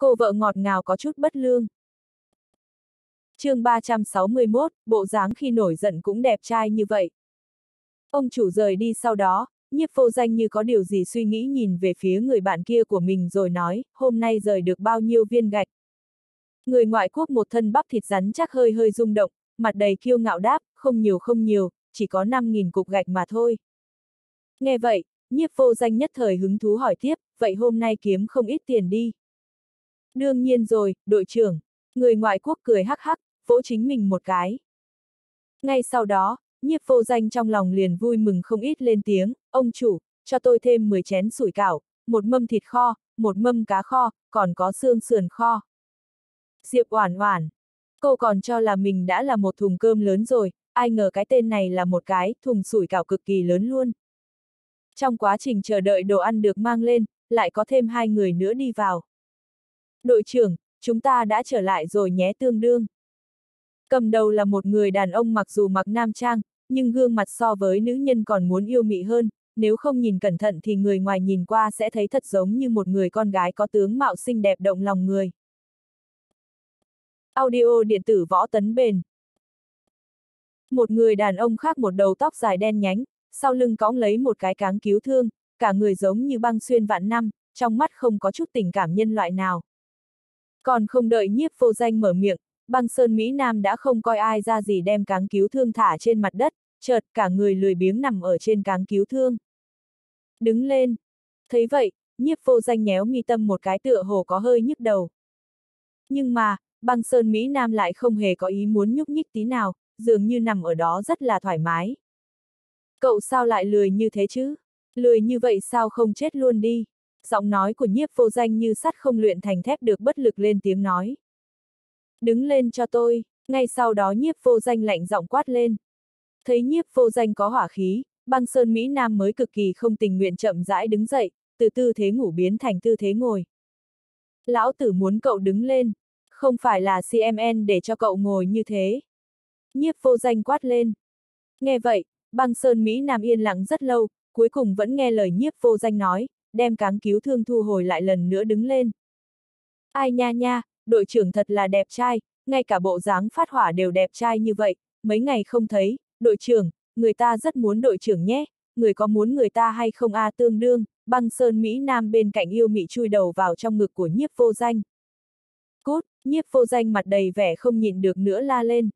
Cô vợ ngọt ngào có chút bất lương. chương 361, bộ dáng khi nổi giận cũng đẹp trai như vậy. Ông chủ rời đi sau đó, nhiếp vô danh như có điều gì suy nghĩ nhìn về phía người bạn kia của mình rồi nói, hôm nay rời được bao nhiêu viên gạch. Người ngoại quốc một thân bắp thịt rắn chắc hơi hơi rung động, mặt đầy kiêu ngạo đáp, không nhiều không nhiều, chỉ có 5.000 cục gạch mà thôi. Nghe vậy, nhiếp vô danh nhất thời hứng thú hỏi tiếp, vậy hôm nay kiếm không ít tiền đi. Đương nhiên rồi, đội trưởng. Người ngoại quốc cười hắc hắc, vỗ chính mình một cái. Ngay sau đó, nhiếp vô danh trong lòng liền vui mừng không ít lên tiếng, ông chủ, cho tôi thêm 10 chén sủi cảo, một mâm thịt kho, một mâm cá kho, còn có xương sườn kho. Diệp Oản Oản, cô còn cho là mình đã là một thùng cơm lớn rồi, ai ngờ cái tên này là một cái thùng sủi cảo cực kỳ lớn luôn. Trong quá trình chờ đợi đồ ăn được mang lên, lại có thêm hai người nữa đi vào. Đội trưởng, chúng ta đã trở lại rồi nhé tương đương. Cầm đầu là một người đàn ông mặc dù mặc nam trang, nhưng gương mặt so với nữ nhân còn muốn yêu mị hơn, nếu không nhìn cẩn thận thì người ngoài nhìn qua sẽ thấy thật giống như một người con gái có tướng mạo xinh đẹp động lòng người. Audio điện tử võ tấn bền. Một người đàn ông khác một đầu tóc dài đen nhánh, sau lưng cõng lấy một cái cáng cứu thương, cả người giống như băng xuyên vạn năm, trong mắt không có chút tình cảm nhân loại nào. Còn không đợi nhiếp vô danh mở miệng, băng sơn Mỹ Nam đã không coi ai ra gì đem cáng cứu thương thả trên mặt đất, chợt cả người lười biếng nằm ở trên cáng cứu thương. Đứng lên. Thấy vậy, nhiếp vô danh nhéo mi tâm một cái tựa hồ có hơi nhức đầu. Nhưng mà, băng sơn Mỹ Nam lại không hề có ý muốn nhúc nhích tí nào, dường như nằm ở đó rất là thoải mái. Cậu sao lại lười như thế chứ? Lười như vậy sao không chết luôn đi? Giọng nói của nhiếp vô danh như sắt không luyện thành thép được bất lực lên tiếng nói. Đứng lên cho tôi, ngay sau đó nhiếp vô danh lạnh giọng quát lên. Thấy nhiếp vô danh có hỏa khí, băng sơn Mỹ Nam mới cực kỳ không tình nguyện chậm rãi đứng dậy, từ tư thế ngủ biến thành tư thế ngồi. Lão tử muốn cậu đứng lên, không phải là CMN để cho cậu ngồi như thế. Nhiếp vô danh quát lên. Nghe vậy, băng sơn Mỹ Nam yên lặng rất lâu, cuối cùng vẫn nghe lời nhiếp vô danh nói, đem cáng cứu thương thu hồi lại lần nữa đứng lên. Ai nha nha, đội trưởng thật là đẹp trai, ngay cả bộ dáng phát hỏa đều đẹp trai như vậy, mấy ngày không thấy, đội trưởng, người ta rất muốn đội trưởng nhé, người có muốn người ta hay không a à, tương đương, băng sơn Mỹ Nam bên cạnh yêu mị chui đầu vào trong ngực của nhiếp vô danh. Cút, nhiếp vô danh mặt đầy vẻ không nhịn được nữa la lên.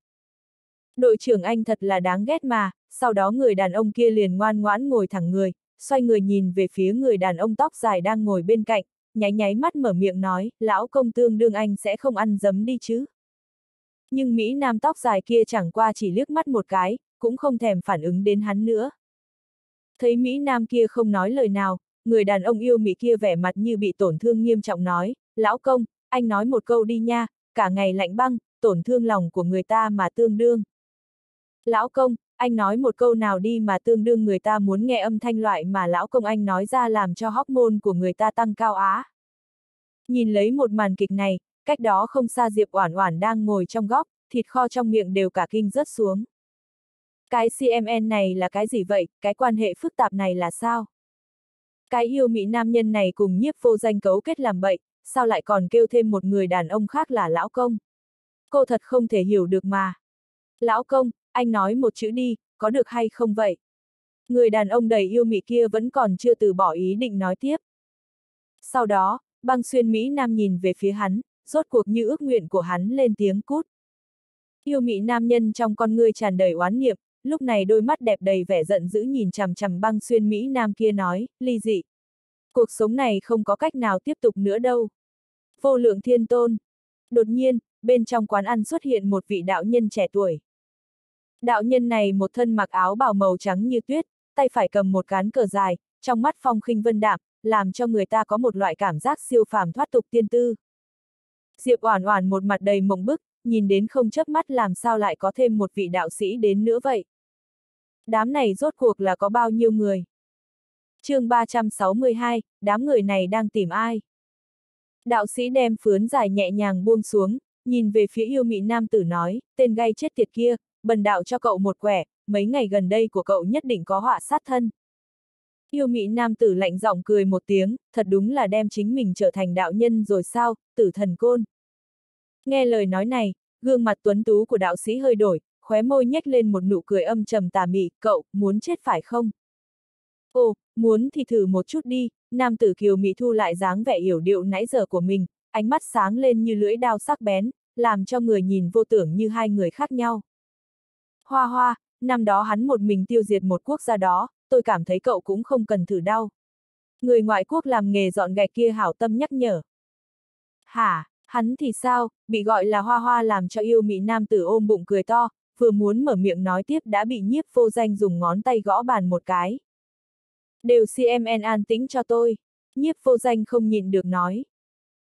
Đội trưởng anh thật là đáng ghét mà, sau đó người đàn ông kia liền ngoan ngoãn ngồi thẳng người, xoay người nhìn về phía người đàn ông tóc dài đang ngồi bên cạnh, nháy nháy mắt mở miệng nói, lão công tương đương anh sẽ không ăn dấm đi chứ. Nhưng Mỹ Nam tóc dài kia chẳng qua chỉ liếc mắt một cái, cũng không thèm phản ứng đến hắn nữa. Thấy Mỹ Nam kia không nói lời nào, người đàn ông yêu Mỹ kia vẻ mặt như bị tổn thương nghiêm trọng nói, lão công, anh nói một câu đi nha, cả ngày lạnh băng, tổn thương lòng của người ta mà tương đương. Lão công, anh nói một câu nào đi mà tương đương người ta muốn nghe âm thanh loại mà lão công anh nói ra làm cho hormone của người ta tăng cao á. Nhìn lấy một màn kịch này, cách đó không xa Diệp Oản Oản đang ngồi trong góc, thịt kho trong miệng đều cả kinh rớt xuống. Cái CMN này là cái gì vậy, cái quan hệ phức tạp này là sao? Cái yêu mỹ nam nhân này cùng nhiếp vô danh cấu kết làm bậy, sao lại còn kêu thêm một người đàn ông khác là lão công? Cô thật không thể hiểu được mà. Lão công, anh nói một chữ đi, có được hay không vậy? Người đàn ông đầy yêu mị kia vẫn còn chưa từ bỏ ý định nói tiếp. Sau đó, băng xuyên Mỹ Nam nhìn về phía hắn, rốt cuộc như ước nguyện của hắn lên tiếng cút. Yêu mị nam nhân trong con ngươi tràn đầy oán niệm, lúc này đôi mắt đẹp đầy vẻ giận dữ nhìn chằm chằm băng xuyên Mỹ Nam kia nói, ly dị. Cuộc sống này không có cách nào tiếp tục nữa đâu. Vô lượng thiên tôn. Đột nhiên, bên trong quán ăn xuất hiện một vị đạo nhân trẻ tuổi. Đạo nhân này một thân mặc áo bào màu trắng như tuyết, tay phải cầm một cán cờ dài, trong mắt phong khinh vân đạm, làm cho người ta có một loại cảm giác siêu phàm thoát tục tiên tư. Diệp Oản Oản một mặt đầy mộng bức, nhìn đến không chớp mắt làm sao lại có thêm một vị đạo sĩ đến nữa vậy. Đám này rốt cuộc là có bao nhiêu người? chương 362, đám người này đang tìm ai? Đạo sĩ đem phướn dài nhẹ nhàng buông xuống, nhìn về phía yêu mị nam tử nói, tên gay chết tiệt kia, bần đạo cho cậu một quẻ, mấy ngày gần đây của cậu nhất định có họa sát thân. Yêu mị nam tử lạnh giọng cười một tiếng, thật đúng là đem chính mình trở thành đạo nhân rồi sao, tử thần côn. Nghe lời nói này, gương mặt tuấn tú của đạo sĩ hơi đổi, khóe môi nhếch lên một nụ cười âm trầm tà mị, cậu, muốn chết phải không? Ồ, muốn thì thử một chút đi, nam tử kiều mị thu lại dáng vẻ yểu điệu nãy giờ của mình, ánh mắt sáng lên như lưỡi đao sắc bén, làm cho người nhìn vô tưởng như hai người khác nhau. Hoa hoa, năm đó hắn một mình tiêu diệt một quốc gia đó, tôi cảm thấy cậu cũng không cần thử đau. Người ngoại quốc làm nghề dọn gạch kia hảo tâm nhắc nhở. Hả, hắn thì sao, bị gọi là hoa hoa làm cho yêu mị nam tử ôm bụng cười to, vừa muốn mở miệng nói tiếp đã bị nhiếp vô danh dùng ngón tay gõ bàn một cái. Đều CMN an tĩnh cho tôi. Nhiếp vô danh không nhịn được nói.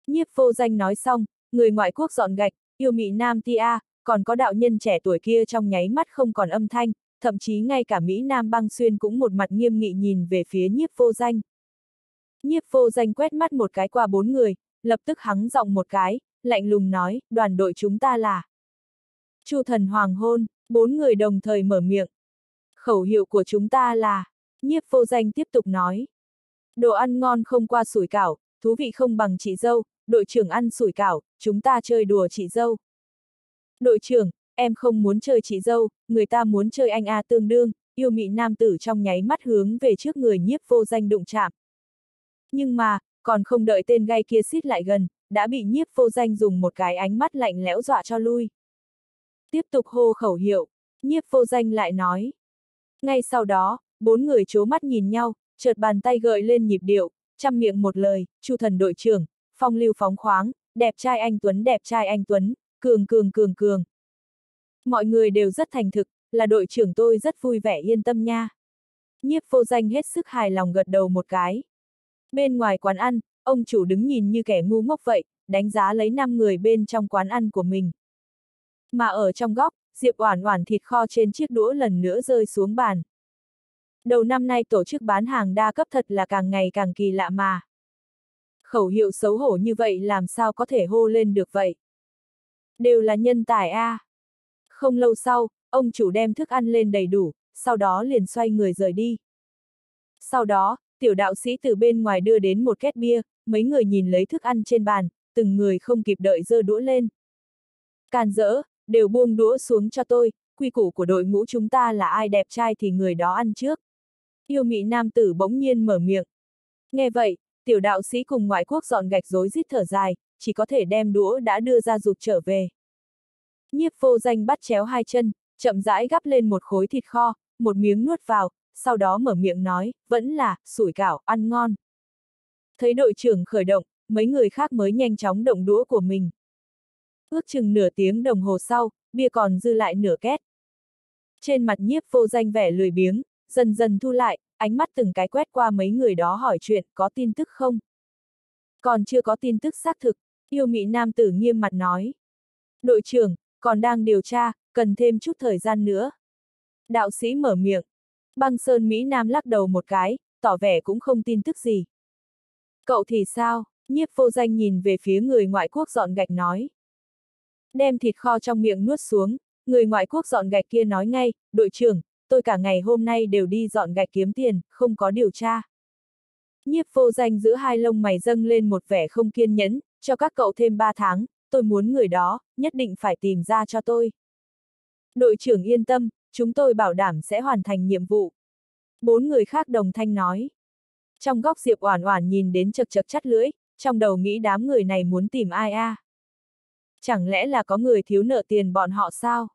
Nhiếp vô danh nói xong, người ngoại quốc dọn gạch, yêu mị nam tia, còn có đạo nhân trẻ tuổi kia trong nháy mắt không còn âm thanh, thậm chí ngay cả Mỹ Nam băng xuyên cũng một mặt nghiêm nghị nhìn về phía nhiếp vô danh. Nhiếp vô danh quét mắt một cái qua bốn người, lập tức hắng giọng một cái, lạnh lùng nói, đoàn đội chúng ta là. Chu thần hoàng hôn, bốn người đồng thời mở miệng. Khẩu hiệu của chúng ta là, nhiếp vô danh tiếp tục nói. Đồ ăn ngon không qua sủi cảo, thú vị không bằng chị dâu, đội trưởng ăn sủi cảo, chúng ta chơi đùa chị dâu. Đội trưởng, em không muốn chơi chị dâu, người ta muốn chơi anh A tương đương, yêu mị nam tử trong nháy mắt hướng về trước người nhiếp vô danh đụng chạm. Nhưng mà, còn không đợi tên gay kia xít lại gần, đã bị nhiếp vô danh dùng một cái ánh mắt lạnh lẽo dọa cho lui. Tiếp tục hô khẩu hiệu, nhiếp vô danh lại nói. Ngay sau đó, bốn người chố mắt nhìn nhau, chợt bàn tay gợi lên nhịp điệu, chăm miệng một lời, chu thần đội trưởng, phong lưu phóng khoáng, đẹp trai anh Tuấn đẹp trai anh Tuấn, cường cường cường cường. Mọi người đều rất thành thực, là đội trưởng tôi rất vui vẻ yên tâm nha. Nhiếp vô danh hết sức hài lòng gật đầu một cái. Bên ngoài quán ăn, ông chủ đứng nhìn như kẻ ngu ngốc vậy, đánh giá lấy 5 người bên trong quán ăn của mình. Mà ở trong góc, Diệp Oản Oản thịt kho trên chiếc đũa lần nữa rơi xuống bàn. Đầu năm nay tổ chức bán hàng đa cấp thật là càng ngày càng kỳ lạ mà. Khẩu hiệu xấu hổ như vậy làm sao có thể hô lên được vậy? Đều là nhân tài a. À. Không lâu sau, ông chủ đem thức ăn lên đầy đủ, sau đó liền xoay người rời đi. Sau đó, tiểu đạo sĩ từ bên ngoài đưa đến một két bia, mấy người nhìn lấy thức ăn trên bàn, từng người không kịp đợi dơ đũa lên. Càn rỡ, đều buông đũa xuống cho tôi, quy củ của đội ngũ chúng ta là ai đẹp trai thì người đó ăn trước. Yêu mị nam tử bỗng nhiên mở miệng. Nghe vậy, tiểu đạo sĩ cùng ngoại quốc dọn gạch rối rít thở dài, chỉ có thể đem đũa đã đưa ra rụt trở về. Nhiếp vô danh bắt chéo hai chân, chậm rãi gắp lên một khối thịt kho, một miếng nuốt vào, sau đó mở miệng nói, vẫn là, sủi cảo, ăn ngon. Thấy đội trưởng khởi động, mấy người khác mới nhanh chóng động đũa của mình. Ước chừng nửa tiếng đồng hồ sau, bia còn dư lại nửa két. Trên mặt nhiếp vô danh vẻ lười biếng, dần dần thu lại, ánh mắt từng cái quét qua mấy người đó hỏi chuyện, có tin tức không? Còn chưa có tin tức xác thực, yêu mị nam tử nghiêm mặt nói. Đội trưởng, còn đang điều tra, cần thêm chút thời gian nữa. Đạo sĩ mở miệng. Băng Sơn Mỹ Nam lắc đầu một cái, tỏ vẻ cũng không tin tức gì. Cậu thì sao? Nhiếp vô danh nhìn về phía người ngoại quốc dọn gạch nói. Đem thịt kho trong miệng nuốt xuống, người ngoại quốc dọn gạch kia nói ngay, đội trưởng, tôi cả ngày hôm nay đều đi dọn gạch kiếm tiền, không có điều tra. Nhiếp vô danh giữ hai lông mày dâng lên một vẻ không kiên nhẫn, cho các cậu thêm ba tháng, tôi muốn người đó, nhất định phải tìm ra cho tôi. Đội trưởng yên tâm, chúng tôi bảo đảm sẽ hoàn thành nhiệm vụ. Bốn người khác đồng thanh nói. Trong góc Diệp Oản Oản nhìn đến chật chật chắt lưỡi, trong đầu nghĩ đám người này muốn tìm ai a? À? Chẳng lẽ là có người thiếu nợ tiền bọn họ sao?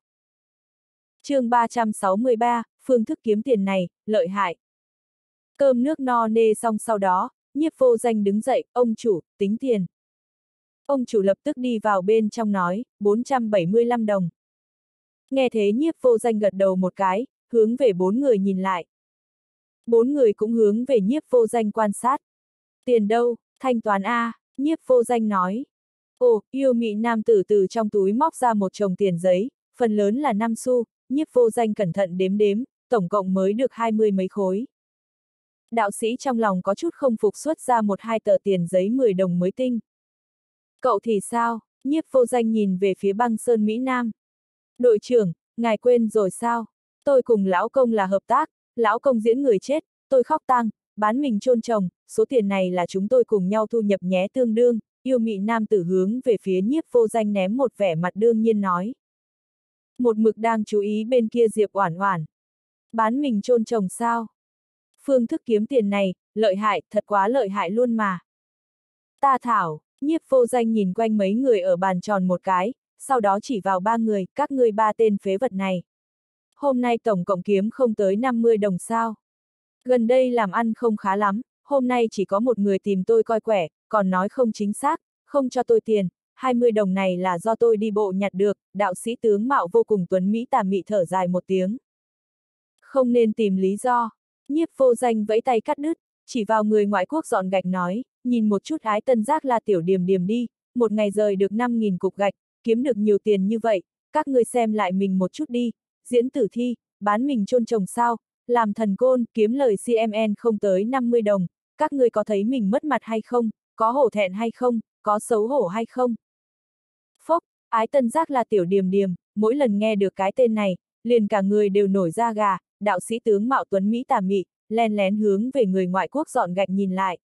chương 363, phương thức kiếm tiền này, lợi hại. Cơm nước no nê xong sau đó, nhiếp vô danh đứng dậy, ông chủ, tính tiền. Ông chủ lập tức đi vào bên trong nói, 475 đồng. Nghe thế nhiếp vô danh gật đầu một cái, hướng về bốn người nhìn lại. Bốn người cũng hướng về nhiếp vô danh quan sát. Tiền đâu, thanh toán A, nhiếp vô danh nói. Ồ, yêu mị nam tử từ trong túi móc ra một chồng tiền giấy, phần lớn là 5 xu, nhiếp vô danh cẩn thận đếm đếm, tổng cộng mới được hai mươi mấy khối. Đạo sĩ trong lòng có chút không phục xuất ra một hai tờ tiền giấy 10 đồng mới tinh. Cậu thì sao? Nhiếp vô danh nhìn về phía băng sơn Mỹ Nam. Đội trưởng, ngài quên rồi sao? Tôi cùng lão công là hợp tác, lão công diễn người chết, tôi khóc tang, bán mình chôn chồng, số tiền này là chúng tôi cùng nhau thu nhập nhé tương đương, yêu mị nam tử hướng về phía nhiếp vô danh ném một vẻ mặt đương nhiên nói. Một mực đang chú ý bên kia Diệp Oản Oản. Bán mình chôn chồng sao? Phương thức kiếm tiền này, lợi hại, thật quá lợi hại luôn mà. Ta thảo, nhiếp vô danh nhìn quanh mấy người ở bàn tròn một cái, sau đó chỉ vào ba người, các ngươi ba tên phế vật này. Hôm nay tổng cộng kiếm không tới 50 đồng sao. Gần đây làm ăn không khá lắm, hôm nay chỉ có một người tìm tôi coi quẻ, còn nói không chính xác, không cho tôi tiền, 20 đồng này là do tôi đi bộ nhặt được, đạo sĩ tướng mạo vô cùng tuấn Mỹ tà mị thở dài một tiếng. Không nên tìm lý do, nhiếp vô danh vẫy tay cắt đứt, chỉ vào người ngoại quốc dọn gạch nói, nhìn một chút ái tân giác là tiểu điểm điểm đi, một ngày rời được 5.000 cục gạch, kiếm được nhiều tiền như vậy, các ngươi xem lại mình một chút đi, diễn tử thi, bán mình chôn chồng sao, làm thần côn, kiếm lời CMN không tới 50 đồng, các ngươi có thấy mình mất mặt hay không, có hổ thẹn hay không, có xấu hổ hay không? Phốc, ái tân giác là tiểu điểm điểm mỗi lần nghe được cái tên này, liền cả người đều nổi da gà, đạo sĩ tướng Mạo Tuấn Mỹ tà mị, len lén hướng về người ngoại quốc dọn gạch nhìn lại.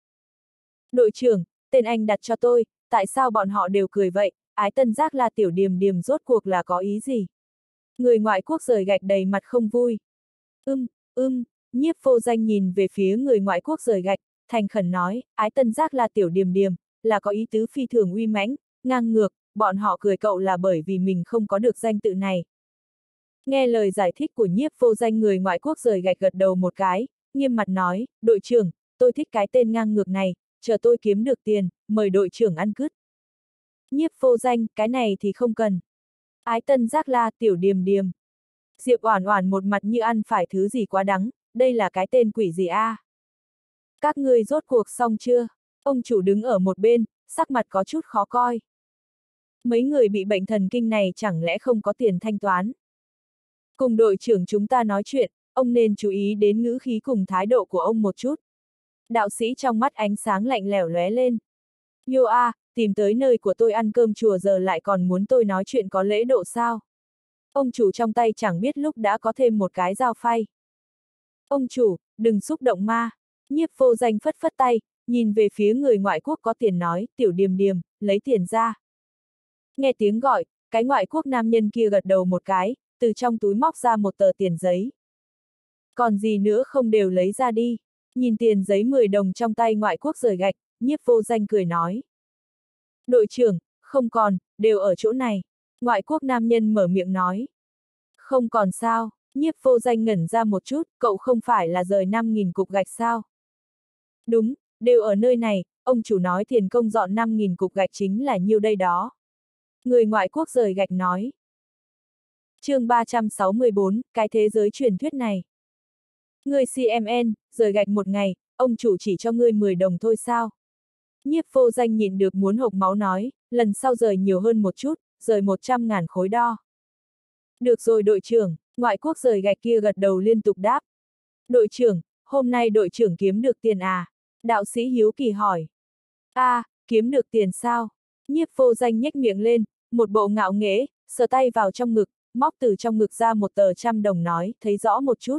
Đội trưởng, tên anh đặt cho tôi, tại sao bọn họ đều cười vậy, ái tân giác là tiểu điềm điềm rốt cuộc là có ý gì? Người ngoại quốc rời gạch đầy mặt không vui. Ưm, ưm, nhiếp vô danh nhìn về phía người ngoại quốc rời gạch, thành khẩn nói, ái tân giác là tiểu điềm điềm, là có ý tứ phi thường uy mãnh, ngang ngược, bọn họ cười cậu là bởi vì mình không có được danh tự này. Nghe lời giải thích của nhiếp vô danh người ngoại quốc rời gạch gật đầu một cái, nghiêm mặt nói, đội trưởng, tôi thích cái tên ngang ngược này, chờ tôi kiếm được tiền, mời đội trưởng ăn cứt. Nhiếp vô danh, cái này thì không cần. Ái tân giác la, tiểu điềm điềm. Diệp Oản Oản một mặt như ăn phải thứ gì quá đắng, đây là cái tên quỷ gì a? À? Các ngươi rốt cuộc xong chưa? Ông chủ đứng ở một bên, sắc mặt có chút khó coi. Mấy người bị bệnh thần kinh này chẳng lẽ không có tiền thanh toán? Cùng đội trưởng chúng ta nói chuyện, ông nên chú ý đến ngữ khí cùng thái độ của ông một chút. Đạo sĩ trong mắt ánh sáng lạnh lẻo lóe lên. Yo a, tìm tới nơi của tôi ăn cơm chùa giờ lại còn muốn tôi nói chuyện có lễ độ sao? Ông chủ trong tay chẳng biết lúc đã có thêm một cái dao phay. Ông chủ, đừng xúc động ma. Nhiếp vô danh phất phất tay, nhìn về phía người ngoại quốc có tiền nói, tiểu điềm điềm, lấy tiền ra. Nghe tiếng gọi, cái ngoại quốc nam nhân kia gật đầu một cái, từ trong túi móc ra một tờ tiền giấy. Còn gì nữa không đều lấy ra đi. Nhìn tiền giấy 10 đồng trong tay ngoại quốc rời gạch, nhiếp vô danh cười nói. Đội trưởng, không còn, đều ở chỗ này. Ngoại quốc nam nhân mở miệng nói. Không còn sao, nhiếp vô danh ngẩn ra một chút, cậu không phải là rời 5.000 cục gạch sao? Đúng, đều ở nơi này, ông chủ nói tiền công dọn 5.000 cục gạch chính là nhiêu đây đó. Người ngoại quốc rời gạch nói. chương 364, cái thế giới truyền thuyết này. Người CMN, rời gạch một ngày, ông chủ chỉ cho ngươi 10 đồng thôi sao? Nhiếp vô danh nhìn được muốn hộc máu nói, lần sau rời nhiều hơn một chút, rời 100 ngàn khối đo. Được rồi đội trưởng, ngoại quốc rời gạch kia gật đầu liên tục đáp. Đội trưởng, hôm nay đội trưởng kiếm được tiền à? Đạo sĩ Hiếu Kỳ hỏi. a à, kiếm được tiền sao? Nhiếp vô danh nhếch miệng lên, một bộ ngạo nghễ, sờ tay vào trong ngực, móc từ trong ngực ra một tờ trăm đồng nói, thấy rõ một chút.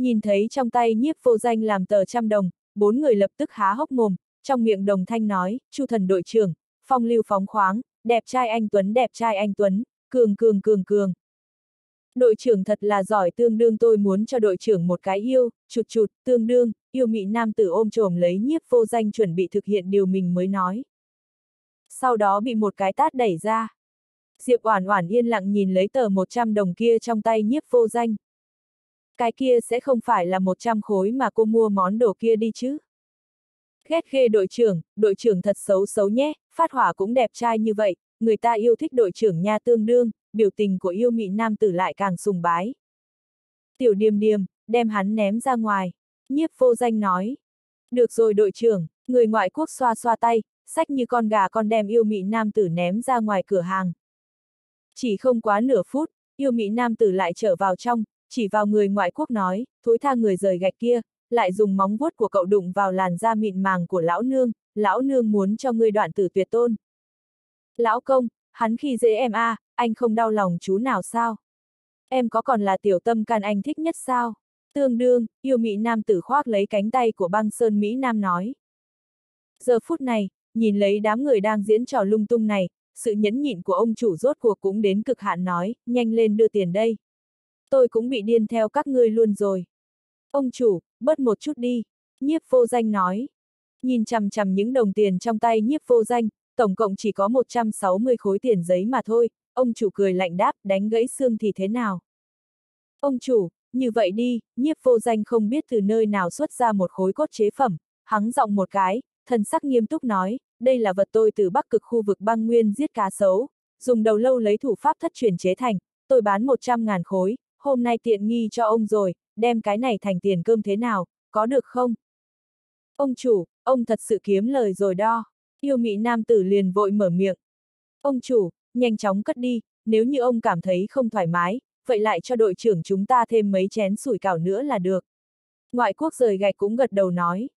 Nhìn thấy trong tay nhiếp vô danh làm tờ trăm đồng, bốn người lập tức há hốc mồm, trong miệng đồng thanh nói, chu thần đội trưởng, phong lưu phóng khoáng, đẹp trai anh Tuấn đẹp trai anh Tuấn, cường cường cường cường. Đội trưởng thật là giỏi tương đương tôi muốn cho đội trưởng một cái yêu, chụt chụt, tương đương, yêu mị nam tử ôm trồm lấy nhiếp vô danh chuẩn bị thực hiện điều mình mới nói. Sau đó bị một cái tát đẩy ra. Diệp Oản Oản yên lặng nhìn lấy tờ 100 đồng kia trong tay nhiếp vô danh. Cái kia sẽ không phải là 100 khối mà cô mua món đồ kia đi chứ. Ghét ghê đội trưởng, đội trưởng thật xấu xấu nhé, phát hỏa cũng đẹp trai như vậy, người ta yêu thích đội trưởng nha tương đương, biểu tình của yêu mị nam tử lại càng sùng bái. Tiểu điềm điềm, đem hắn ném ra ngoài. Nhiếp vô danh nói. Được rồi đội trưởng, người ngoại quốc xoa xoa tay, sách như con gà con đem yêu mị nam tử ném ra ngoài cửa hàng. Chỉ không quá nửa phút, yêu mị nam tử lại trở vào trong, chỉ vào người ngoại quốc nói, thối tha người rời gạch kia, lại dùng móng vuốt của cậu đụng vào làn da mịn màng của lão nương, lão nương muốn cho ngươi đoạn tử tuyệt tôn. Lão công, hắn khi dễ em a, à, anh không đau lòng chú nào sao? Em có còn là tiểu tâm can anh thích nhất sao? Tương đương, yêu mị nam tử khoác lấy cánh tay của băng sơn Mỹ Nam nói. Giờ phút này, nhìn lấy đám người đang diễn trò lung tung này, sự nhẫn nhịn của ông chủ rốt cuộc cũng đến cực hạn nói, nhanh lên đưa tiền đây. Tôi cũng bị điên theo các ngươi luôn rồi. Ông chủ, bớt một chút đi, nhiếp vô danh nói. Nhìn chằm chằm những đồng tiền trong tay nhiếp vô danh, tổng cộng chỉ có 160 khối tiền giấy mà thôi, ông chủ cười lạnh đáp, đánh gãy xương thì thế nào? Ông chủ, như vậy đi, nhiếp vô danh không biết từ nơi nào xuất ra một khối cốt chế phẩm, hắng giọng một cái, thần sắc nghiêm túc nói, đây là vật tôi từ bắc cực khu vực băng nguyên giết cá sấu, dùng đầu lâu lấy thủ pháp thất truyền chế thành, tôi bán 100 ngàn khối, hôm nay tiện nghi cho ông rồi, đem cái này thành tiền cơm thế nào, có được không? Ông chủ, ông thật sự kiếm lời rồi đo. Yêu mị nam tử liền vội mở miệng. Ông chủ, nhanh chóng cất đi, nếu như ông cảm thấy không thoải mái, vậy lại cho đội trưởng chúng ta thêm mấy chén sủi cảo nữa là được. Ngoại quốc rời gạch cũng gật đầu nói.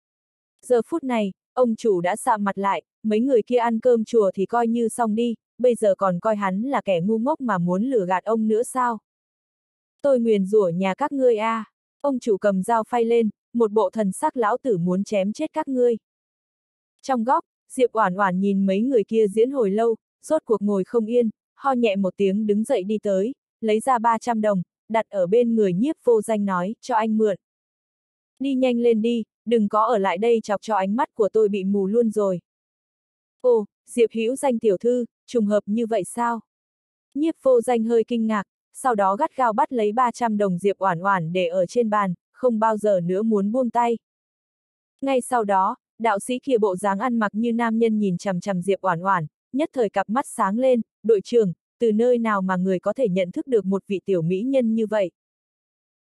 Giờ phút này, ông chủ đã sạm mặt lại, mấy người kia ăn cơm chùa thì coi như xong đi, bây giờ còn coi hắn là kẻ ngu ngốc mà muốn lừa gạt ông nữa sao? Tôi nguyền rủa nhà các ngươi a. À. Ông chủ cầm dao phay lên, một bộ thần sắc lão tử muốn chém chết các ngươi. Trong góc, Diệp Oản Oản nhìn mấy người kia diễn hồi lâu, rốt cuộc ngồi không yên, ho nhẹ một tiếng đứng dậy đi tới, lấy ra 300 đồng, đặt ở bên người nhiếp vô danh nói, cho anh mượn. Đi nhanh lên đi, đừng có ở lại đây chọc cho ánh mắt của tôi bị mù luôn rồi. Ồ, Diệp Hữu danh tiểu thư, trùng hợp như vậy sao? Nhiếp vô danh hơi kinh ngạc, sau đó gắt gao bắt lấy 300 đồng Diệp Oản Oản để ở trên bàn, không bao giờ nữa muốn buông tay. Ngay sau đó, đạo sĩ kia bộ dáng ăn mặc như nam nhân nhìn chằm chằm Diệp Oản Oản, nhất thời cặp mắt sáng lên, đội trưởng, từ nơi nào mà người có thể nhận thức được một vị tiểu mỹ nhân như vậy?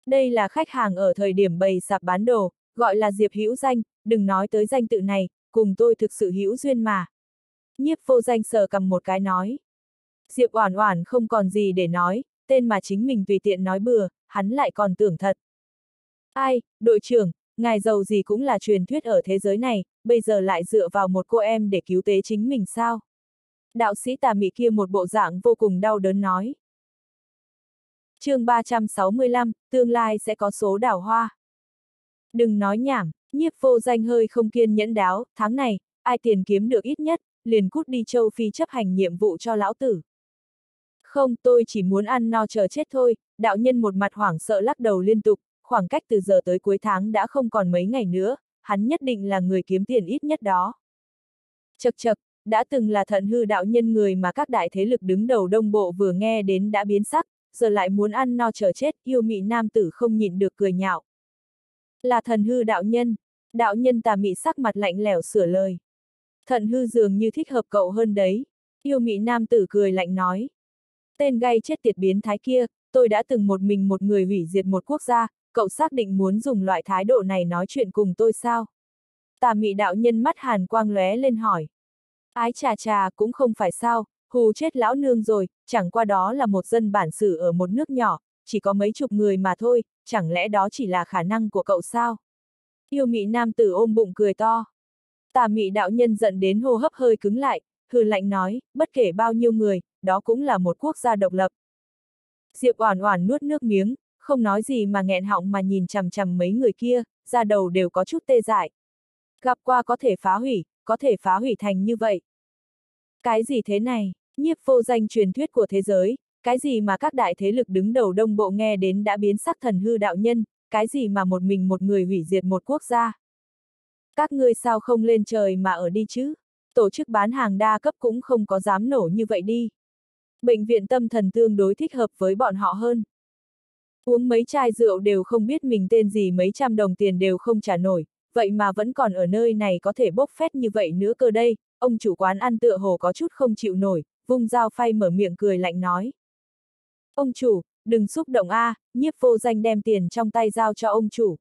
Đây là khách hàng ở thời điểm bày sạp bán đồ, gọi là Diệp Hữu Danh, đừng nói tới danh tự này, cùng tôi thực sự hữu duyên mà. Nhiếp vô danh sờ cầm một cái nói. Diệp Oản Oản không còn gì để nói, tên mà chính mình tùy tiện nói bừa, hắn lại còn tưởng thật. Ai, đội trưởng, ngài giàu gì cũng là truyền thuyết ở thế giới này, bây giờ lại dựa vào một cô em để cứu tế chính mình sao? Đạo sĩ tà mị kia một bộ dạng vô cùng đau đớn nói. chương 365, tương lai sẽ có số đảo hoa. Đừng nói nhảm, nhiếp vô danh hơi không kiên nhẫn đáo, tháng này, ai tiền kiếm được ít nhất, liền cút đi châu Phi chấp hành nhiệm vụ cho lão tử. Không, tôi chỉ muốn ăn no chờ chết thôi, đạo nhân một mặt hoảng sợ lắc đầu liên tục, khoảng cách từ giờ tới cuối tháng đã không còn mấy ngày nữa, hắn nhất định là người kiếm tiền ít nhất đó. Chật chật, đã từng là thận hư đạo nhân người mà các đại thế lực đứng đầu đông bộ vừa nghe đến đã biến sắc, giờ lại muốn ăn no chờ chết, yêu mị nam tử không nhịn được cười nhạo. Là thần hư đạo nhân, đạo nhân tà mị sắc mặt lạnh lẽo sửa lời. Thận hư dường như thích hợp cậu hơn đấy, yêu mị nam tử cười lạnh nói. Tên gay chết tiệt biến thái kia, tôi đã từng một mình một người hủy diệt một quốc gia, cậu xác định muốn dùng loại thái độ này nói chuyện cùng tôi sao? Tà mị đạo nhân mắt hàn quang lóe lên hỏi. Ái trà trà cũng không phải sao, hù chết lão nương rồi, chẳng qua đó là một dân bản xứ ở một nước nhỏ, chỉ có mấy chục người mà thôi, chẳng lẽ đó chỉ là khả năng của cậu sao? Yêu mị nam tử ôm bụng cười to. Tà mị đạo nhân giận đến hô hấp hơi cứng lại, Hư lạnh nói, bất kể bao nhiêu người, đó cũng là một quốc gia độc lập. Diệp Oản Oản nuốt nước miếng, không nói gì mà nghẹn họng mà nhìn chằm chằm mấy người kia, ra đầu đều có chút tê dại. Gặp qua có thể phá hủy, có thể phá hủy thành như vậy. Cái gì thế này, nhiếp vô danh truyền thuyết của thế giới, cái gì mà các đại thế lực đứng đầu đông bộ nghe đến đã biến sắc thần hư đạo nhân, cái gì mà một mình một người hủy diệt một quốc gia. Các ngươi sao không lên trời mà ở đi chứ? Tổ chức bán hàng đa cấp cũng không có dám nổ như vậy đi. Bệnh viện tâm thần tương đối thích hợp với bọn họ hơn. Uống mấy chai rượu đều không biết mình tên gì mấy trăm đồng tiền đều không trả nổi, vậy mà vẫn còn ở nơi này có thể bốc phét như vậy nữa cơ đây, ông chủ quán ăn tựa hồ có chút không chịu nổi, vung dao phay mở miệng cười lạnh nói. Ông chủ, đừng xúc động a, à, nhiếp vô danh đem tiền trong tay giao cho ông chủ.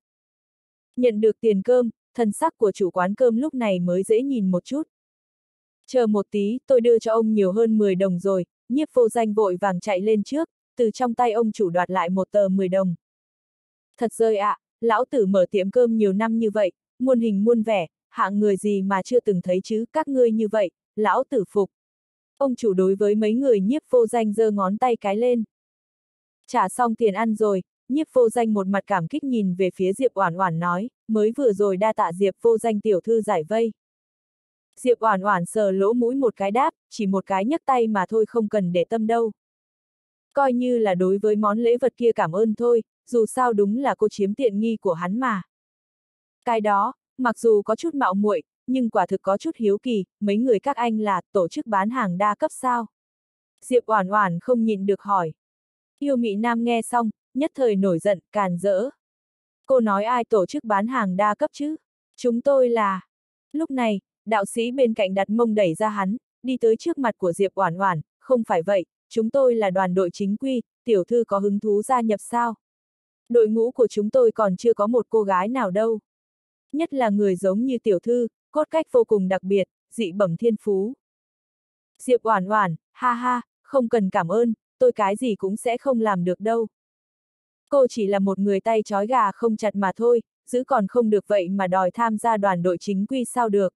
Nhận được tiền cơm, thân sắc của chủ quán cơm lúc này mới dễ nhìn một chút. Chờ một tí, tôi đưa cho ông nhiều hơn 10 đồng rồi, nhiếp vô danh vội vàng chạy lên trước, từ trong tay ông chủ đoạt lại một tờ 10 đồng. Thật rơi ạ, à, lão tử mở tiệm cơm nhiều năm như vậy, muôn hình muôn vẻ, hạng người gì mà chưa từng thấy chứ, các ngươi như vậy, lão tử phục. Ông chủ đối với mấy người nhiếp vô danh giơ ngón tay cái lên. Trả xong tiền ăn rồi, nhiếp vô danh một mặt cảm kích nhìn về phía Diệp Oản Oản nói, mới vừa rồi đa tạ Diệp vô danh tiểu thư giải vây. Diệp Oản Oản sờ lỗ mũi một cái đáp, chỉ một cái nhấc tay mà thôi không cần để tâm đâu. Coi như là đối với món lễ vật kia cảm ơn thôi, dù sao đúng là cô chiếm tiện nghi của hắn mà. Cái đó, mặc dù có chút mạo muội, nhưng quả thực có chút hiếu kỳ, mấy người các anh là tổ chức bán hàng đa cấp sao? Diệp Oản Oản không nhịn được hỏi. Yêu Mị Nam nghe xong, nhất thời nổi giận, càn rỡ. Cô nói ai tổ chức bán hàng đa cấp chứ? Chúng tôi là... Lúc này, đạo sĩ bên cạnh đặt mông đẩy ra hắn, đi tới trước mặt của Diệp Oản Oản, không phải vậy, chúng tôi là đoàn đội chính quy, tiểu thư có hứng thú gia nhập sao? Đội ngũ của chúng tôi còn chưa có một cô gái nào đâu. Nhất là người giống như tiểu thư, cốt cách vô cùng đặc biệt, dị bẩm thiên phú. Diệp Oản Oản, ha ha, không cần cảm ơn, tôi cái gì cũng sẽ không làm được đâu. Cô chỉ là một người tay trói gà không chặt mà thôi, giữ còn không được vậy mà đòi tham gia đoàn đội chính quy sao được.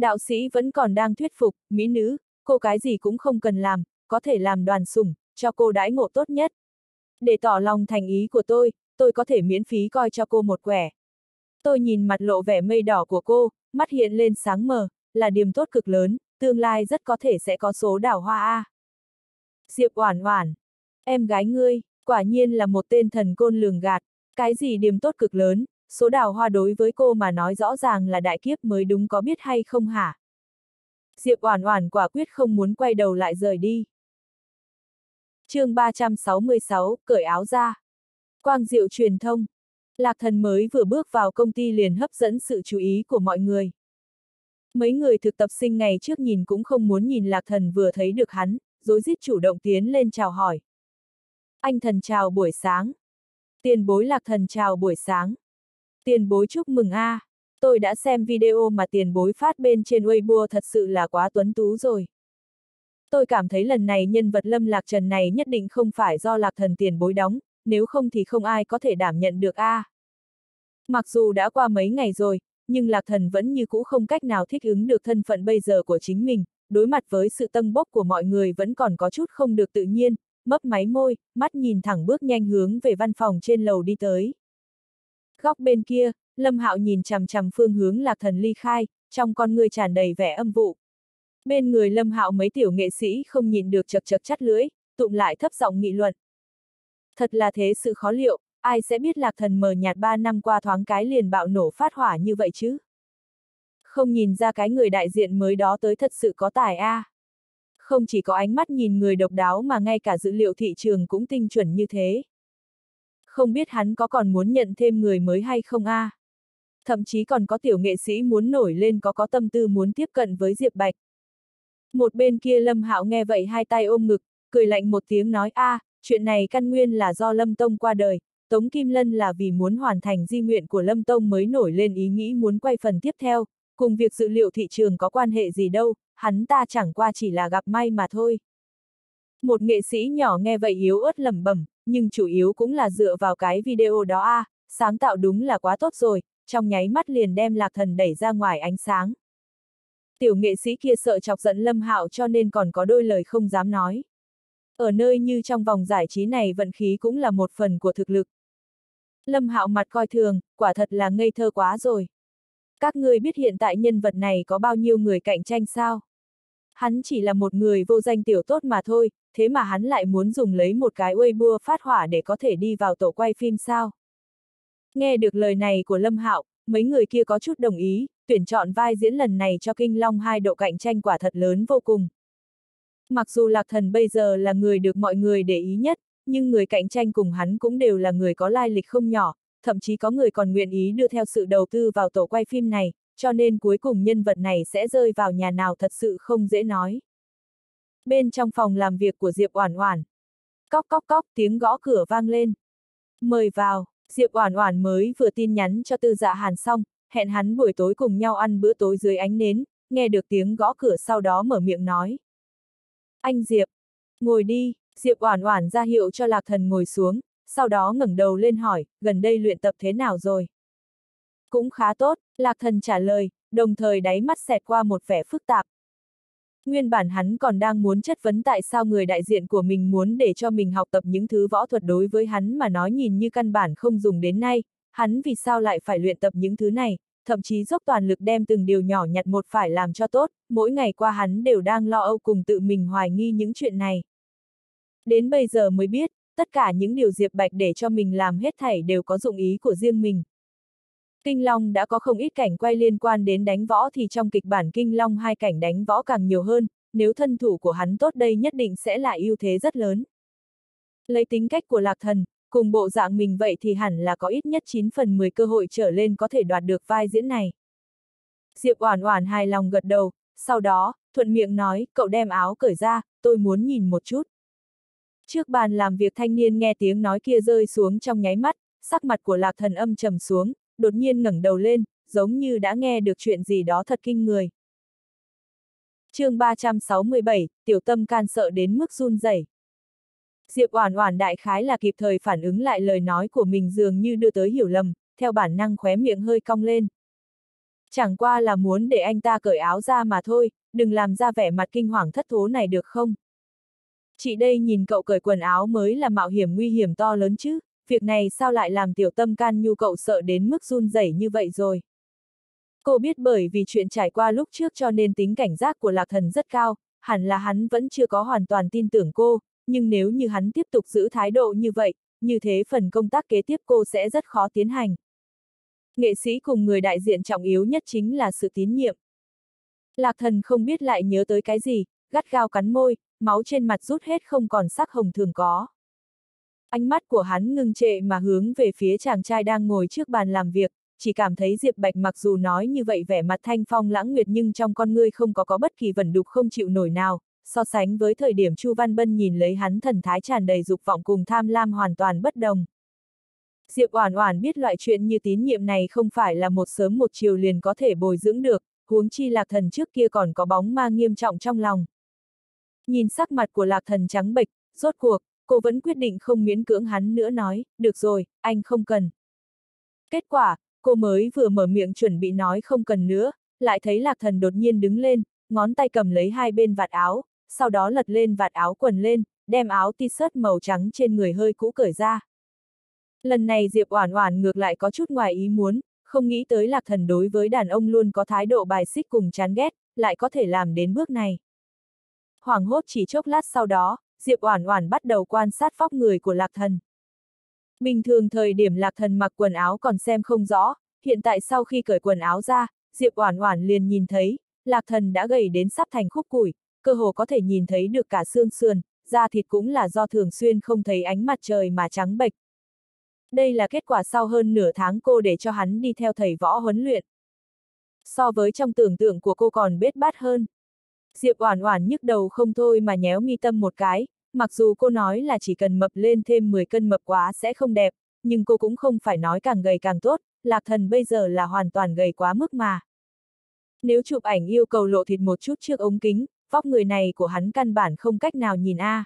Đạo sĩ vẫn còn đang thuyết phục, mỹ nữ, cô cái gì cũng không cần làm, có thể làm đoàn sủng, cho cô đãi ngộ tốt nhất. Để tỏ lòng thành ý của tôi, tôi có thể miễn phí coi cho cô một quẻ. Tôi nhìn mặt lộ vẻ mây đỏ của cô, mắt hiện lên sáng mờ, là điểm tốt cực lớn, tương lai rất có thể sẽ có số đảo hoa A. Diệp Oản Oản, em gái ngươi, quả nhiên là một tên thần côn lường gạt, cái gì điểm tốt cực lớn, số đào hoa đối với cô mà nói rõ ràng là đại kiếp mới đúng có biết hay không hả? Diệp Oản Oản quả quyết không muốn quay đầu lại rời đi. Chương 366, cởi áo ra. Quang Diệu truyền thông. Lạc Thần mới vừa bước vào công ty liền hấp dẫn sự chú ý của mọi người. Mấy người thực tập sinh ngày trước nhìn cũng không muốn nhìn Lạc Thần vừa thấy được hắn, rối rít chủ động tiến lên chào hỏi. Anh thần chào buổi sáng. Tiền bối Lạc Thần chào buổi sáng. Tiền bối chúc mừng a, à. tôi đã xem video mà tiền bối phát bên trên Weibo thật sự là quá tuấn tú rồi. Tôi cảm thấy lần này nhân vật lâm lạc trần này nhất định không phải do lạc thần tiền bối đóng, nếu không thì không ai có thể đảm nhận được a. À. Mặc dù đã qua mấy ngày rồi, nhưng lạc thần vẫn như cũ không cách nào thích ứng được thân phận bây giờ của chính mình, đối mặt với sự tâm bốc của mọi người vẫn còn có chút không được tự nhiên, mấp máy môi, mắt nhìn thẳng bước nhanh hướng về văn phòng trên lầu đi tới. Góc bên kia, Lâm Hạo nhìn chằm chằm phương hướng lạc thần ly khai, trong con người tràn đầy vẻ âm vụ. Bên người Lâm Hạo mấy tiểu nghệ sĩ không nhìn được chật chật chắt lưỡi, tụm lại thấp giọng nghị luận. Thật là thế sự khó liệu, ai sẽ biết lạc thần mờ nhạt ba năm qua thoáng cái liền bạo nổ phát hỏa như vậy chứ? Không nhìn ra cái người đại diện mới đó tới thật sự có tài a. À. Không chỉ có ánh mắt nhìn người độc đáo mà ngay cả dữ liệu thị trường cũng tinh chuẩn như thế không biết hắn có còn muốn nhận thêm người mới hay không a? À? Thậm chí còn có tiểu nghệ sĩ muốn nổi lên có có tâm tư muốn tiếp cận với Diệp Bạch. Một bên kia Lâm Hạo nghe vậy hai tay ôm ngực, cười lạnh một tiếng nói a, à, chuyện này căn nguyên là do Lâm Tông qua đời, Tống Kim Lân là vì muốn hoàn thành di nguyện của Lâm Tông mới nổi lên ý nghĩ muốn quay phần tiếp theo, cùng việc dự liệu thị trường có quan hệ gì đâu, hắn ta chẳng qua chỉ là gặp may mà thôi. Một nghệ sĩ nhỏ nghe vậy yếu ớt lẩm bẩm, nhưng chủ yếu cũng là dựa vào cái video đó a, à, sáng tạo đúng là quá tốt rồi, trong nháy mắt liền đem lạc thần đẩy ra ngoài ánh sáng. Tiểu nghệ sĩ kia sợ chọc giận Lâm Hạo cho nên còn có đôi lời không dám nói. Ở nơi như trong vòng giải trí này vận khí cũng là một phần của thực lực. Lâm Hạo mặt coi thường, quả thật là ngây thơ quá rồi. Các ngươi biết hiện tại nhân vật này có bao nhiêu người cạnh tranh sao? Hắn chỉ là một người vô danh tiểu tốt mà thôi, thế mà hắn lại muốn dùng lấy một cái Weibo phát hỏa để có thể đi vào tổ quay phim sao. Nghe được lời này của Lâm Hạo, mấy người kia có chút đồng ý, tuyển chọn vai diễn lần này cho Kinh Long hai độ cạnh tranh quả thật lớn vô cùng. Mặc dù Lạc Thần bây giờ là người được mọi người để ý nhất, nhưng người cạnh tranh cùng hắn cũng đều là người có lai lịch không nhỏ, thậm chí có người còn nguyện ý đưa theo sự đầu tư vào tổ quay phim này, cho nên cuối cùng nhân vật này sẽ rơi vào nhà nào thật sự không dễ nói. Bên trong phòng làm việc của Diệp Oản Oản, cóc cóc cóc tiếng gõ cửa vang lên. Mời vào, Diệp Oản Oản mới vừa tin nhắn cho Tư Dạ Hàn xong, hẹn hắn buổi tối cùng nhau ăn bữa tối dưới ánh nến, nghe được tiếng gõ cửa sau đó mở miệng nói. Anh Diệp, ngồi đi, Diệp Oản Oản ra hiệu cho Lạc Thần ngồi xuống, sau đó ngẩng đầu lên hỏi, gần đây luyện tập thế nào rồi? Cũng khá tốt, Lạc Thần trả lời, đồng thời đáy mắt xẹt qua một vẻ phức tạp. Nguyên bản hắn còn đang muốn chất vấn tại sao người đại diện của mình muốn để cho mình học tập những thứ võ thuật đối với hắn mà nói nhìn như căn bản không dùng đến nay, hắn vì sao lại phải luyện tập những thứ này, thậm chí dốc toàn lực đem từng điều nhỏ nhặt một phải làm cho tốt, mỗi ngày qua hắn đều đang lo âu cùng tự mình hoài nghi những chuyện này. Đến bây giờ mới biết, tất cả những điều Diệp Bạch để cho mình làm hết thảy đều có dụng ý của riêng mình. Kinh Long đã có không ít cảnh quay liên quan đến đánh võ thì trong kịch bản Kinh Long hai cảnh đánh võ càng nhiều hơn, nếu thân thủ của hắn tốt đây nhất định sẽ là ưu thế rất lớn. Lấy tính cách của lạc thần, cùng bộ dạng mình vậy thì hẳn là có ít nhất 9 phần 10 cơ hội trở lên có thể đoạt được vai diễn này. Diệp Oản Oản hài lòng gật đầu, sau đó, thuận miệng nói, cậu đem áo cởi ra, tôi muốn nhìn một chút. Trước bàn làm việc thanh niên nghe tiếng nói kia rơi xuống trong nháy mắt, sắc mặt của lạc thần âm trầm xuống, đột nhiên ngẩng đầu lên, giống như đã nghe được chuyện gì đó thật kinh người. chương 367, tiểu tâm can sợ đến mức run rẩy. Diệp Oản Oản đại khái là kịp thời phản ứng lại lời nói của mình dường như đưa tới hiểu lầm, theo bản năng khóe miệng hơi cong lên. Chẳng qua là muốn để anh ta cởi áo ra mà thôi, đừng làm ra vẻ mặt kinh hoàng thất thố này được không? Chị đây nhìn cậu cởi quần áo mới là mạo hiểm nguy hiểm to lớn chứ, việc này sao lại làm tiểu tâm can nhu cậu sợ đến mức run rẩy như vậy rồi. Cô biết bởi vì chuyện trải qua lúc trước cho nên tính cảnh giác của lạc thần rất cao, hẳn là hắn vẫn chưa có hoàn toàn tin tưởng cô, nhưng nếu như hắn tiếp tục giữ thái độ như vậy, như thế phần công tác kế tiếp cô sẽ rất khó tiến hành. Nghệ sĩ cùng người đại diện trọng yếu nhất chính là sự tín nhiệm. Lạc thần không biết lại nhớ tới cái gì, gắt gao cắn môi, máu trên mặt rút hết không còn sắc hồng thường có. Ánh mắt của hắn ngưng trệ mà hướng về phía chàng trai đang ngồi trước bàn làm việc, chỉ cảm thấy Diệp Bạch mặc dù nói như vậy vẻ mặt thanh phong lãng nguyệt nhưng trong con ngươi không có có bất kỳ vẩn đục không chịu nổi nào, so sánh với thời điểm Chu Văn Bân nhìn lấy hắn thần thái tràn đầy dục vọng cùng tham lam hoàn toàn bất đồng. Diệp Oản Oản biết loại chuyện như tín nhiệm này không phải là một sớm một chiều liền có thể bồi dưỡng được, huống chi Lạc Thần trước kia còn có bóng ma nghiêm trọng trong lòng. Nhìn sắc mặt của Lạc Thần trắng bệch, rốt cuộc, cô vẫn quyết định không miễn cưỡng hắn nữa nói, được rồi, anh không cần. Kết quả, cô mới vừa mở miệng chuẩn bị nói không cần nữa, lại thấy lạc thần đột nhiên đứng lên, ngón tay cầm lấy hai bên vạt áo, sau đó lật lên vạt áo quần lên, đem áo t-shirt màu trắng trên người hơi cũ cởi ra. Lần này Diệp Oản Oản ngược lại có chút ngoài ý muốn, không nghĩ tới lạc thần đối với đàn ông luôn có thái độ bài xích cùng chán ghét, lại có thể làm đến bước này. Hoàng hốt chỉ chốc lát sau đó, Diệp Oản Oản bắt đầu quan sát vóc người của Lạc Thần. Bình thường thời điểm Lạc Thần mặc quần áo còn xem không rõ, hiện tại sau khi cởi quần áo ra, Diệp Oản Oản liền nhìn thấy, Lạc Thần đã gầy đến sắp thành khúc củi, cơ hồ có thể nhìn thấy được cả xương sườn, da thịt cũng là do thường xuyên không thấy ánh mặt trời mà trắng bệch. Đây là kết quả sau hơn nửa tháng cô để cho hắn đi theo thầy võ huấn luyện. So với trong tưởng tượng của cô còn bết bát hơn. Diệp Oản Oản nhức đầu không thôi mà nhéo mi tâm một cái, mặc dù cô nói là chỉ cần mập lên thêm 10 cân mập quá sẽ không đẹp, nhưng cô cũng không phải nói càng gầy càng tốt, Lạc Thần bây giờ là hoàn toàn gầy quá mức mà. Nếu chụp ảnh yêu cầu lộ thịt một chút trước ống kính, vóc người này của hắn căn bản không cách nào nhìn a. À.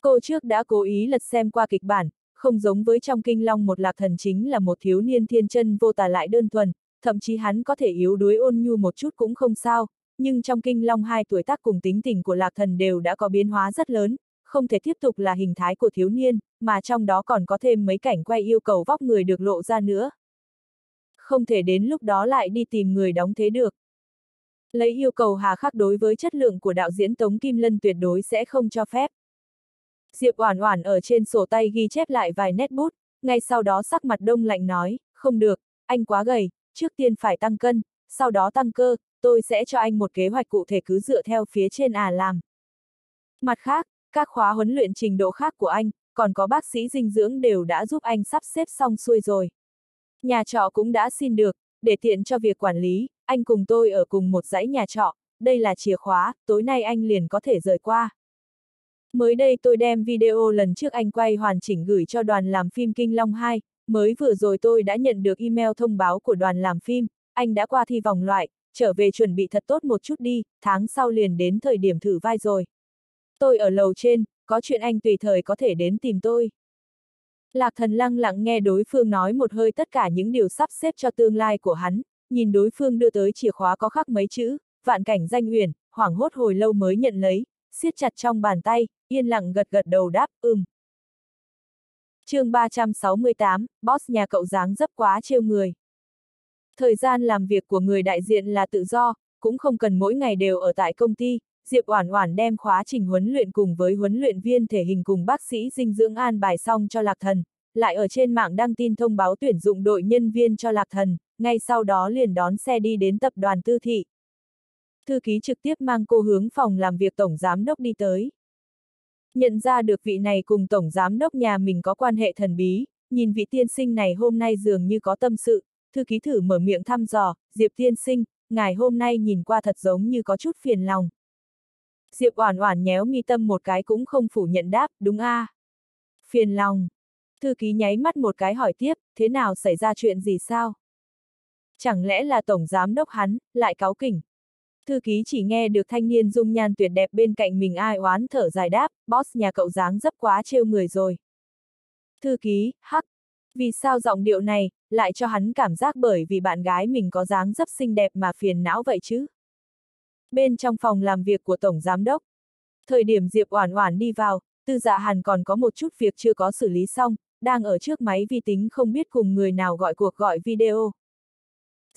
Cô trước đã cố ý lật xem qua kịch bản, không giống với trong kinh long một lạc thần chính là một thiếu niên thiên chân vô tà lại đơn thuần, thậm chí hắn có thể yếu đuối ôn nhu một chút cũng không sao, nhưng trong kinh long hai tuổi tác cùng tính tình của lạc thần đều đã có biến hóa rất lớn, không thể tiếp tục là hình thái của thiếu niên, mà trong đó còn có thêm mấy cảnh quay yêu cầu vóc người được lộ ra nữa. Không thể đến lúc đó lại đi tìm người đóng thế được. Lấy yêu cầu hà khắc đối với chất lượng của đạo diễn Tống Kim Lân tuyệt đối sẽ không cho phép. Diệp Oản Oản ở trên sổ tay ghi chép lại vài nét bút, ngay sau đó sắc mặt đông lạnh nói, không được, anh quá gầy, trước tiên phải tăng cân, sau đó tăng cơ, tôi sẽ cho anh một kế hoạch cụ thể cứ dựa theo phía trên à làm. Mặt khác, các khóa huấn luyện trình độ khác của anh, còn có bác sĩ dinh dưỡng đều đã giúp anh sắp xếp xong xuôi rồi. Nhà trọ cũng đã xin được, để tiện cho việc quản lý, anh cùng tôi ở cùng một dãy nhà trọ, đây là chìa khóa, tối nay anh liền có thể rời qua. Mới đây tôi đem video lần trước anh quay hoàn chỉnh gửi cho đoàn làm phim Kinh Long 2, mới vừa rồi tôi đã nhận được email thông báo của đoàn làm phim, anh đã qua thi vòng loại, trở về chuẩn bị thật tốt một chút đi, tháng sau liền đến thời điểm thử vai rồi. Tôi ở lầu trên, có chuyện anh tùy thời có thể đến tìm tôi. Lạc thần lăng lặng nghe đối phương nói một hơi tất cả những điều sắp xếp cho tương lai của hắn, nhìn đối phương đưa tới chìa khóa có khắc mấy chữ, vạn cảnh danh huyền, hoảng hốt hồi lâu mới nhận lấy, siết chặt trong bàn tay, yên lặng gật gật đầu đáp, ừm. chương 368, boss nhà cậu dáng dấp quá trêu người. Thời gian làm việc của người đại diện là tự do, cũng không cần mỗi ngày đều ở tại công ty, Diệp Oản Oản đem khóa trình huấn luyện cùng với huấn luyện viên thể hình cùng bác sĩ dinh dưỡng an bài xong cho Lạc Thần, lại ở trên mạng đăng tin thông báo tuyển dụng đội nhân viên cho Lạc Thần, ngay sau đó liền đón xe đi đến tập đoàn Tư thị. Thư ký trực tiếp mang cô hướng phòng làm việc tổng giám đốc đi tới. Nhận ra được vị này cùng tổng giám đốc nhà mình có quan hệ thần bí, nhìn vị tiên sinh này hôm nay dường như có tâm sự, thư ký thử mở miệng thăm dò, Diệp tiên sinh, ngài hôm nay nhìn qua thật giống như có chút phiền lòng. Diệp Oản Oản nhéo mi tâm một cái cũng không phủ nhận đáp, đúng a. À? Phiền lòng. Thư ký nháy mắt một cái hỏi tiếp, thế nào xảy ra chuyện gì sao? Chẳng lẽ là tổng giám đốc hắn, lại cáo kỉnh. Thư ký chỉ nghe được thanh niên dung nhan tuyệt đẹp bên cạnh mình ai oán thở dài đáp, boss nhà cậu dáng dấp quá trêu người rồi. Thư ký, hắc. Vì sao giọng điệu này, lại cho hắn cảm giác bởi vì bạn gái mình có dáng dấp xinh đẹp mà phiền não vậy chứ? Bên trong phòng làm việc của Tổng Giám Đốc, thời điểm Diệp Oản Oản đi vào, Tư Dạ Hàn còn có một chút việc chưa có xử lý xong, đang ở trước máy vi tính không biết cùng người nào gọi cuộc gọi video.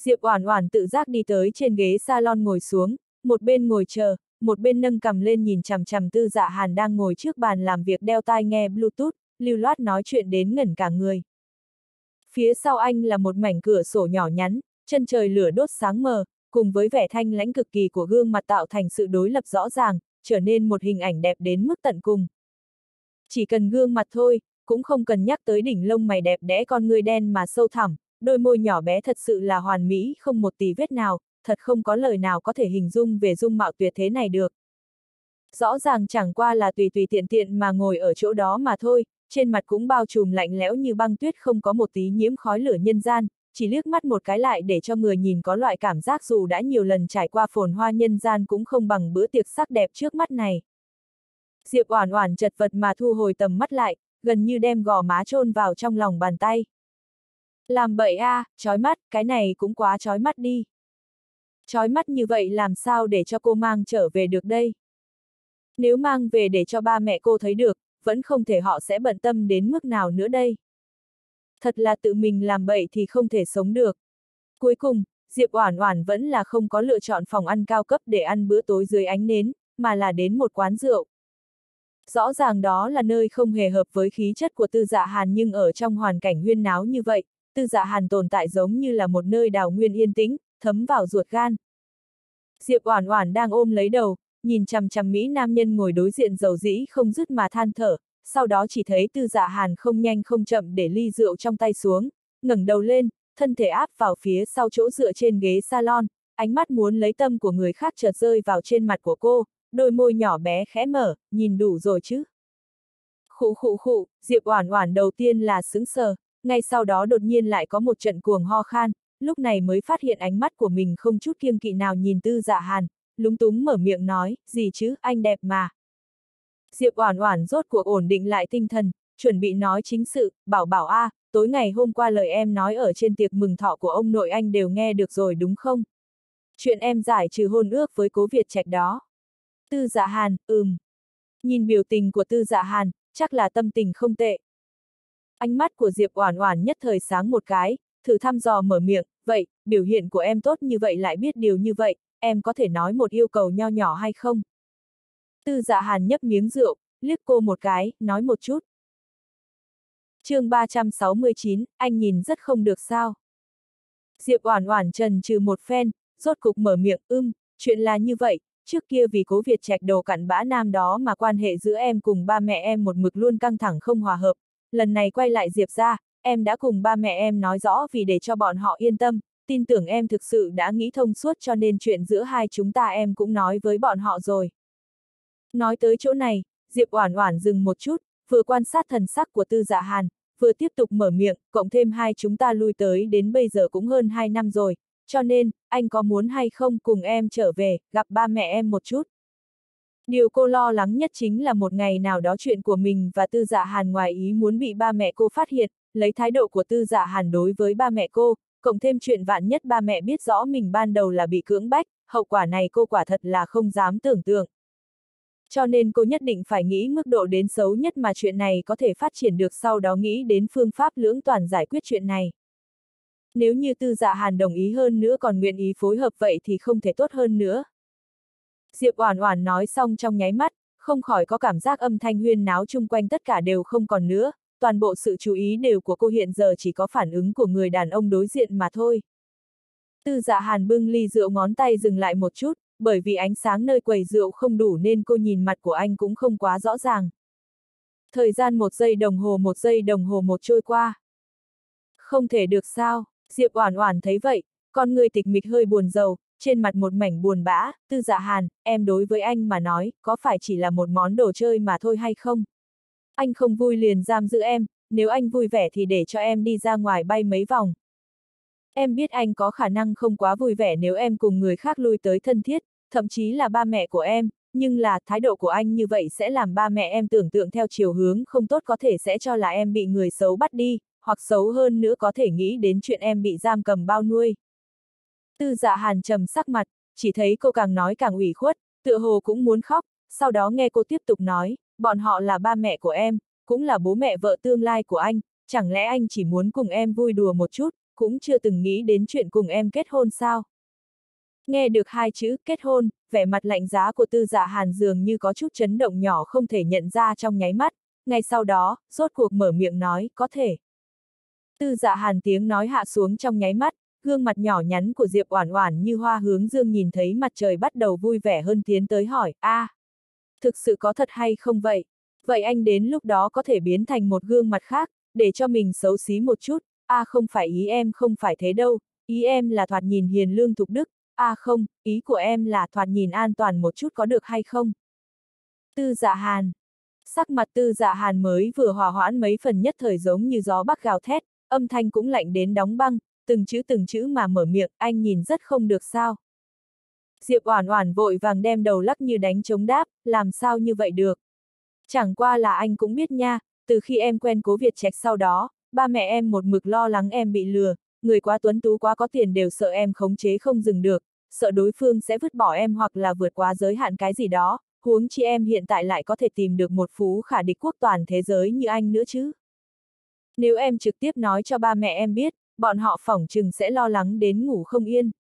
Diệp Oản Oản tự giác đi tới trên ghế salon ngồi xuống, một bên ngồi chờ, một bên nâng cầm lên nhìn chằm chằm Tư Dạ Hàn đang ngồi trước bàn làm việc đeo tai nghe Bluetooth, lưu loát nói chuyện đến ngẩn cả người. Phía sau anh là một mảnh cửa sổ nhỏ nhắn, chân trời lửa đốt sáng mờ, cùng với vẻ thanh lãnh cực kỳ của gương mặt tạo thành sự đối lập rõ ràng, trở nên một hình ảnh đẹp đến mức tận cùng. Chỉ cần gương mặt thôi, cũng không cần nhắc tới đỉnh lông mày đẹp đẽ con người đen mà sâu thẳm, đôi môi nhỏ bé thật sự là hoàn mỹ không một tì vết nào, thật không có lời nào có thể hình dung về dung mạo tuyệt thế này được. Rõ ràng chẳng qua là tùy tùy tiện tiện mà ngồi ở chỗ đó mà thôi, trên mặt cũng bao trùm lạnh lẽo như băng tuyết không có một tí nhiễm khói lửa nhân gian, chỉ liếc mắt một cái lại để cho người nhìn có loại cảm giác dù đã nhiều lần trải qua phồn hoa nhân gian cũng không bằng bữa tiệc sắc đẹp trước mắt này. Diệp Oản Oản chật vật mà thu hồi tầm mắt lại, gần như đem gò má chôn vào trong lòng bàn tay. Làm bậy a, à, chói mắt, cái này cũng quá chói mắt đi. Chói mắt như vậy làm sao để cho cô mang trở về được đây? Nếu mang về để cho ba mẹ cô thấy được, vẫn không thể họ sẽ bận tâm đến mức nào nữa đây. Thật là tự mình làm bậy thì không thể sống được. Cuối cùng, Diệp Oản Oản vẫn là không có lựa chọn phòng ăn cao cấp để ăn bữa tối dưới ánh nến, mà là đến một quán rượu. Rõ ràng đó là nơi không hề hợp với khí chất của Tư Dạ Hàn nhưng ở trong hoàn cảnh huyên náo như vậy, Tư Dạ Hàn tồn tại giống như là một nơi đào nguyên yên tĩnh, thấm vào ruột gan. Diệp Oản Oản đang ôm lấy đầu, nhìn chằm chằm mỹ nam nhân ngồi đối diện dầu dĩ không dứt mà than thở, sau đó chỉ thấy Tư Dạ Hàn không nhanh không chậm để ly rượu trong tay xuống, ngẩng đầu lên, thân thể áp vào phía sau chỗ dựa trên ghế salon, ánh mắt muốn lấy tâm của người khác chợt rơi vào trên mặt của cô, đôi môi nhỏ bé khẽ mở, nhìn đủ rồi chứ. Khụ khụ khụ, Diệp Oản Oản đầu tiên là sững sờ, ngay sau đó đột nhiên lại có một trận cuồng ho khan, lúc này mới phát hiện ánh mắt của mình không chút kiêng kỵ nào nhìn Tư Dạ Hàn, lúng túng mở miệng nói, gì chứ, anh đẹp mà. Diệp Oản Oản rốt cuộc ổn định lại tinh thần, chuẩn bị nói chính sự, bảo bảo a, à, tối ngày hôm qua lời em nói ở trên tiệc mừng thọ của ông nội anh đều nghe được rồi đúng không? Chuyện em giải trừ hôn ước với cố Việt Trạch đó. Tư Dạ Hàn, ừm. Nhìn biểu tình của Tư Dạ Hàn, chắc là tâm tình không tệ. Ánh mắt của Diệp Oản Oản nhất thời sáng một cái, thử thăm dò mở miệng, vậy, biểu hiện của em tốt như vậy lại biết điều như vậy, em có thể nói một yêu cầu nho nhỏ hay không? Tư dạ hàn nhấp miếng rượu, liếc cô một cái, nói một chút. chương 369, anh nhìn rất không được sao. Diệp Oản Oản trần trừ một phen, rốt cục mở miệng, ưm, chuyện là như vậy, trước kia vì cố Việt trạch đồ cặn bã nam đó mà quan hệ giữa em cùng ba mẹ em một mực luôn căng thẳng không hòa hợp, lần này quay lại Diệp ra, em đã cùng ba mẹ em nói rõ vì để cho bọn họ yên tâm, tin tưởng em thực sự đã nghĩ thông suốt cho nên chuyện giữa hai chúng ta em cũng nói với bọn họ rồi. Nói tới chỗ này, Diệp Oản Oản dừng một chút, vừa quan sát thần sắc của Tư Dạ Hàn, vừa tiếp tục mở miệng, cộng thêm hai chúng ta lui tới đến bây giờ cũng hơn hai năm rồi, cho nên, anh có muốn hay không cùng em trở về, gặp ba mẹ em một chút. Điều cô lo lắng nhất chính là một ngày nào đó chuyện của mình và Tư Dạ Hàn ngoài ý muốn bị ba mẹ cô phát hiện, lấy thái độ của Tư Dạ Hàn đối với ba mẹ cô, cộng thêm chuyện vạn nhất ba mẹ biết rõ mình ban đầu là bị cưỡng bách, hậu quả này cô quả thật là không dám tưởng tượng. Cho nên cô nhất định phải nghĩ mức độ đến xấu nhất mà chuyện này có thể phát triển được sau đó nghĩ đến phương pháp lưỡng toàn giải quyết chuyện này. Nếu như tư dạ hàn đồng ý hơn nữa còn nguyện ý phối hợp vậy thì không thể tốt hơn nữa. Diệp Oản Oản nói xong trong nháy mắt, không khỏi có cảm giác âm thanh huyên náo chung quanh tất cả đều không còn nữa, toàn bộ sự chú ý đều của cô hiện giờ chỉ có phản ứng của người đàn ông đối diện mà thôi. Tư dạ hàn bưng ly rượu ngón tay dừng lại một chút, bởi vì ánh sáng nơi quầy rượu không đủ nên cô nhìn mặt của anh cũng không quá rõ ràng. Thời gian một giây đồng hồ một giây đồng hồ một trôi qua. Không thể được sao, Diệp Oản Oản thấy vậy, con người tịch mịch hơi buồn rầu, trên mặt một mảnh buồn bã, tư dạ hàn, em đối với anh mà nói, có phải chỉ là một món đồ chơi mà thôi hay không? Anh không vui liền giam giữ em, nếu anh vui vẻ thì để cho em đi ra ngoài bay mấy vòng. Em biết anh có khả năng không quá vui vẻ nếu em cùng người khác lui tới thân thiết, thậm chí là ba mẹ của em, nhưng là thái độ của anh như vậy sẽ làm ba mẹ em tưởng tượng theo chiều hướng không tốt có thể sẽ cho là em bị người xấu bắt đi, hoặc xấu hơn nữa có thể nghĩ đến chuyện em bị giam cầm bao nuôi. Tư dạ hàn trầm sắc mặt, chỉ thấy cô càng nói càng ủy khuất, tựa hồ cũng muốn khóc, sau đó nghe cô tiếp tục nói, bọn họ là ba mẹ của em, cũng là bố mẹ vợ tương lai của anh, chẳng lẽ anh chỉ muốn cùng em vui đùa một chút, cũng chưa từng nghĩ đến chuyện cùng em kết hôn sao? Nghe được hai chữ kết hôn, vẻ mặt lạnh giá của tư dạ hàn dường như có chút chấn động nhỏ không thể nhận ra trong nháy mắt, ngay sau đó, rốt cuộc mở miệng nói, có thể. Tư dạ hàn tiếng nói hạ xuống trong nháy mắt, gương mặt nhỏ nhắn của Diệp Oản Oản như hoa hướng dương nhìn thấy mặt trời bắt đầu vui vẻ hơn tiến tới hỏi, a, à, thực sự có thật hay không vậy? Vậy anh đến lúc đó có thể biến thành một gương mặt khác, để cho mình xấu xí một chút, a à, không phải ý em không phải thế đâu, ý em là thoạt nhìn hiền lương thục đức, a à, không, ý của em là thoạt nhìn an toàn một chút có được hay không? Tư dạ hàn. Sắc mặt tư dạ hàn mới vừa hòa hoãn mấy phần nhất thời giống như gió bắc gào thét, âm thanh cũng lạnh đến đóng băng, từng chữ từng chữ mà mở miệng, anh nhìn rất không được sao. Diệp Oản Oản vội vàng đem đầu lắc như đánh chống đáp, làm sao như vậy được. Chẳng qua là anh cũng biết nha, từ khi em quen cố Việt Trạch sau đó, ba mẹ em một mực lo lắng em bị lừa, người quá tuấn tú quá có tiền đều sợ em khống chế không dừng được, sợ đối phương sẽ vứt bỏ em hoặc là vượt quá giới hạn cái gì đó, huống chi em hiện tại lại có thể tìm được một phú khả địch quốc toàn thế giới như anh nữa chứ. Nếu em trực tiếp nói cho ba mẹ em biết, bọn họ phỏng chừng sẽ lo lắng đến ngủ không yên.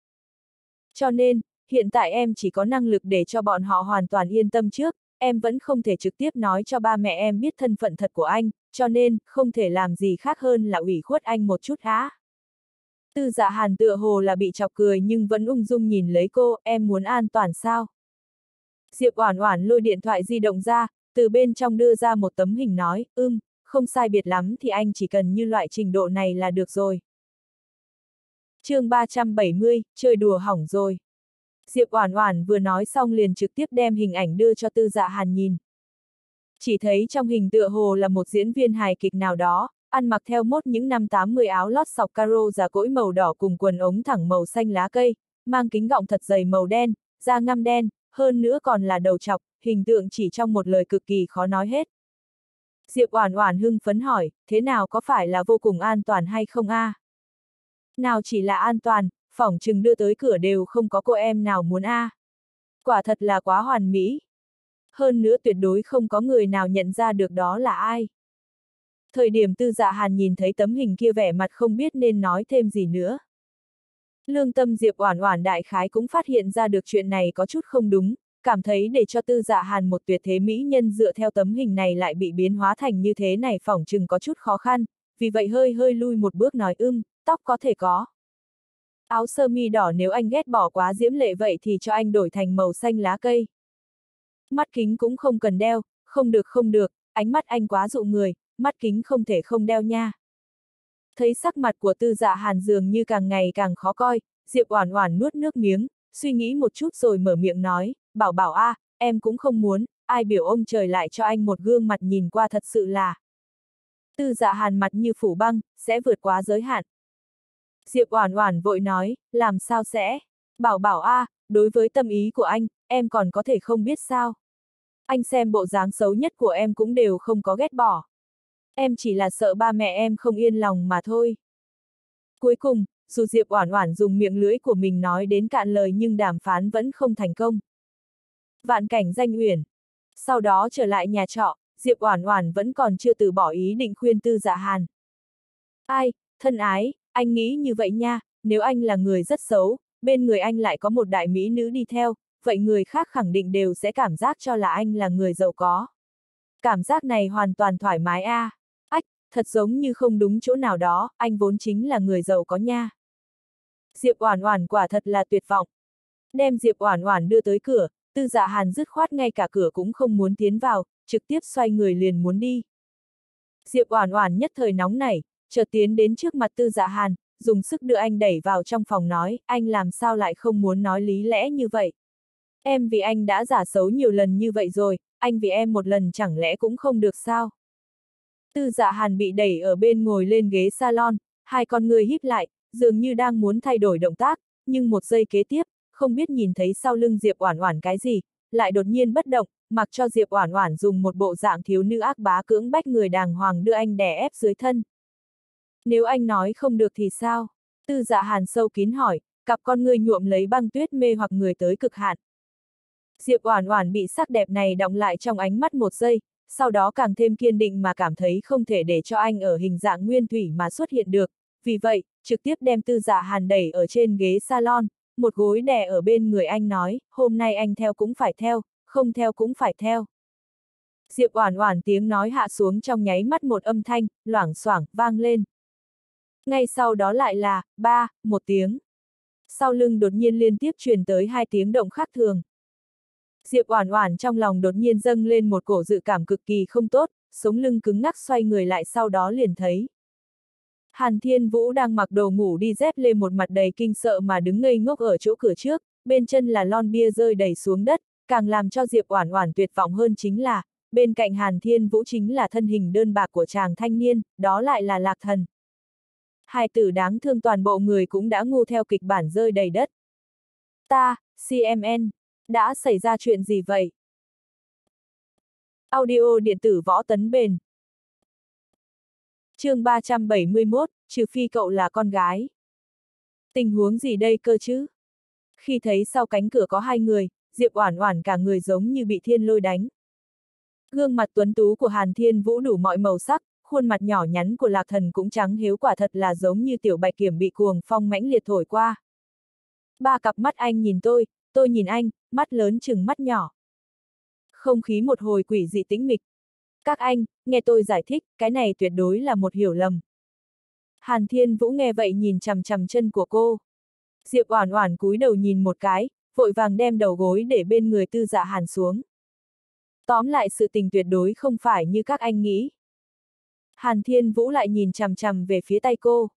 Cho nên, hiện tại em chỉ có năng lực để cho bọn họ hoàn toàn yên tâm trước, em vẫn không thể trực tiếp nói cho ba mẹ em biết thân phận thật của anh, cho nên, không thể làm gì khác hơn là ủy khuất anh một chút hả? Tư dạ hàn tựa hồ là bị chọc cười nhưng vẫn ung dung nhìn lấy cô, em muốn an toàn sao? Diệp Oản Oản lôi điện thoại di động ra, từ bên trong đưa ra một tấm hình nói, ưm, không sai biệt lắm thì anh chỉ cần như loại trình độ này là được rồi chương 370, chơi đùa hỏng rồi. Diệp Oản Oản vừa nói xong liền trực tiếp đem hình ảnh đưa cho Tư Dạ Hàn nhìn. Chỉ thấy trong hình tựa hồ là một diễn viên hài kịch nào đó, ăn mặc theo mốt những năm 80 áo lót sọc caro giả cỗi màu đỏ cùng quần ống thẳng màu xanh lá cây, mang kính gọng thật dày màu đen, da ngăm đen, hơn nữa còn là đầu chọc, hình tượng chỉ trong một lời cực kỳ khó nói hết. Diệp Oản Oản hưng phấn hỏi, thế nào có phải là vô cùng an toàn hay không a? À? Nào chỉ là an toàn, phỏng chừng đưa tới cửa đều không có cô em nào muốn a. À. Quả thật là quá hoàn mỹ. Hơn nữa tuyệt đối không có người nào nhận ra được đó là ai. Thời điểm tư dạ hàn nhìn thấy tấm hình kia vẻ mặt không biết nên nói thêm gì nữa. Lương tâm Diệp Oản Oản đại khái cũng phát hiện ra được chuyện này có chút không đúng, cảm thấy để cho tư dạ hàn một tuyệt thế mỹ nhân dựa theo tấm hình này lại bị biến hóa thành như thế này phỏng chừng có chút khó khăn, vì vậy hơi hơi lui một bước nói ưng, tóc có thể có. Áo sơ mi đỏ nếu anh ghét bỏ quá diễm lệ vậy thì cho anh đổi thành màu xanh lá cây. Mắt kính cũng không cần đeo, không được không được, ánh mắt anh quá dụ người, mắt kính không thể không đeo nha. Thấy sắc mặt của tư dạ hàn dường như càng ngày càng khó coi, Diệp Oản Oản nuốt nước miếng, suy nghĩ một chút rồi mở miệng nói, bảo bảo a, à, em cũng không muốn, ai biểu ông trời lại cho anh một gương mặt nhìn qua thật sự là. Tư dạ hàn mặt như phủ băng, sẽ vượt quá giới hạn. Diệp Oản Oản vội nói, làm sao sẽ? Bảo bảo a, à, đối với tâm ý của anh, em còn có thể không biết sao? Anh xem bộ dáng xấu nhất của em cũng đều không có ghét bỏ. Em chỉ là sợ ba mẹ em không yên lòng mà thôi. Cuối cùng, dù Diệp Oản Oản dùng miệng lưỡi của mình nói đến cạn lời nhưng đàm phán vẫn không thành công. Vạn cảnh danh uyển. Sau đó trở lại nhà trọ, Diệp Oản Oản vẫn còn chưa từ bỏ ý định khuyên Tư Dạ Hàn. Ai, thân ái, anh nghĩ như vậy nha, nếu anh là người rất xấu, bên người anh lại có một đại mỹ nữ đi theo, vậy người khác khẳng định đều sẽ cảm giác cho là anh là người giàu có. Cảm giác này hoàn toàn thoải mái a. À. Ách, thật giống như không đúng chỗ nào đó, anh vốn chính là người giàu có nha. Diệp Oản Oản quả thật là tuyệt vọng. Đem Diệp Oản Oản đưa tới cửa, Tư Dạ Hàn dứt khoát ngay cả cửa cũng không muốn tiến vào, trực tiếp xoay người liền muốn đi. Diệp Oản Oản nhất thời nóng nảy, chợt tiến đến trước mặt Tư Dạ Hàn, dùng sức đưa anh đẩy vào trong phòng nói, anh làm sao lại không muốn nói lý lẽ như vậy. Em vì anh đã giả xấu nhiều lần như vậy rồi, anh vì em một lần chẳng lẽ cũng không được sao? Tư dạ hàn bị đẩy ở bên ngồi lên ghế salon, hai con người híp lại, dường như đang muốn thay đổi động tác, nhưng một giây kế tiếp, không biết nhìn thấy sau lưng Diệp Oản Oản cái gì, lại đột nhiên bất động, mặc cho Diệp Oản Oản dùng một bộ dạng thiếu nữ ác bá cưỡng bách người đàng hoàng đưa anh đè ép dưới thân. Nếu anh nói không được thì sao? Tư dạ hàn sâu kín hỏi, cặp con người nhuộm lấy băng tuyết mê hoặc người tới cực hạn. Diệp Oản Oản bị sắc đẹp này động lại trong ánh mắt một giây, sau đó càng thêm kiên định mà cảm thấy không thể để cho anh ở hình dạng nguyên thủy mà xuất hiện được, vì vậy, trực tiếp đem tư dạ hàn đẩy ở trên ghế salon, một gối đè ở bên người anh nói, hôm nay anh theo cũng phải theo, không theo cũng phải theo. Diệp Oản Oản tiếng nói hạ xuống trong nháy mắt một âm thanh, loảng xoảng, vang lên. Ngay sau đó lại là, ba, một tiếng. Sau lưng đột nhiên liên tiếp truyền tới hai tiếng động khác thường. Diệp Oản Oản trong lòng đột nhiên dâng lên một cổ dự cảm cực kỳ không tốt, sống lưng cứng ngắc xoay người lại sau đó liền thấy. Hàn Thiên Vũ đang mặc đồ ngủ đi dép lê một mặt đầy kinh sợ mà đứng ngây ngốc ở chỗ cửa trước, bên chân là lon bia rơi đầy xuống đất, càng làm cho Diệp Oản Oản tuyệt vọng hơn chính là, bên cạnh Hàn Thiên Vũ chính là thân hình đơn bạc của chàng thanh niên, đó lại là Lạc Thần. Hai tử đáng thương toàn bộ người cũng đã ngu theo kịch bản rơi đầy đất. Ta, CMN, đã xảy ra chuyện gì vậy? Audio điện tử võ tấn bền. chương 371, trừ phi cậu là con gái. Tình huống gì đây cơ chứ? Khi thấy sau cánh cửa có hai người, Diệp Oản Oản cả người giống như bị thiên lôi đánh. Gương mặt tuấn tú của Hàn Thiên Vũ đủ mọi màu sắc, khuôn mặt nhỏ nhắn của Lạc Thần cũng trắng hiếu quả thật là giống như tiểu bạch kiểm bị cuồng phong mãnh liệt thổi qua. Ba cặp mắt anh nhìn tôi, tôi nhìn anh, mắt lớn chừng mắt nhỏ. Không khí một hồi quỷ dị tĩnh mịch. Các anh, nghe tôi giải thích, cái này tuyệt đối là một hiểu lầm. Hàn Thiên Vũ nghe vậy nhìn chằm chằm chân của cô. Diệp Oản Oản cúi đầu nhìn một cái, vội vàng đem đầu gối để bên người Tư Dạ Hàn xuống. Tóm lại sự tình tuyệt đối không phải như các anh nghĩ. Hàn Thiên Vũ lại nhìn chằm chằm về phía tay cô.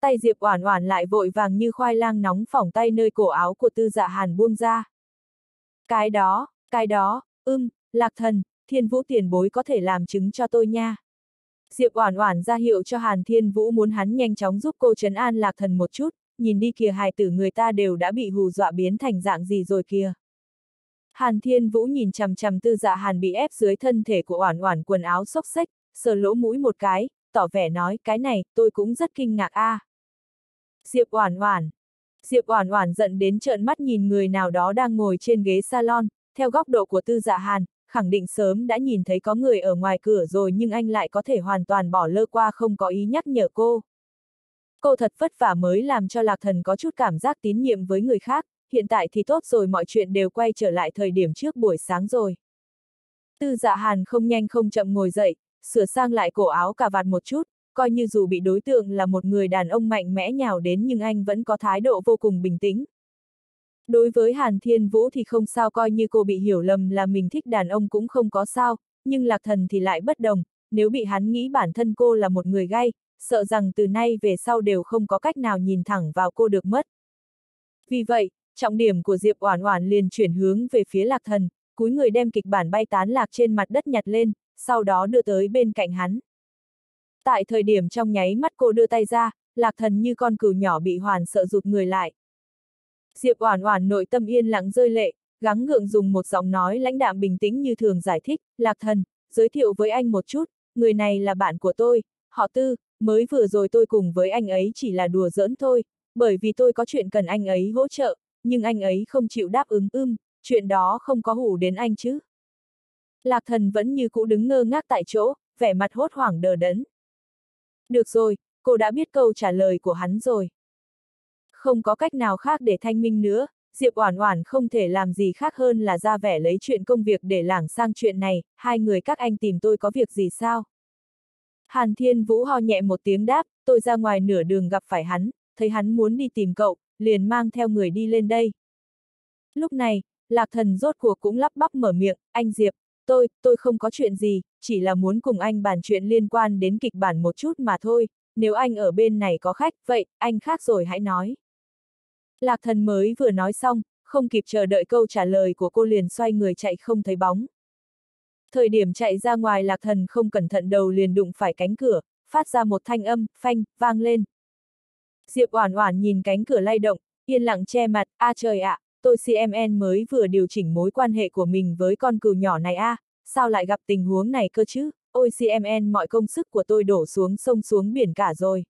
Tay Diệp Oản Oản lại vội vàng như khoai lang nóng phỏng tay nơi cổ áo của Tư Dạ Hàn buông ra. Cái đó, cái đó, ưm, Lạc Thần, Thiên Vũ tiền bối có thể làm chứng cho tôi nha. Diệp Oản Oản ra hiệu cho Hàn Thiên Vũ muốn hắn nhanh chóng giúp cô trấn an Lạc Thần một chút, nhìn đi kìa hài tử người ta đều đã bị hù dọa biến thành dạng gì rồi kìa. Hàn Thiên Vũ nhìn chằm chằm Tư Dạ Hàn bị ép dưới thân thể của Oản Oản quần áo xốc xếch, sờ lỗ mũi một cái, tỏ vẻ nói, cái này, tôi cũng rất kinh ngạc a. À. Diệp Oản Oản. Diệp Oản Oản giận đến trợn mắt nhìn người nào đó đang ngồi trên ghế salon, theo góc độ của Tư Dạ Hàn, khẳng định sớm đã nhìn thấy có người ở ngoài cửa rồi nhưng anh lại có thể hoàn toàn bỏ lơ qua không có ý nhắc nhở cô. Cô thật vất vả mới làm cho Lạc Thần có chút cảm giác tín nhiệm với người khác, hiện tại thì tốt rồi mọi chuyện đều quay trở lại thời điểm trước buổi sáng rồi. Tư Dạ Hàn không nhanh không chậm ngồi dậy, sửa sang lại cổ áo cà vạt một chút, coi như dù bị đối tượng là một người đàn ông mạnh mẽ nhào đến nhưng anh vẫn có thái độ vô cùng bình tĩnh. Đối với Hàn Thiên Vũ thì không sao coi như cô bị hiểu lầm là mình thích đàn ông cũng không có sao, nhưng Lạc Thần thì lại bất đồng, nếu bị hắn nghĩ bản thân cô là một người gay, sợ rằng từ nay về sau đều không có cách nào nhìn thẳng vào cô được mất. Vì vậy, trọng điểm của Diệp Oản Oản liền chuyển hướng về phía Lạc Thần, cúi người đem kịch bản bay tán lạc trên mặt đất nhặt lên, sau đó đưa tới bên cạnh hắn. Tại thời điểm trong nháy mắt cô đưa tay ra, lạc thần như con cừu nhỏ bị hoàn sợ rụt người lại. Diệp Oản Oản nội tâm yên lặng rơi lệ, gắng gượng dùng một giọng nói lãnh đạm bình tĩnh như thường giải thích, "Lạc Thần, giới thiệu với anh một chút, người này là bạn của tôi, họ Tư, mới vừa rồi tôi cùng với anh ấy chỉ là đùa giỡn thôi, bởi vì tôi có chuyện cần anh ấy hỗ trợ, nhưng anh ấy không chịu đáp ứng ưm, chuyện đó không có hủ đến anh chứ. Lạc thần vẫn như cũ đứng ngơ ngác tại chỗ, vẻ mặt hốt hoảng đờ đẫn. Được rồi, cô đã biết câu trả lời của hắn rồi. Không có cách nào khác để thanh minh nữa, Diệp Oản Oản không thể làm gì khác hơn là ra vẻ lấy chuyện công việc để lảng sang chuyện này, hai người các anh tìm tôi có việc gì sao? Hàn Thiên Vũ ho nhẹ một tiếng đáp, tôi ra ngoài nửa đường gặp phải hắn, thấy hắn muốn đi tìm cậu, liền mang theo người đi lên đây. Lúc này, Lạc Thần rốt cuộc cũng lắp bắp mở miệng, anh Diệp, tôi, tôi không có chuyện gì, chỉ là muốn cùng anh bàn chuyện liên quan đến kịch bản một chút mà thôi, nếu anh ở bên này có khách, vậy, anh khác rồi hãy nói. Lạc thần mới vừa nói xong, không kịp chờ đợi câu trả lời của cô liền xoay người chạy không thấy bóng. Thời điểm chạy ra ngoài lạc thần không cẩn thận đầu liền đụng phải cánh cửa, phát ra một thanh âm, phanh, vang lên. Diệp Oản Oản nhìn cánh cửa lay động, yên lặng che mặt, a trời ạ, tôi CMN mới vừa điều chỉnh mối quan hệ của mình với con cừu nhỏ này a, à, sao lại gặp tình huống này cơ chứ, ôi CMN mọi công sức của tôi đổ xuống sông xuống biển cả rồi.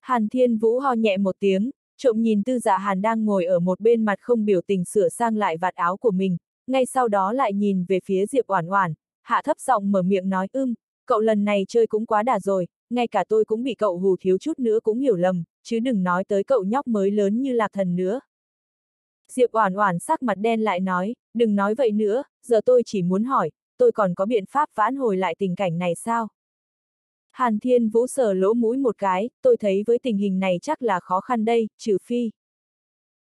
Hàn Thiên Vũ ho nhẹ một tiếng, trộm nhìn tư dạ hàn đang ngồi ở một bên mặt không biểu tình sửa sang lại vạt áo của mình, ngay sau đó lại nhìn về phía Diệp Oản Oản, hạ thấp giọng mở miệng nói ưm, cậu lần này chơi cũng quá đà rồi, ngay cả tôi cũng bị cậu hù thiếu chút nữa cũng hiểu lầm, chứ đừng nói tới cậu nhóc mới lớn như lạc thần nữa. Diệp Oản Oản sắc mặt đen lại nói, đừng nói vậy nữa, giờ tôi chỉ muốn hỏi, tôi còn có biện pháp vãn hồi lại tình cảnh này sao? Hàn Thiên Vũ sờ lỗ mũi một cái, tôi thấy với tình hình này chắc là khó khăn đây, trừ phi.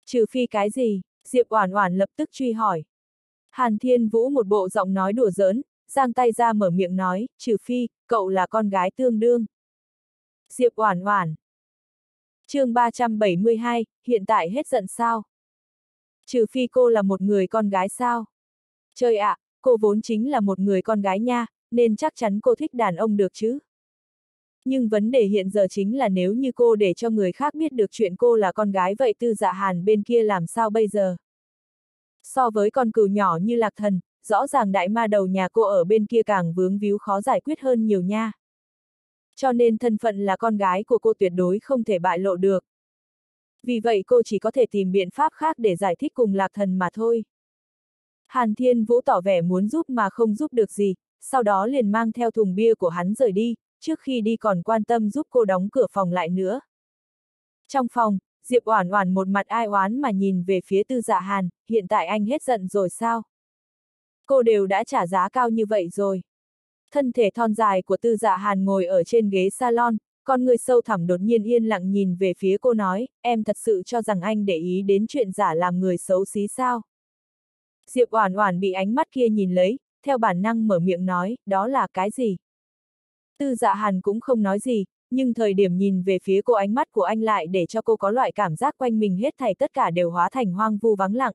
Trừ phi cái gì? Diệp Oản Oản lập tức truy hỏi. Hàn Thiên Vũ một bộ giọng nói đùa giỡn, giang tay ra mở miệng nói, trừ phi, cậu là con gái tương đương. Diệp Oản Oản. Chương 372, hiện tại hết giận sao? Trừ phi cô là một người con gái sao? Trời ạ, à, cô vốn chính là một người con gái nha, nên chắc chắn cô thích đàn ông được chứ. Nhưng vấn đề hiện giờ chính là nếu như cô để cho người khác biết được chuyện cô là con gái vậy tư dạ hàn bên kia làm sao bây giờ? So với con cừu nhỏ như lạc thần, rõ ràng đại ma đầu nhà cô ở bên kia càng vướng víu khó giải quyết hơn nhiều nha. Cho nên thân phận là con gái của cô tuyệt đối không thể bại lộ được. Vì vậy cô chỉ có thể tìm biện pháp khác để giải thích cùng lạc thần mà thôi. Hàn Thiên Vũ tỏ vẻ muốn giúp mà không giúp được gì, sau đó liền mang theo thùng bia của hắn rời đi, trước khi đi còn quan tâm giúp cô đóng cửa phòng lại nữa. Trong phòng, Diệp Oản Oản một mặt ai oán mà nhìn về phía Tư Dạ Hàn, hiện tại anh hết giận rồi sao? Cô đều đã trả giá cao như vậy rồi. Thân thể thon dài của Tư Dạ Hàn ngồi ở trên ghế salon, con người sâu thẳm đột nhiên yên lặng nhìn về phía cô nói, em thật sự cho rằng anh để ý đến chuyện giả làm người xấu xí sao? Diệp Oản Oản bị ánh mắt kia nhìn lấy, theo bản năng mở miệng nói, đó là cái gì? Tư dạ hàn cũng không nói gì, nhưng thời điểm nhìn về phía cô ánh mắt của anh lại để cho cô có loại cảm giác quanh mình hết thảy tất cả đều hóa thành hoang vu vắng lặng.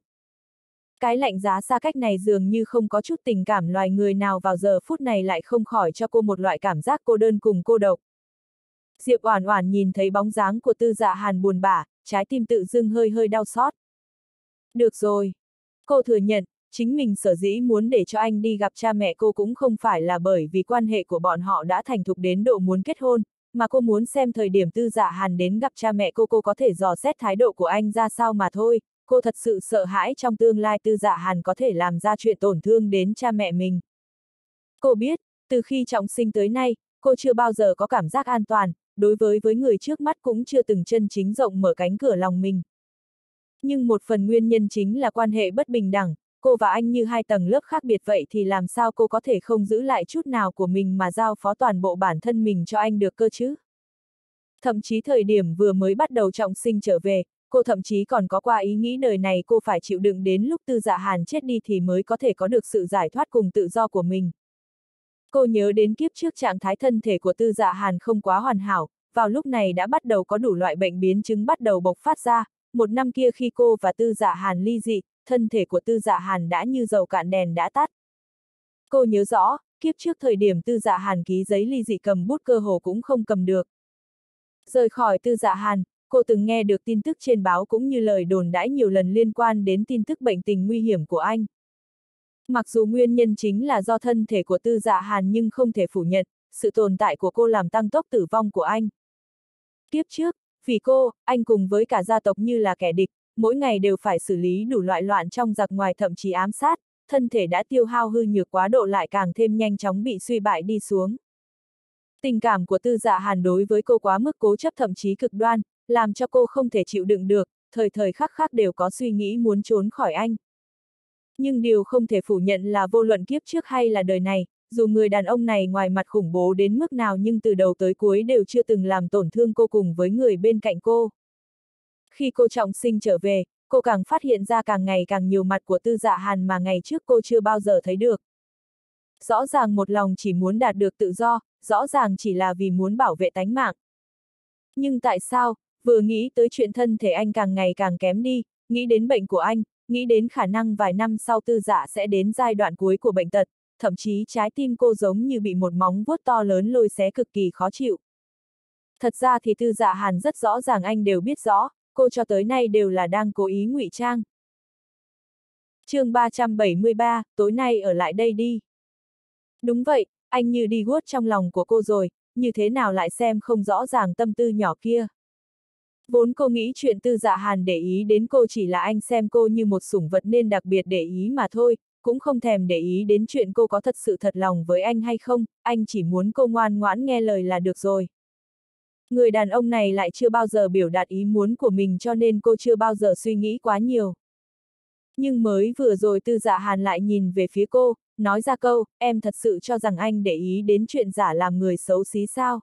Cái lạnh giá xa cách này dường như không có chút tình cảm loài người nào vào giờ phút này lại không khỏi cho cô một loại cảm giác cô đơn cùng cô độc. Diệp Oản Oản nhìn thấy bóng dáng của Tư Dạ Hàn buồn bã, trái tim tự dưng hơi hơi đau xót. Được rồi. Cô thừa nhận, chính mình sở dĩ muốn để cho anh đi gặp cha mẹ cô cũng không phải là bởi vì quan hệ của bọn họ đã thành thục đến độ muốn kết hôn, mà cô muốn xem thời điểm tư dạ hàn đến gặp cha mẹ cô cô có thể dò xét thái độ của anh ra sao mà thôi, cô thật sự sợ hãi trong tương lai tư dạ hàn có thể làm ra chuyện tổn thương đến cha mẹ mình. Cô biết, từ khi trọng sinh tới nay, cô chưa bao giờ có cảm giác an toàn, đối với với người trước mắt cũng chưa từng chân chính rộng mở cánh cửa lòng mình. Nhưng một phần nguyên nhân chính là quan hệ bất bình đẳng, cô và anh như hai tầng lớp khác biệt vậy thì làm sao cô có thể không giữ lại chút nào của mình mà giao phó toàn bộ bản thân mình cho anh được cơ chứ? Thậm chí thời điểm vừa mới bắt đầu trọng sinh trở về, cô thậm chí còn có qua ý nghĩ đời này cô phải chịu đựng đến lúc tư dạ hàn chết đi thì mới có thể có được sự giải thoát cùng tự do của mình. Cô nhớ đến kiếp trước trạng thái thân thể của tư dạ hàn không quá hoàn hảo, vào lúc này đã bắt đầu có đủ loại bệnh biến chứng bắt đầu bộc phát ra, một năm kia khi cô và tư dạ hàn ly dị, thân thể của tư dạ hàn đã như dầu cạn đèn đã tắt. Cô nhớ rõ, kiếp trước thời điểm tư dạ hàn ký giấy ly dị cầm bút cơ hồ cũng không cầm được. Rời khỏi tư dạ hàn, cô từng nghe được tin tức trên báo cũng như lời đồn đãi nhiều lần liên quan đến tin tức bệnh tình nguy hiểm của anh. Mặc dù nguyên nhân chính là do thân thể của tư dạ hàn nhưng không thể phủ nhận, sự tồn tại của cô làm tăng tốc tử vong của anh. Kiếp trước, Vì cô, anh cùng với cả gia tộc như là kẻ địch, mỗi ngày đều phải xử lý đủ loại loạn trong giặc ngoài thậm chí ám sát, thân thể đã tiêu hao hư nhược quá độ lại càng thêm nhanh chóng bị suy bại đi xuống. Tình cảm của tư dạ hàn đối với cô quá mức cố chấp thậm chí cực đoan, làm cho cô không thể chịu đựng được, thời thời khắc khắc đều có suy nghĩ muốn trốn khỏi anh. Nhưng điều không thể phủ nhận là vô luận kiếp trước hay là đời này, dù người đàn ông này ngoài mặt khủng bố đến mức nào nhưng từ đầu tới cuối đều chưa từng làm tổn thương cô cùng với người bên cạnh cô. Khi cô trọng sinh trở về, cô càng phát hiện ra càng ngày càng nhiều mặt của tư dạ hàn mà ngày trước cô chưa bao giờ thấy được. Rõ ràng một lòng chỉ muốn đạt được tự do, rõ ràng chỉ là vì muốn bảo vệ tánh mạng. Nhưng tại sao, vừa nghĩ tới chuyện thân thể anh càng ngày càng kém đi, nghĩ đến bệnh của anh, nghĩ đến khả năng vài năm sau tư dạ sẽ đến giai đoạn cuối của bệnh tật, thậm chí trái tim cô giống như bị một móng vuốt to lớn lôi xé cực kỳ khó chịu. Thật ra thì tư dạ hàn rất rõ ràng anh đều biết rõ, cô cho tới nay đều là đang cố ý ngụy trang. chương 373, tối nay ở lại đây đi. Đúng vậy, anh như đi guốt trong lòng của cô rồi, như thế nào lại xem không rõ ràng tâm tư nhỏ kia. Vốn cô nghĩ chuyện tư dạ hàn để ý đến cô chỉ là anh xem cô như một sủng vật nên đặc biệt để ý mà thôi, cũng không thèm để ý đến chuyện cô có thật sự thật lòng với anh hay không, anh chỉ muốn cô ngoan ngoãn nghe lời là được rồi. Người đàn ông này lại chưa bao giờ biểu đạt ý muốn của mình cho nên cô chưa bao giờ suy nghĩ quá nhiều. Nhưng mới vừa rồi tư dạ hàn lại nhìn về phía cô, nói ra câu, em thật sự cho rằng anh để ý đến chuyện giả làm người xấu xí sao.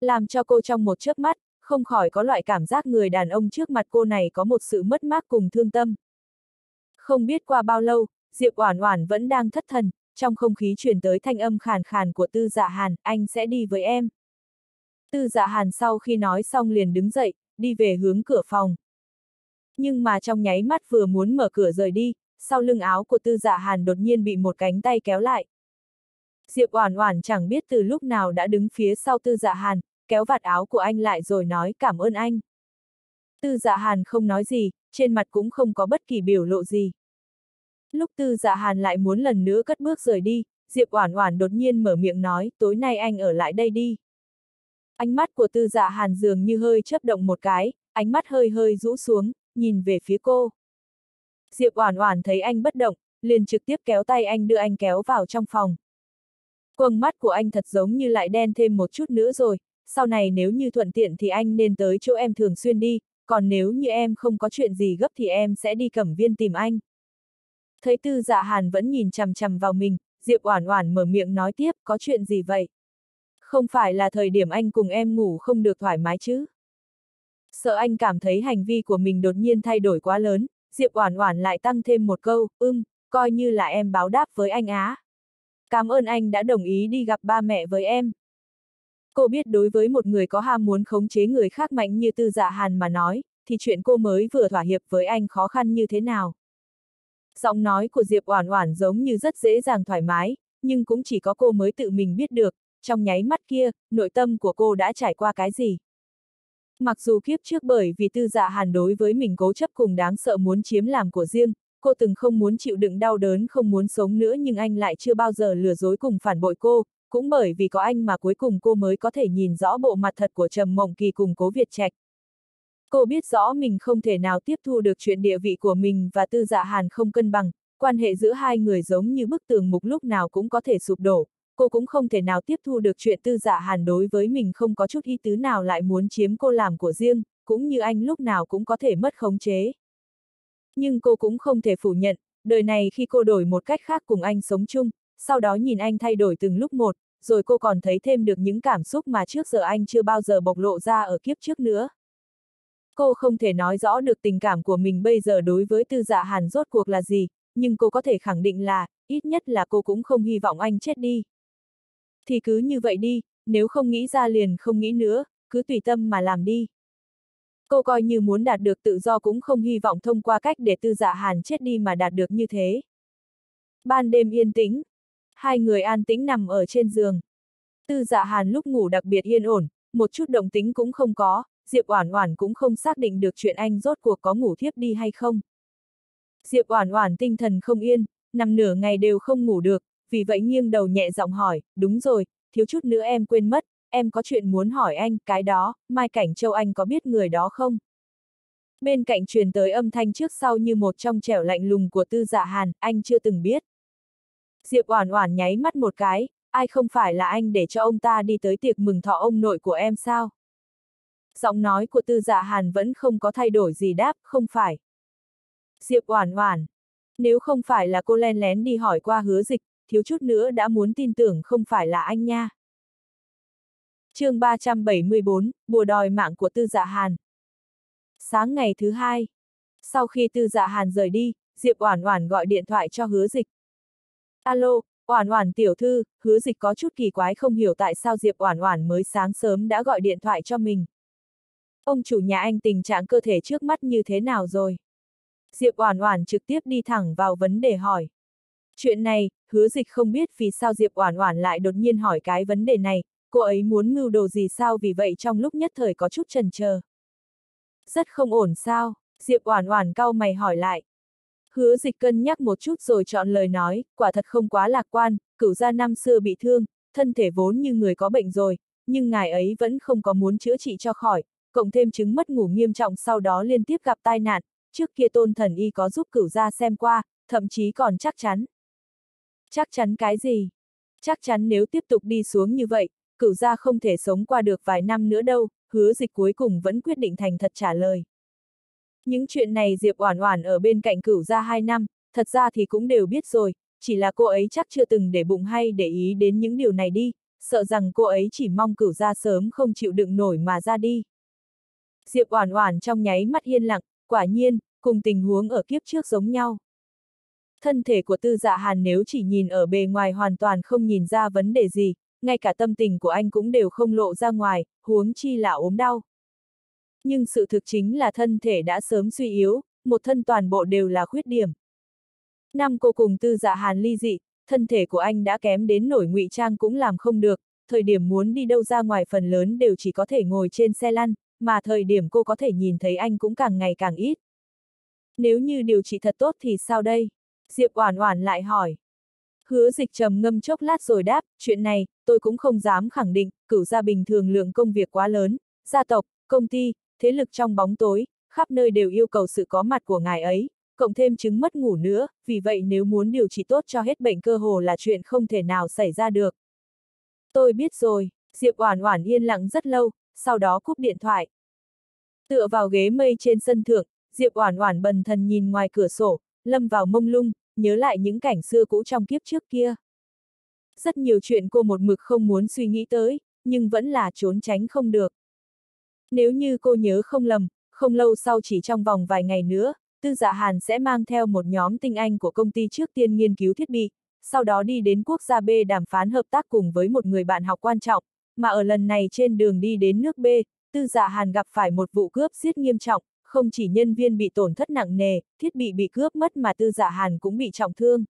Làm cho cô trong một chớp mắt, không khỏi có loại cảm giác người đàn ông trước mặt cô này có một sự mất mát cùng thương tâm. Không biết qua bao lâu, Diệp Oản Oản vẫn đang thất thần, trong không khí truyền tới thanh âm khàn khàn của Tư Dạ Hàn, anh sẽ đi với em. Tư Dạ Hàn sau khi nói xong liền đứng dậy, đi về hướng cửa phòng. Nhưng mà trong nháy mắt vừa muốn mở cửa rời đi, sau lưng áo của Tư Dạ Hàn đột nhiên bị một cánh tay kéo lại. Diệp Oản Oản chẳng biết từ lúc nào đã đứng phía sau Tư Dạ Hàn, kéo vạt áo của anh lại rồi nói cảm ơn anh. Tư Dạ Hàn không nói gì, trên mặt cũng không có bất kỳ biểu lộ gì. Lúc tư dạ hàn lại muốn lần nữa cất bước rời đi, Diệp Oản Oản đột nhiên mở miệng nói, tối nay anh ở lại đây đi. Ánh mắt của tư dạ hàn dường như hơi chớp động một cái, ánh mắt hơi hơi rũ xuống, nhìn về phía cô. Diệp Oản Oản thấy anh bất động, liền trực tiếp kéo tay anh đưa anh kéo vào trong phòng. Quầng mắt của anh thật giống như lại đen thêm một chút nữa rồi, sau này nếu như thuận tiện thì anh nên tới chỗ em thường xuyên đi, còn nếu như em không có chuyện gì gấp thì em sẽ đi cẩm viên tìm anh. Thấy tư dạ hàn vẫn nhìn chằm chằm vào mình, Diệp Oản Oản mở miệng nói tiếp, có chuyện gì vậy? Không phải là thời điểm anh cùng em ngủ không được thoải mái chứ? Sợ anh cảm thấy hành vi của mình đột nhiên thay đổi quá lớn, Diệp Oản Oản lại tăng thêm một câu, ưm, coi như là em báo đáp với anh á. Cảm ơn anh đã đồng ý đi gặp ba mẹ với em. Cô biết đối với một người có ham muốn khống chế người khác mạnh như Tư Dạ Hàn mà nói, thì chuyện cô mới vừa thỏa hiệp với anh khó khăn như thế nào. Giọng nói của Diệp Oản Oản giống như rất dễ dàng thoải mái, nhưng cũng chỉ có cô mới tự mình biết được, trong nháy mắt kia, nội tâm của cô đã trải qua cái gì. Mặc dù kiếp trước bởi vì tư dạ hàn đối với mình cố chấp cùng đáng sợ muốn chiếm làm của riêng, cô từng không muốn chịu đựng đau đớn không muốn sống nữa nhưng anh lại chưa bao giờ lừa dối cùng phản bội cô, cũng bởi vì có anh mà cuối cùng cô mới có thể nhìn rõ bộ mặt thật của Trầm Mộng Kỳ cùng Cố Việt Trạch. Cô biết rõ mình không thể nào tiếp thu được chuyện địa vị của mình và tư dạ hàn không cân bằng, quan hệ giữa hai người giống như bức tường mục lúc nào cũng có thể sụp đổ, cô cũng không thể nào tiếp thu được chuyện tư dạ hàn đối với mình không có chút ý tứ nào lại muốn chiếm cô làm của riêng, cũng như anh lúc nào cũng có thể mất khống chế. Nhưng cô cũng không thể phủ nhận, đời này khi cô đổi một cách khác cùng anh sống chung, sau đó nhìn anh thay đổi từng lúc một, rồi cô còn thấy thêm được những cảm xúc mà trước giờ anh chưa bao giờ bộc lộ ra ở kiếp trước nữa. Cô không thể nói rõ được tình cảm của mình bây giờ đối với tư dạ hàn rốt cuộc là gì, nhưng cô có thể khẳng định là, ít nhất là cô cũng không hy vọng anh chết đi. Thì cứ như vậy đi, nếu không nghĩ ra liền không nghĩ nữa, cứ tùy tâm mà làm đi. Cô coi như muốn đạt được tự do cũng không hy vọng thông qua cách để tư dạ hàn chết đi mà đạt được như thế. Ban đêm yên tĩnh, hai người an tĩnh nằm ở trên giường. Tư dạ hàn lúc ngủ đặc biệt yên ổn, một chút động tính cũng không có, Diệp Oản Oản cũng không xác định được chuyện anh rốt cuộc có ngủ thiếp đi hay không. Diệp Oản Oản tinh thần không yên, nằm nửa ngày đều không ngủ được, vì vậy nghiêng đầu nhẹ giọng hỏi, đúng rồi, thiếu chút nữa em quên mất, em có chuyện muốn hỏi anh, cái đó, Mai Cảnh Châu anh có biết người đó không? Bên cạnh truyền tới âm thanh trước sau như một trong trẻo lạnh lùng của tư dạ hàn, anh chưa từng biết. Diệp Oản Oản nháy mắt một cái, ai không phải là anh để cho ông ta đi tới tiệc mừng thọ ông nội của em sao? Giọng nói của tư dạ hàn vẫn không có thay đổi gì đáp, không phải. Diệp Oản Oản, nếu không phải là cô len lén đi hỏi qua hứa dịch, thiếu chút nữa đã muốn tin tưởng không phải là anh nha. chương 374, bùa đòi mạng của tư dạ hàn. Sáng ngày thứ hai, sau khi tư dạ hàn rời đi, Diệp Oản Oản gọi điện thoại cho hứa dịch. Alo, Oản Oản tiểu thư, hứa dịch có chút kỳ quái không hiểu tại sao Diệp Oản Oản mới sáng sớm đã gọi điện thoại cho mình. Ông chủ nhà anh tình trạng cơ thể trước mắt như thế nào rồi? Diệp Oản Oản trực tiếp đi thẳng vào vấn đề hỏi. Chuyện này, hứa dịch không biết vì sao Diệp Oản Oản lại đột nhiên hỏi cái vấn đề này, cô ấy muốn mưu đồ gì sao vì vậy trong lúc nhất thời có chút chần chờ. Rất không ổn sao, Diệp Oản Oản cau mày hỏi lại. Hứa dịch cân nhắc một chút rồi chọn lời nói, quả thật không quá lạc quan, cửu gia năm xưa bị thương, thân thể vốn như người có bệnh rồi, nhưng ngài ấy vẫn không có muốn chữa trị cho khỏi, cộng thêm chứng mất ngủ nghiêm trọng sau đó liên tiếp gặp tai nạn, trước kia tôn thần y có giúp cửu gia xem qua, thậm chí còn chắc chắn. Chắc chắn cái gì? Chắc chắn nếu tiếp tục đi xuống như vậy, cửu gia không thể sống qua được vài năm nữa đâu, hứa dịch cuối cùng vẫn quyết định thành thật trả lời. Những chuyện này Diệp Oản Oản ở bên cạnh cửu gia hai năm, thật ra thì cũng đều biết rồi, chỉ là cô ấy chắc chưa từng để bụng hay để ý đến những điều này đi, sợ rằng cô ấy chỉ mong cửu gia sớm không chịu đựng nổi mà ra đi. Diệp Oản Oản trong nháy mắt yên lặng, quả nhiên, cùng tình huống ở kiếp trước giống nhau. Thân thể của tư dạ hàn nếu chỉ nhìn ở bề ngoài hoàn toàn không nhìn ra vấn đề gì, ngay cả tâm tình của anh cũng đều không lộ ra ngoài, huống chi là ốm đau. Nhưng sự thực chính là thân thể đã sớm suy yếu, một thân toàn bộ đều là khuyết điểm. Năm cô cùng tư dạ hàn ly dị, thân thể của anh đã kém đến nổi ngụy trang cũng làm không được, thời điểm muốn đi đâu ra ngoài phần lớn đều chỉ có thể ngồi trên xe lăn, mà thời điểm cô có thể nhìn thấy anh cũng càng ngày càng ít. Nếu như điều trị thật tốt thì sao đây? Diệp Oản Oản lại hỏi. Hứa dịch trầm ngâm chốc lát rồi đáp, chuyện này, tôi cũng không dám khẳng định, cửu gia bình thường lượng công việc quá lớn, gia tộc, công ty, thế lực trong bóng tối, khắp nơi đều yêu cầu sự có mặt của ngài ấy, cộng thêm chứng mất ngủ nữa, vì vậy nếu muốn điều trị tốt cho hết bệnh cơ hồ là chuyện không thể nào xảy ra được. Tôi biết rồi, Diệp Oản Oản yên lặng rất lâu, sau đó cúp điện thoại. Tựa vào ghế mây trên sân thượng, Diệp Oản Oản bần thần nhìn ngoài cửa sổ, lâm vào mông lung, nhớ lại những cảnh xưa cũ trong kiếp trước kia. Rất nhiều chuyện cô một mực không muốn suy nghĩ tới, nhưng vẫn là trốn tránh không được. Nếu như cô nhớ không lầm, không lâu sau chỉ trong vòng vài ngày nữa, Tư Dạ Hàn sẽ mang theo một nhóm tinh anh của công ty trước tiên nghiên cứu thiết bị, sau đó đi đến quốc gia B đàm phán hợp tác cùng với một người bạn học quan trọng, mà ở lần này trên đường đi đến nước B, Tư Dạ Hàn gặp phải một vụ cướp giết nghiêm trọng, không chỉ nhân viên bị tổn thất nặng nề, thiết bị bị cướp mất mà Tư Dạ Hàn cũng bị trọng thương.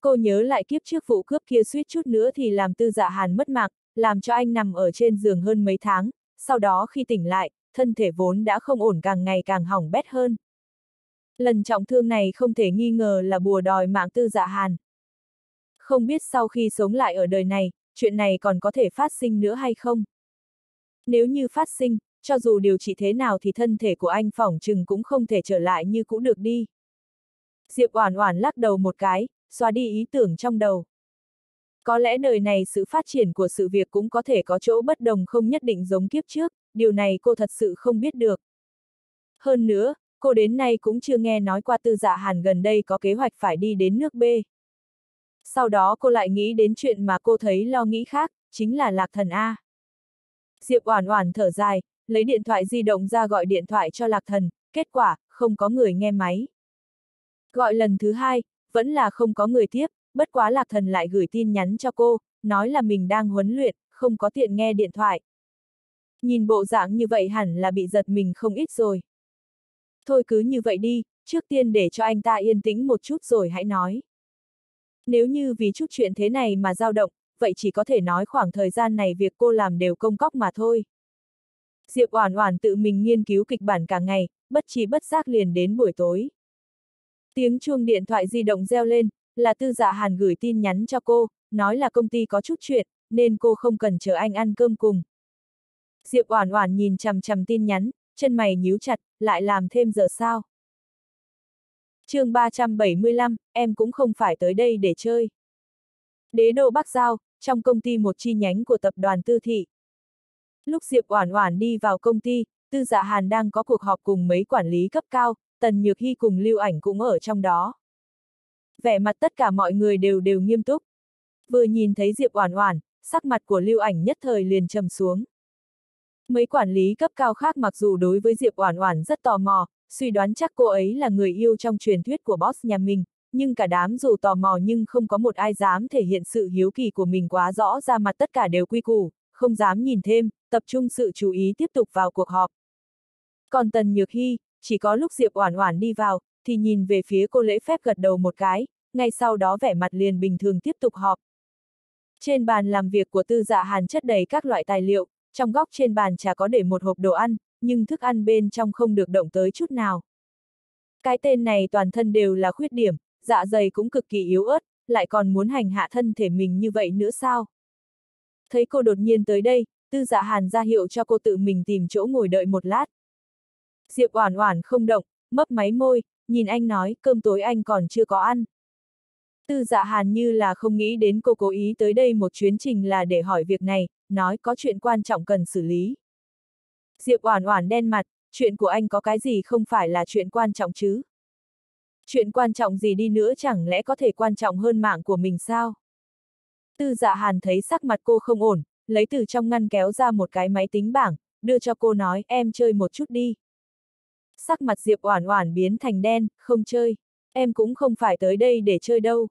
Cô nhớ lại kiếp trước vụ cướp kia suýt chút nữa thì làm Tư Dạ Hàn mất mạng, làm cho anh nằm ở trên giường hơn mấy tháng, sau đó khi tỉnh lại, thân thể vốn đã không ổn càng ngày càng hỏng bét hơn. Lần trọng thương này không thể nghi ngờ là bùa đòi mạng Tư Dạ Hàn. Không biết sau khi sống lại ở đời này, chuyện này còn có thể phát sinh nữa hay không? Nếu như phát sinh, cho dù điều trị thế nào thì thân thể của anh phỏng chừng cũng không thể trở lại như cũ được đi. Diệp Oản Oản lắc đầu một cái, xóa đi ý tưởng trong đầu. Có lẽ đời này sự phát triển của sự việc cũng có thể có chỗ bất đồng không nhất định giống kiếp trước, điều này cô thật sự không biết được. Hơn nữa, cô đến nay cũng chưa nghe nói qua tư dạ hàn gần đây có kế hoạch phải đi đến nước B. Sau đó cô lại nghĩ đến chuyện mà cô thấy lo nghĩ khác, chính là lạc thần A. Diệp Oản Oản thở dài, lấy điện thoại di động ra gọi điện thoại cho lạc thần, kết quả, không có người nghe máy. Gọi lần thứ hai, vẫn là không có người tiếp, bất quá lạc thần lại gửi tin nhắn cho cô, nói là mình đang huấn luyện, không có tiện nghe điện thoại. Nhìn bộ dạng như vậy hẳn là bị giật mình không ít rồi. Thôi cứ như vậy đi, trước tiên để cho anh ta yên tĩnh một chút rồi hãy nói. Nếu như vì chút chuyện thế này mà dao động, vậy chỉ có thể nói khoảng thời gian này việc cô làm đều công cóc mà thôi. Diệp Oản Oản tự mình nghiên cứu kịch bản cả ngày, bất chi bất giác liền đến buổi tối. Tiếng chuông điện thoại di động reo lên, là Tư Dạ Hàn gửi tin nhắn cho cô, nói là công ty có chút chuyện, nên cô không cần chờ anh ăn cơm cùng. Diệp Oản Oản nhìn chằm chằm tin nhắn, chân mày nhíu chặt, lại làm thêm giờ sao? chương 375, em cũng không phải tới đây để chơi. Đế đô Bắc Giao, trong công ty một chi nhánh của tập đoàn Tư Thị. Lúc Diệp Oản Oản đi vào công ty, Tư Dạ Hàn đang có cuộc họp cùng mấy quản lý cấp cao, Tần Nhược Hy cùng Lưu Ảnh cũng ở trong đó. Vẻ mặt tất cả mọi người đều đều nghiêm túc. Vừa nhìn thấy Diệp Oản Oản, sắc mặt của Lưu Ảnh nhất thời liền trầm xuống. Mấy quản lý cấp cao khác mặc dù đối với Diệp Oản Oản rất tò mò, suy đoán chắc cô ấy là người yêu trong truyền thuyết của boss nhà mình, nhưng cả đám dù tò mò nhưng không có một ai dám thể hiện sự hiếu kỳ của mình quá rõ ra mặt tất cả đều quy củ, không dám nhìn thêm, tập trung sự chú ý tiếp tục vào cuộc họp. Còn Tần Nhược Hy, chỉ có lúc Diệp Oản Oản đi vào, thì nhìn về phía cô lễ phép gật đầu một cái, ngay sau đó vẻ mặt liền bình thường tiếp tục họp. Trên bàn làm việc của Tư Dạ Hàn chất đầy các loại tài liệu, trong góc trên bàn trà có để một hộp đồ ăn, nhưng thức ăn bên trong không được động tới chút nào. Cái tên này toàn thân đều là khuyết điểm, dạ dày cũng cực kỳ yếu ớt, lại còn muốn hành hạ thân thể mình như vậy nữa sao? Thấy cô đột nhiên tới đây, tư dạ hàn ra hiệu cho cô tự mình tìm chỗ ngồi đợi một lát. Diệp Oản Oản không động, mấp máy môi, nhìn anh nói, cơm tối anh còn chưa có ăn. Tư dạ hàn như là không nghĩ đến cô cố ý tới đây một chuyến trình là để hỏi việc này, nói có chuyện quan trọng cần xử lý. Diệp Oản Oản đen mặt, chuyện của anh có cái gì không phải là chuyện quan trọng chứ? Chuyện quan trọng gì đi nữa chẳng lẽ có thể quan trọng hơn mạng của mình sao? Tư dạ hàn thấy sắc mặt cô không ổn, lấy từ trong ngăn kéo ra một cái máy tính bảng, đưa cho cô nói em chơi một chút đi. Sắc mặt Diệp Oản Oản biến thành đen, không chơi, em cũng không phải tới đây để chơi đâu.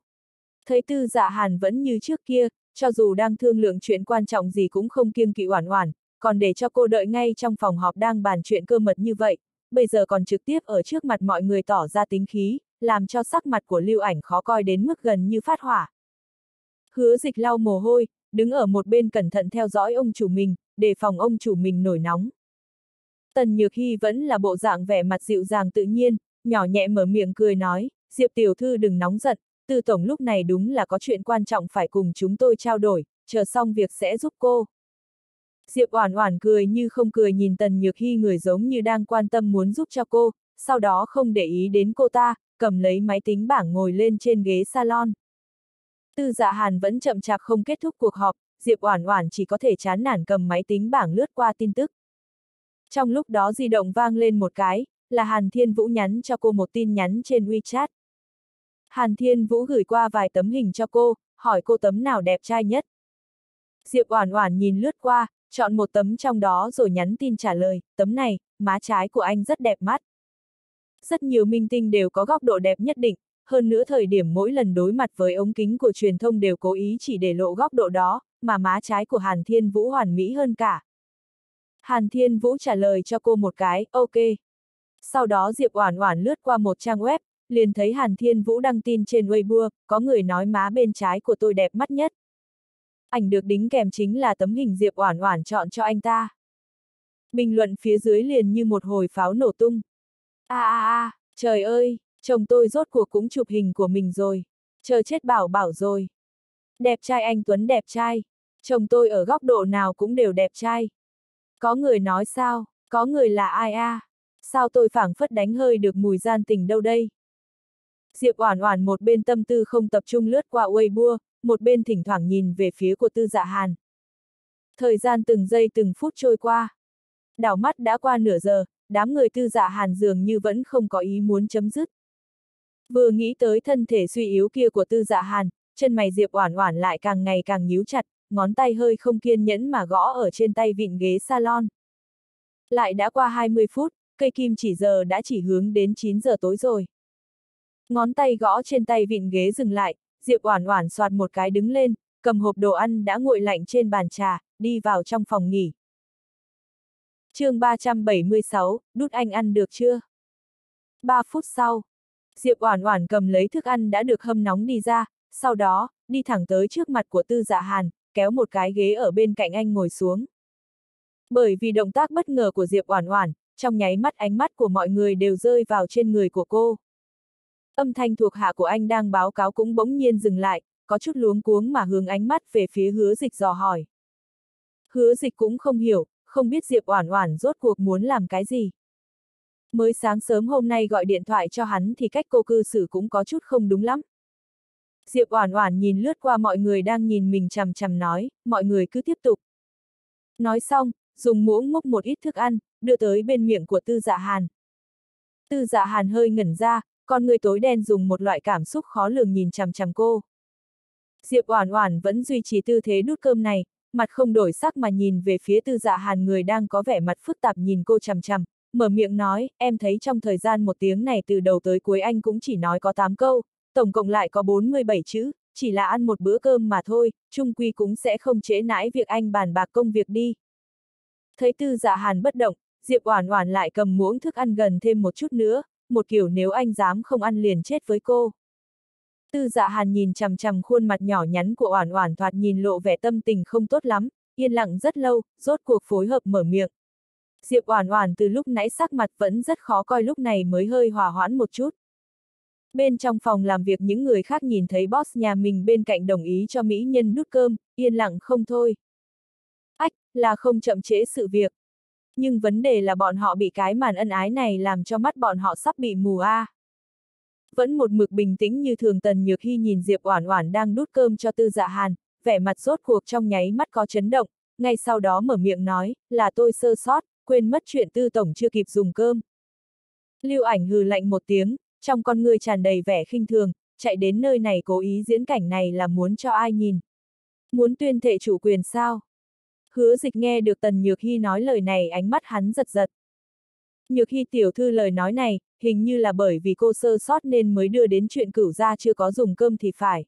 Thấy tư dạ hàn vẫn như trước kia, cho dù đang thương lượng chuyện quan trọng gì cũng không kiêng kỵ Oản Oản, còn để cho cô đợi ngay trong phòng họp đang bàn chuyện cơ mật như vậy, bây giờ còn trực tiếp ở trước mặt mọi người tỏ ra tính khí, làm cho sắc mặt của lưu ảnh khó coi đến mức gần như phát hỏa. Hứa dịch lau mồ hôi, đứng ở một bên cẩn thận theo dõi ông chủ mình, đề phòng ông chủ mình nổi nóng. Tần Nhược Hy vẫn là bộ dạng vẻ mặt dịu dàng tự nhiên, nhỏ nhẹ mở miệng cười nói, Diệp tiểu thư đừng nóng giận, Tư tổng lúc này đúng là có chuyện quan trọng phải cùng chúng tôi trao đổi, chờ xong việc sẽ giúp cô. Diệp Oản Oản cười như không cười nhìn Tần Nhược Hy người giống như đang quan tâm muốn giúp cho cô, sau đó không để ý đến cô ta, cầm lấy máy tính bảng ngồi lên trên ghế salon. Tư Dạ Hàn vẫn chậm chạp không kết thúc cuộc họp, Diệp Oản Oản chỉ có thể chán nản cầm máy tính bảng lướt qua tin tức. Trong lúc đó di động vang lên một cái, là Hàn Thiên Vũ nhắn cho cô một tin nhắn trên WeChat. Hàn Thiên Vũ gửi qua vài tấm hình cho cô, hỏi cô tấm nào đẹp trai nhất. Diệp Oản Oản nhìn lướt qua, chọn một tấm trong đó rồi nhắn tin trả lời, tấm này, má trái của anh rất đẹp mắt. Rất nhiều minh tinh đều có góc độ đẹp nhất định, hơn nữa thời điểm mỗi lần đối mặt với ống kính của truyền thông đều cố ý chỉ để lộ góc độ đó, mà má trái của Hàn Thiên Vũ hoàn mỹ hơn cả. Hàn Thiên Vũ trả lời cho cô một cái, ok. Sau đó Diệp Oản Oản lướt qua một trang web, liền thấy Hàn Thiên Vũ đăng tin trên Weibo, có người nói má bên trái của tôi đẹp mắt nhất. Ảnh được đính kèm chính là tấm hình Diệp Oản Oản chọn cho anh ta. Bình luận phía dưới liền như một hồi pháo nổ tung. A a a, trời ơi, chồng tôi rốt cuộc cũng chụp hình của mình rồi. Chờ chết bảo bảo rồi. Đẹp trai anh Tuấn đẹp trai. Chồng tôi ở góc độ nào cũng đều đẹp trai. Có người nói sao, có người là ai a? À? Sao tôi phảng phất đánh hơi được mùi gian tình đâu đây? Diệp Oản Oản một bên tâm tư không tập trung lướt qua Weibo, một bên thỉnh thoảng nhìn về phía của Tư Dạ Hàn. Thời gian từng giây từng phút trôi qua. Đảo mắt đã qua nửa giờ, đám người Tư Dạ Hàn dường như vẫn không có ý muốn chấm dứt. Vừa nghĩ tới thân thể suy yếu kia của Tư Dạ Hàn, chân mày Diệp Oản Oản lại càng ngày càng nhíu chặt, ngón tay hơi không kiên nhẫn mà gõ ở trên tay vịn ghế salon. Lại đã qua 20 phút, cây kim chỉ giờ đã chỉ hướng đến 9 giờ tối rồi. Ngón tay gõ trên tay vịn ghế dừng lại, Diệp Oản Oản soạt một cái đứng lên, cầm hộp đồ ăn đã nguội lạnh trên bàn trà, đi vào trong phòng nghỉ. Chương 376, đút anh ăn được chưa? 3 phút sau, Diệp Oản Oản cầm lấy thức ăn đã được hâm nóng đi ra, sau đó, đi thẳng tới trước mặt của Tư Dạ Hàn, kéo một cái ghế ở bên cạnh anh ngồi xuống. Bởi vì động tác bất ngờ của Diệp Oản Oản, trong nháy mắt ánh mắt của mọi người đều rơi vào trên người của cô. Âm thanh thuộc hạ của anh đang báo cáo cũng bỗng nhiên dừng lại, có chút luống cuống mà hướng ánh mắt về phía hứa dịch dò hỏi. Hứa dịch cũng không hiểu, không biết Diệp Oản Oản rốt cuộc muốn làm cái gì. Mới sáng sớm hôm nay gọi điện thoại cho hắn thì cách cô cư xử cũng có chút không đúng lắm. Diệp Oản Oản nhìn lướt qua mọi người đang nhìn mình chằm chằm nói, mọi người cứ tiếp tục. Nói xong, dùng muỗng múc một ít thức ăn, đưa tới bên miệng của Tư Dạ Hàn. Tư Dạ Hàn hơi ngẩn ra, con người tối đen dùng một loại cảm xúc khó lường nhìn chằm chằm cô. Diệp Oản Oản vẫn duy trì tư thế đút cơm này, mặt không đổi sắc mà nhìn về phía Tư Dạ Hàn người đang có vẻ mặt phức tạp nhìn cô chằm chằm, mở miệng nói, em thấy trong thời gian một tiếng này từ đầu tới cuối anh cũng chỉ nói có 8 câu, tổng cộng lại có 47 chữ, chỉ là ăn một bữa cơm mà thôi, chung quy cũng sẽ không chế nãi việc anh bàn bạc công việc đi. Thấy tư dạ hàn bất động, Diệp Oản Oản lại cầm muỗng thức ăn gần thêm một chút nữa, một kiểu nếu anh dám không ăn liền chết với cô. Tư dạ hàn nhìn chằm chằm khuôn mặt nhỏ nhắn của Oản Oản thoạt nhìn lộ vẻ tâm tình không tốt lắm, yên lặng rất lâu, rốt cuộc phối hợp mở miệng. Diệp Oản Oản từ lúc nãy sắc mặt vẫn rất khó coi lúc này mới hơi hòa hoãn một chút. Bên trong phòng làm việc những người khác nhìn thấy boss nhà mình bên cạnh đồng ý cho mỹ nhân đút cơm, yên lặng không thôi. Ách, là không chậm trễ sự việc. Nhưng vấn đề là bọn họ bị cái màn ân ái này làm cho mắt bọn họ sắp bị mù a. À. Vẫn một mực bình tĩnh như thường Tần Nhược Hy nhìn Diệp Oản Oản đang đút cơm cho Tư Dạ Hàn, vẻ mặt rốt cuộc trong nháy mắt có chấn động, ngay sau đó mở miệng nói, là tôi sơ sót, quên mất chuyện Tư tổng chưa kịp dùng cơm. Lưu Ảnh hừ lạnh một tiếng, trong con người tràn đầy vẻ khinh thường, chạy đến nơi này cố ý diễn cảnh này là muốn cho ai nhìn. Muốn tuyên thệ chủ quyền sao? Hứa dịch nghe được Tần Nhược Hy nói lời này ánh mắt hắn giật giật. Nhược Hy tiểu thư lời nói này, hình như là bởi vì cô sơ sót nên mới đưa đến chuyện cửu gia chưa có dùng cơm thì phải.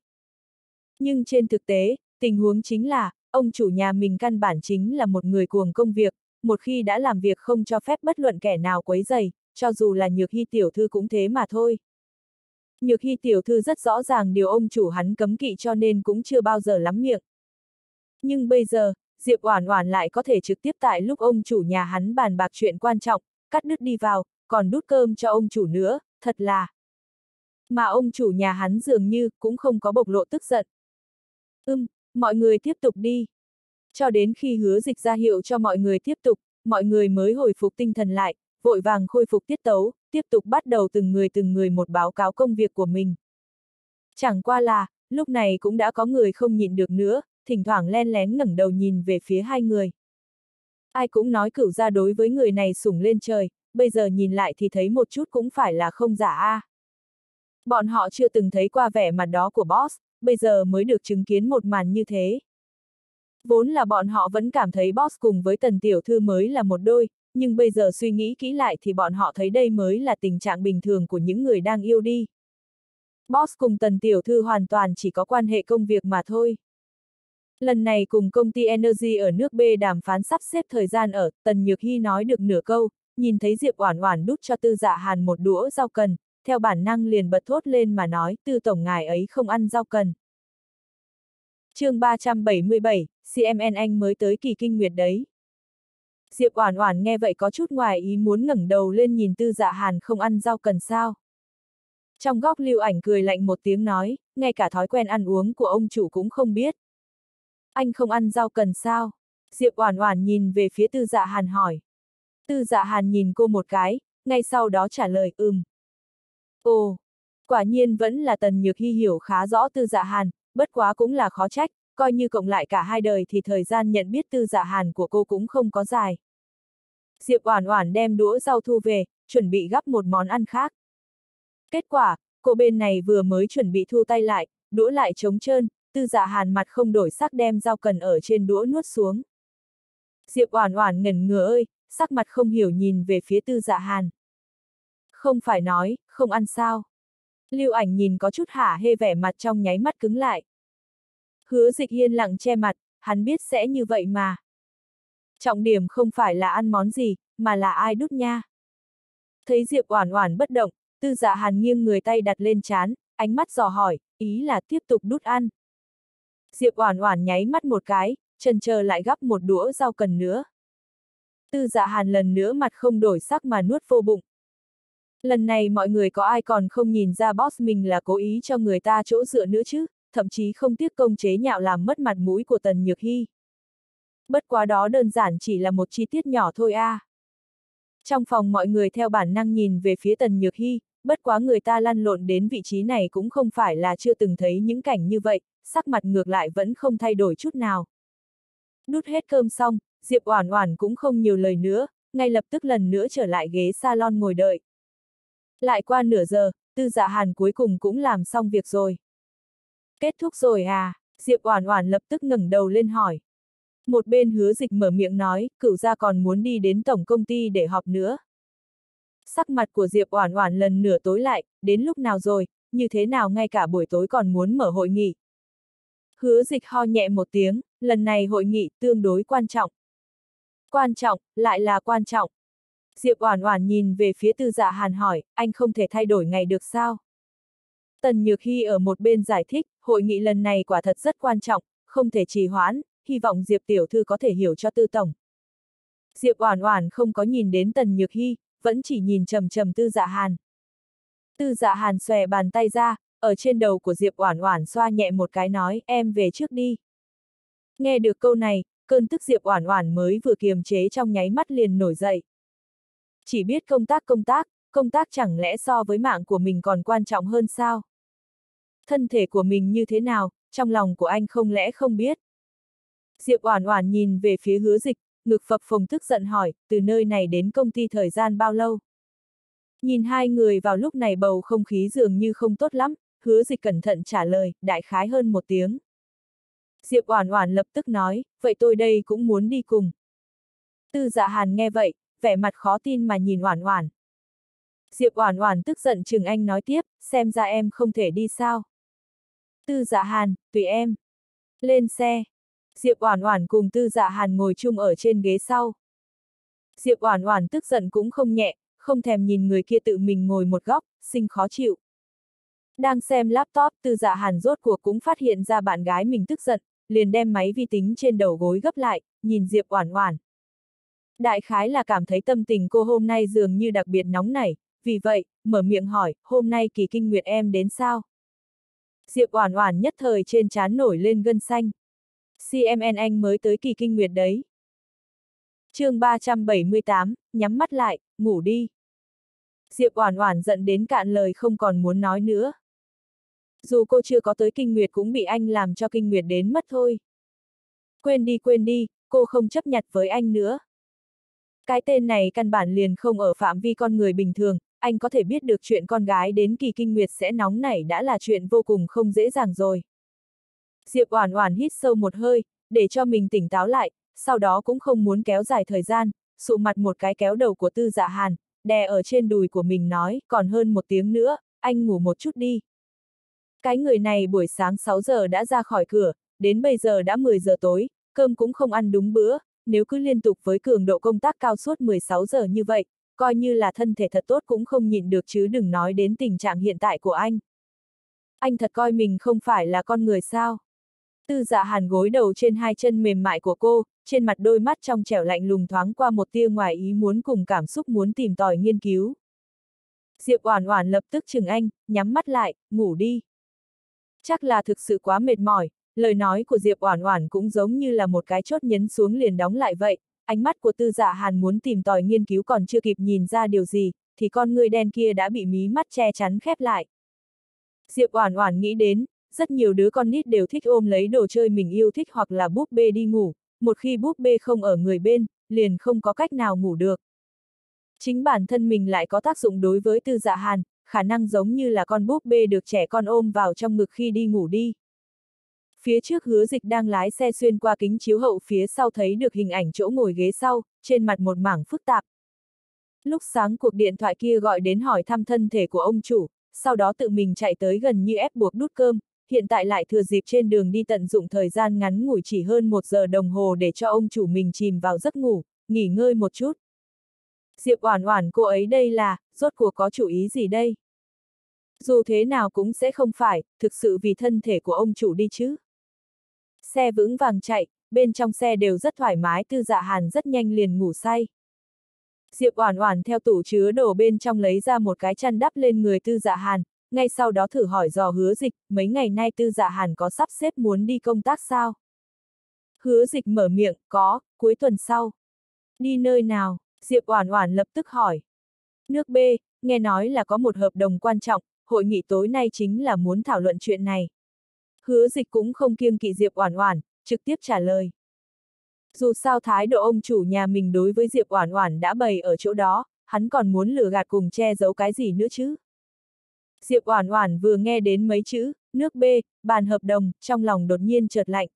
Nhưng trên thực tế, tình huống chính là, ông chủ nhà mình căn bản chính là một người cuồng công việc, một khi đã làm việc không cho phép bất luận kẻ nào quấy dày, cho dù là nhược hy tiểu thư cũng thế mà thôi. Nhược hy tiểu thư rất rõ ràng điều ông chủ hắn cấm kỵ cho nên cũng chưa bao giờ lắm miệng. Nhưng bây giờ, Diệp Oản Oản lại có thể trực tiếp tại lúc ông chủ nhà hắn bàn bạc chuyện quan trọng, cắt đứt đi vào, còn đút cơm cho ông chủ nữa, thật là. Mà ông chủ nhà hắn dường như cũng không có bộc lộ tức giận. Ưm, mọi người tiếp tục đi. Cho đến khi hứa dịch ra hiệu cho mọi người tiếp tục, mọi người mới hồi phục tinh thần lại, vội vàng khôi phục tiết tấu, tiếp tục bắt đầu từng người từng người một báo cáo công việc của mình. Chẳng qua là, lúc này cũng đã có người không nhịn được nữa, thỉnh thoảng len lén ngẩng đầu nhìn về phía hai người. Ai cũng nói cửu ra đối với người này sủng lên trời, bây giờ nhìn lại thì thấy một chút cũng phải là không giả a. Bọn họ chưa từng thấy qua vẻ mặt đó của boss, bây giờ mới được chứng kiến một màn như thế. Vốn là bọn họ vẫn cảm thấy boss cùng với tần tiểu thư mới là một đôi, nhưng bây giờ suy nghĩ kỹ lại thì bọn họ thấy đây mới là tình trạng bình thường của những người đang yêu đi. Boss cùng tần tiểu thư hoàn toàn chỉ có quan hệ công việc mà thôi. Lần này cùng công ty Energy ở nước B đàm phán sắp xếp thời gian ở, Tần Nhược Hy nói được nửa câu, nhìn thấy Diệp Oản Oản đút cho Tư Dạ Hàn một đũa rau cần, theo bản năng liền bật thốt lên mà nói, Tư tổng ngài ấy không ăn rau cần. Chương 377, CMN anh mới tới kỳ kinh nguyệt đấy. Diệp Oản Oản nghe vậy có chút ngoài ý muốn ngẩng đầu lên nhìn Tư Dạ Hàn không ăn rau cần sao. Trong góc lưu ảnh cười lạnh một tiếng nói, ngay cả thói quen ăn uống của ông chủ cũng không biết. Anh không ăn rau cần sao? Diệp Oản Oản nhìn về phía Tư Dạ Hàn hỏi. Tư Dạ Hàn nhìn cô một cái, ngay sau đó trả lời ừm. Ồ, quả nhiên vẫn là Tần Nhược hi hiểu khá rõ Tư Dạ Hàn, bất quá cũng là khó trách, coi như cộng lại cả hai đời thì thời gian nhận biết tư dạ hàn của cô cũng không có dài. Diệp Oản Oản đem đũa rau thu về, chuẩn bị gắp một món ăn khác. Kết quả, cô bên này vừa mới chuẩn bị thu tay lại, đũa lại trống trơn, tư dạ hàn mặt không đổi sắc đem rau cần ở trên đũa nuốt xuống. Diệp Oản Oản ngẩn ngơ ơi, sắc mặt không hiểu nhìn về phía tư dạ hàn. Không phải nói, không ăn sao. Lưu ảnh nhìn có chút hả hê vẻ mặt trong nháy mắt cứng lại. Hứa dịch yên lặng che mặt, hắn biết sẽ như vậy mà. Trọng điểm không phải là ăn món gì, mà là ai đút nha. Thấy Diệp Oản Oản bất động, Tư Dạ Hàn nghiêng người tay đặt lên chán, ánh mắt dò hỏi, ý là tiếp tục đút ăn. Diệp Oản Oản nháy mắt một cái, chần chờ lại gắp một đũa rau cần nữa. Tư Dạ Hàn lần nữa mặt không đổi sắc mà nuốt vô bụng. Lần này mọi người có ai còn không nhìn ra boss mình là cố ý cho người ta chỗ dựa nữa chứ, thậm chí không tiếc công chế nhạo làm mất mặt mũi của Tần Nhược Hy. Bất quá đó đơn giản chỉ là một chi tiết nhỏ thôi a. À. Trong phòng mọi người theo bản năng nhìn về phía Tần Nhược Hy, bất quá người ta lăn lộn đến vị trí này cũng không phải là chưa từng thấy những cảnh như vậy, sắc mặt ngược lại vẫn không thay đổi chút nào. Nút hết cơm xong, Diệp Oản Oản cũng không nhiều lời nữa, ngay lập tức lần nữa trở lại ghế salon ngồi đợi. Lại qua nửa giờ, Tư Dạ Hàn cuối cùng cũng làm xong việc rồi. Kết thúc rồi à? Diệp Oản Oản lập tức ngẩng đầu lên hỏi. Một bên hứa dịch mở miệng nói, cửu gia còn muốn đi đến tổng công ty để họp nữa. Sắc mặt của Diệp Oản Oản lần nửa tối lại, đến lúc nào rồi, như thế nào ngay cả buổi tối còn muốn mở hội nghị. Hứa dịch ho nhẹ một tiếng, lần này hội nghị tương đối quan trọng. Quan trọng, lại là quan trọng. Diệp Oản Oản nhìn về phía Tư Dạ Hàn hỏi, anh không thể thay đổi ngày được sao? Tần Nhược Hy ở một bên giải thích, hội nghị lần này quả thật rất quan trọng, không thể trì hoãn, hy vọng Diệp tiểu thư có thể hiểu cho Tư tổng. Diệp Oản Oản không có nhìn đến Tần Nhược Hy, vẫn chỉ nhìn trầm trầm Tư Dạ Hàn. Tư Dạ Hàn xòe bàn tay ra, ở trên đầu của Diệp Oản Oản xoa nhẹ một cái nói, em về trước đi. Nghe được câu này, cơn tức Diệp Oản Oản mới vừa kiềm chế trong nháy mắt liền nổi dậy. Chỉ biết công tác công tác, công tác chẳng lẽ so với mạng của mình còn quan trọng hơn sao? Thân thể của mình như thế nào, trong lòng của anh không lẽ không biết? Diệp Oản Oản nhìn về phía Hứa Dịch, ngực phập phồng tức giận hỏi, từ nơi này đến công ty thời gian bao lâu? Nhìn hai người vào lúc này bầu không khí dường như không tốt lắm, Hứa Dịch cẩn thận trả lời, đại khái hơn một tiếng. Diệp Oản Oản lập tức nói, vậy tôi đây cũng muốn đi cùng. Tư Dạ Hàn nghe vậy, vẻ mặt khó tin mà nhìn Oản Oản. Diệp Oản Oản tức giận chừng anh nói tiếp, xem ra em không thể đi sao. Tư Dạ Hàn, tùy em. Lên xe. Diệp Oản Oản cùng Tư Dạ Hàn ngồi chung ở trên ghế sau. Diệp Oản Oản tức giận cũng không nhẹ, không thèm nhìn người kia tự mình ngồi một góc, sinh khó chịu. Đang xem laptop, Tư Dạ Hàn rốt cuộc cũng phát hiện ra bạn gái mình tức giận, liền đem máy vi tính trên đầu gối gấp lại, nhìn Diệp Oản Oản. Đại khái là cảm thấy tâm tình cô hôm nay dường như đặc biệt nóng nảy, vì vậy, mở miệng hỏi, hôm nay kỳ kinh nguyệt em đến sao? Diệp Oản Oản nhất thời trên trán nổi lên gân xanh. CMN anh mới tới kỳ kinh nguyệt đấy. chương 378, nhắm mắt lại, ngủ đi. Diệp Oản Oản giận đến cạn lời không còn muốn nói nữa. Dù cô chưa có tới kinh nguyệt cũng bị anh làm cho kinh nguyệt đến mất thôi. Quên đi quên đi, cô không chấp nhặt với anh nữa. Cái tên này căn bản liền không ở phạm vi con người bình thường, anh có thể biết được chuyện con gái đến kỳ kinh nguyệt sẽ nóng nảy đã là chuyện vô cùng không dễ dàng rồi. Diệp Oản Oản hít sâu một hơi, để cho mình tỉnh táo lại, sau đó cũng không muốn kéo dài thời gian, sụ mặt một cái kéo đầu của Tư Dạ Hàn, đè ở trên đùi của mình nói, còn hơn một tiếng nữa, anh ngủ một chút đi. Cái người này buổi sáng 6 giờ đã ra khỏi cửa, đến bây giờ đã 10 giờ tối, cơm cũng không ăn đúng bữa, nếu cứ liên tục với cường độ công tác cao suốt 16 giờ như vậy, coi như là thân thể thật tốt cũng không nhìn được chứ đừng nói đến tình trạng hiện tại của anh. Anh thật coi mình không phải là con người sao? Tư dạ hàn gối đầu trên hai chân mềm mại của cô, trên mặt đôi mắt trong trẻo lạnh lùng thoáng qua một tia ngoài ý muốn cùng cảm xúc muốn tìm tòi nghiên cứu. Diệp Oản Oản lập tức chừng anh, nhắm mắt lại, ngủ đi. Chắc là thực sự quá mệt mỏi, lời nói của Diệp Oản Oản cũng giống như là một cái chốt nhấn xuống liền đóng lại vậy, ánh mắt của Tư Dạ Hàn muốn tìm tòi nghiên cứu còn chưa kịp nhìn ra điều gì, thì con người đen kia đã bị mí mắt che chắn khép lại. Diệp Oản Oản nghĩ đến, rất nhiều đứa con nít đều thích ôm lấy đồ chơi mình yêu thích hoặc là búp bê đi ngủ, một khi búp bê không ở người bên, liền không có cách nào ngủ được. Chính bản thân mình lại có tác dụng đối với tư dạ hàn, khả năng giống như là con búp bê được trẻ con ôm vào trong ngực khi đi ngủ đi. Phía trước hứa dịch đang lái xe xuyên qua kính chiếu hậu phía sau thấy được hình ảnh chỗ ngồi ghế sau, trên mặt một mảng phức tạp. Lúc sáng cuộc điện thoại kia gọi đến hỏi thăm thân thể của ông chủ, sau đó tự mình chạy tới gần như ép buộc đút cơm, hiện tại lại thừa dịp trên đường đi tận dụng thời gian ngắn ngủi chỉ hơn một giờ đồng hồ để cho ông chủ mình chìm vào giấc ngủ, nghỉ ngơi một chút. Diệp Oản Oản cô ấy đây là, rốt cuộc có chủ ý gì đây? Dù thế nào cũng sẽ không phải, thực sự vì thân thể của ông chủ đi chứ. Xe vững vàng chạy, bên trong xe đều rất thoải mái tư dạ hàn rất nhanh liền ngủ say. Diệp Oản Oản theo tủ chứa đồ bên trong lấy ra một cái chăn đắp lên người tư dạ hàn, ngay sau đó thử hỏi dò hứa dịch, mấy ngày nay tư dạ hàn có sắp xếp muốn đi công tác sao? Hứa dịch mở miệng, có, cuối tuần sau. Đi nơi nào? Diệp Oản Oản lập tức hỏi. Nước B, nghe nói là có một hợp đồng quan trọng, hội nghị tối nay chính là muốn thảo luận chuyện này. Hứa dịch cũng không kiêng kỵ Diệp Oản Oản, trực tiếp trả lời. Dù sao thái độ ông chủ nhà mình đối với Diệp Oản Oản đã bày ở chỗ đó, hắn còn muốn lừa gạt cùng che giấu cái gì nữa chứ? Diệp Oản Oản vừa nghe đến mấy chữ, nước B, bàn hợp đồng, trong lòng đột nhiên chợt lạnh.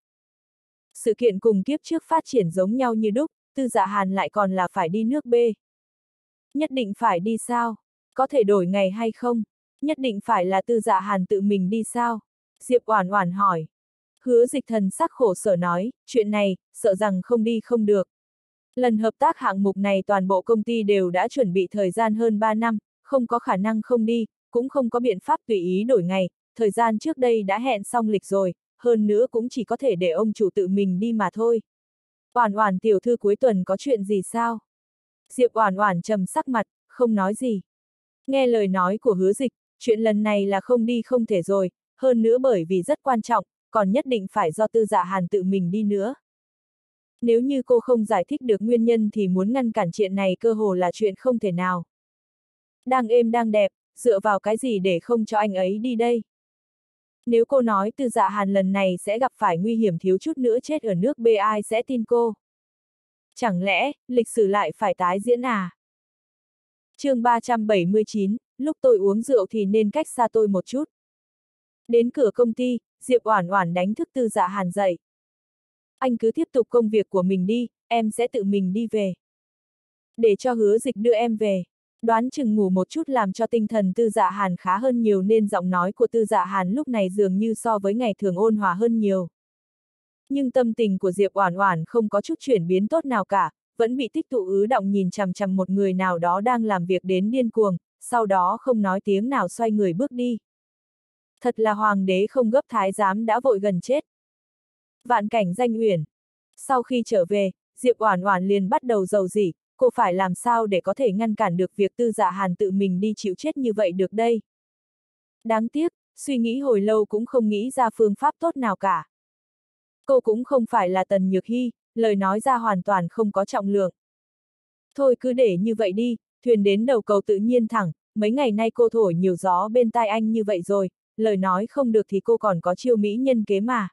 Sự kiện cùng kiếp trước phát triển giống nhau như đúc, Tư Dạ Hàn lại còn là phải đi nước B. Nhất định phải đi sao? Có thể đổi ngày hay không? Nhất định phải là Tư Dạ Hàn tự mình đi sao? Diệp Oản Oản hỏi. Hứa dịch thần sắc khổ sở nói, chuyện này, sợ rằng không đi không được. Lần hợp tác hạng mục này toàn bộ công ty đều đã chuẩn bị thời gian hơn 3 năm, không có khả năng không đi, cũng không có biện pháp tùy ý đổi ngày, thời gian trước đây đã hẹn xong lịch rồi, hơn nữa cũng chỉ có thể để ông chủ tự mình đi mà thôi. Oản oản tiểu thư cuối tuần có chuyện gì sao? Diệp oản oản trầm sắc mặt, không nói gì. Nghe lời nói của hứa dịch, chuyện lần này là không đi không thể rồi, hơn nữa bởi vì rất quan trọng, còn nhất định phải do tư dạ hàn tự mình đi nữa. Nếu như cô không giải thích được nguyên nhân thì muốn ngăn cản chuyện này cơ hồ là chuyện không thể nào. Đang êm đang đẹp, dựa vào cái gì để không cho anh ấy đi đây? Nếu cô nói từ dạ hàn lần này sẽ gặp phải nguy hiểm thiếu chút nữa chết ở nước B ai sẽ tin cô? Chẳng lẽ, lịch sử lại phải tái diễn à? chương 379, lúc tôi uống rượu thì nên cách xa tôi một chút. Đến cửa công ty, Diệp Oản Oản đánh thức Tư Dạ Hàn dậy. Anh cứ tiếp tục công việc của mình đi, em sẽ tự mình đi về. Để cho hứa dịch đưa em về. Đoán chừng ngủ một chút làm cho tinh thần tư dạ hàn khá hơn nhiều nên giọng nói của tư dạ hàn lúc này dường như so với ngày thường ôn hòa hơn nhiều. Nhưng tâm tình của Diệp Oản Oản không có chút chuyển biến tốt nào cả, vẫn bị tích tụ ứ động nhìn chằm chằm một người nào đó đang làm việc đến điên cuồng, sau đó không nói tiếng nào xoay người bước đi. Thật là hoàng đế không gấp thái giám đã vội gần chết. Vạn cảnh danh uyển. Sau khi trở về, Diệp Oản Oản liền bắt đầu dầu dỉ, cô phải làm sao để có thể ngăn cản được việc tư dạ hàn tự mình đi chịu chết như vậy được đây. Đáng tiếc, suy nghĩ hồi lâu cũng không nghĩ ra phương pháp tốt nào cả. Cô cũng không phải là Tần Nhược Hy, lời nói ra hoàn toàn không có trọng lượng. Thôi cứ để như vậy đi, thuyền đến đầu cầu tự nhiên thẳng, mấy ngày nay cô thổi nhiều gió bên tai anh như vậy rồi, lời nói không được thì cô còn có chiêu mỹ nhân kế mà.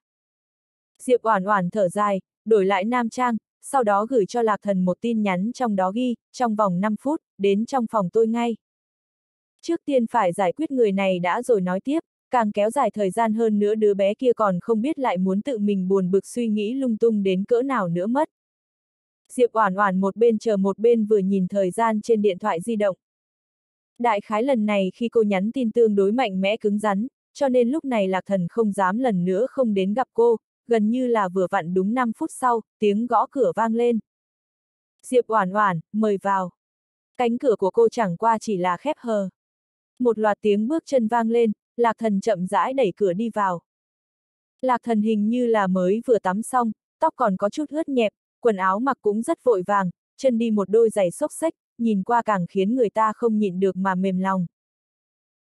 Diệp Oản Oản thở dài, đổi lại nam trang, sau đó gửi cho Lạc Thần một tin nhắn trong đó ghi, trong vòng 5 phút, đến trong phòng tôi ngay. Trước tiên phải giải quyết người này đã rồi nói tiếp, càng kéo dài thời gian hơn nữa đứa bé kia còn không biết lại muốn tự mình buồn bực suy nghĩ lung tung đến cỡ nào nữa mất. Diệp Oản Oản một bên chờ một bên vừa nhìn thời gian trên điện thoại di động. Đại khái lần này khi cô nhắn tin tương đối mạnh mẽ cứng rắn, cho nên lúc này Lạc Thần không dám lần nữa không đến gặp cô, gần như là vừa vặn đúng 5 phút sau, tiếng gõ cửa vang lên. Diệp Oản Oản, mời vào. Cánh cửa của cô chẳng qua chỉ là khép hờ. Một loạt tiếng bước chân vang lên, Lạc Thần chậm rãi đẩy cửa đi vào. Lạc Thần hình như là mới vừa tắm xong, tóc còn có chút ướt nhẹp, quần áo mặc cũng rất vội vàng, chân đi một đôi giày xốc xếch, nhìn qua càng khiến người ta không nhịn được mà mềm lòng.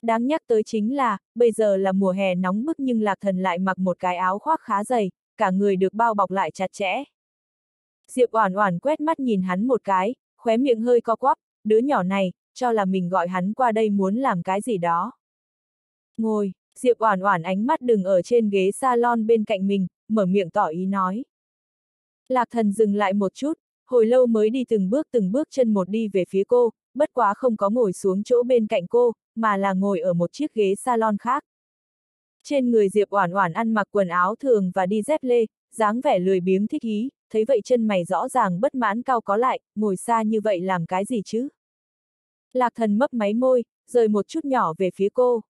Đáng nhắc tới chính là, bây giờ là mùa hè nóng bức nhưng Lạc Thần lại mặc một cái áo khoác khá dày, cả người được bao bọc lại chặt chẽ. Diệp Oản Oản quét mắt nhìn hắn một cái, khóe miệng hơi co quắp, đứa nhỏ này, cho là mình gọi hắn qua đây muốn làm cái gì đó. Ngồi, Diệp Oản Oản ánh mắt đừng ở trên ghế salon bên cạnh mình, mở miệng tỏ ý nói. Lạc Thần dừng lại một chút, hồi lâu mới đi từng bước từng bước chân một đi về phía cô, bất quá không có ngồi xuống chỗ bên cạnh cô, mà là ngồi ở một chiếc ghế salon khác. Trên người Diệp Oản Oản ăn mặc quần áo thường và đi dép lê, dáng vẻ lười biếng thích ý, thấy vậy chân mày rõ ràng bất mãn cao có lại, ngồi xa như vậy làm cái gì chứ? Lạc thần mấp máy môi, rời một chút nhỏ về phía cô.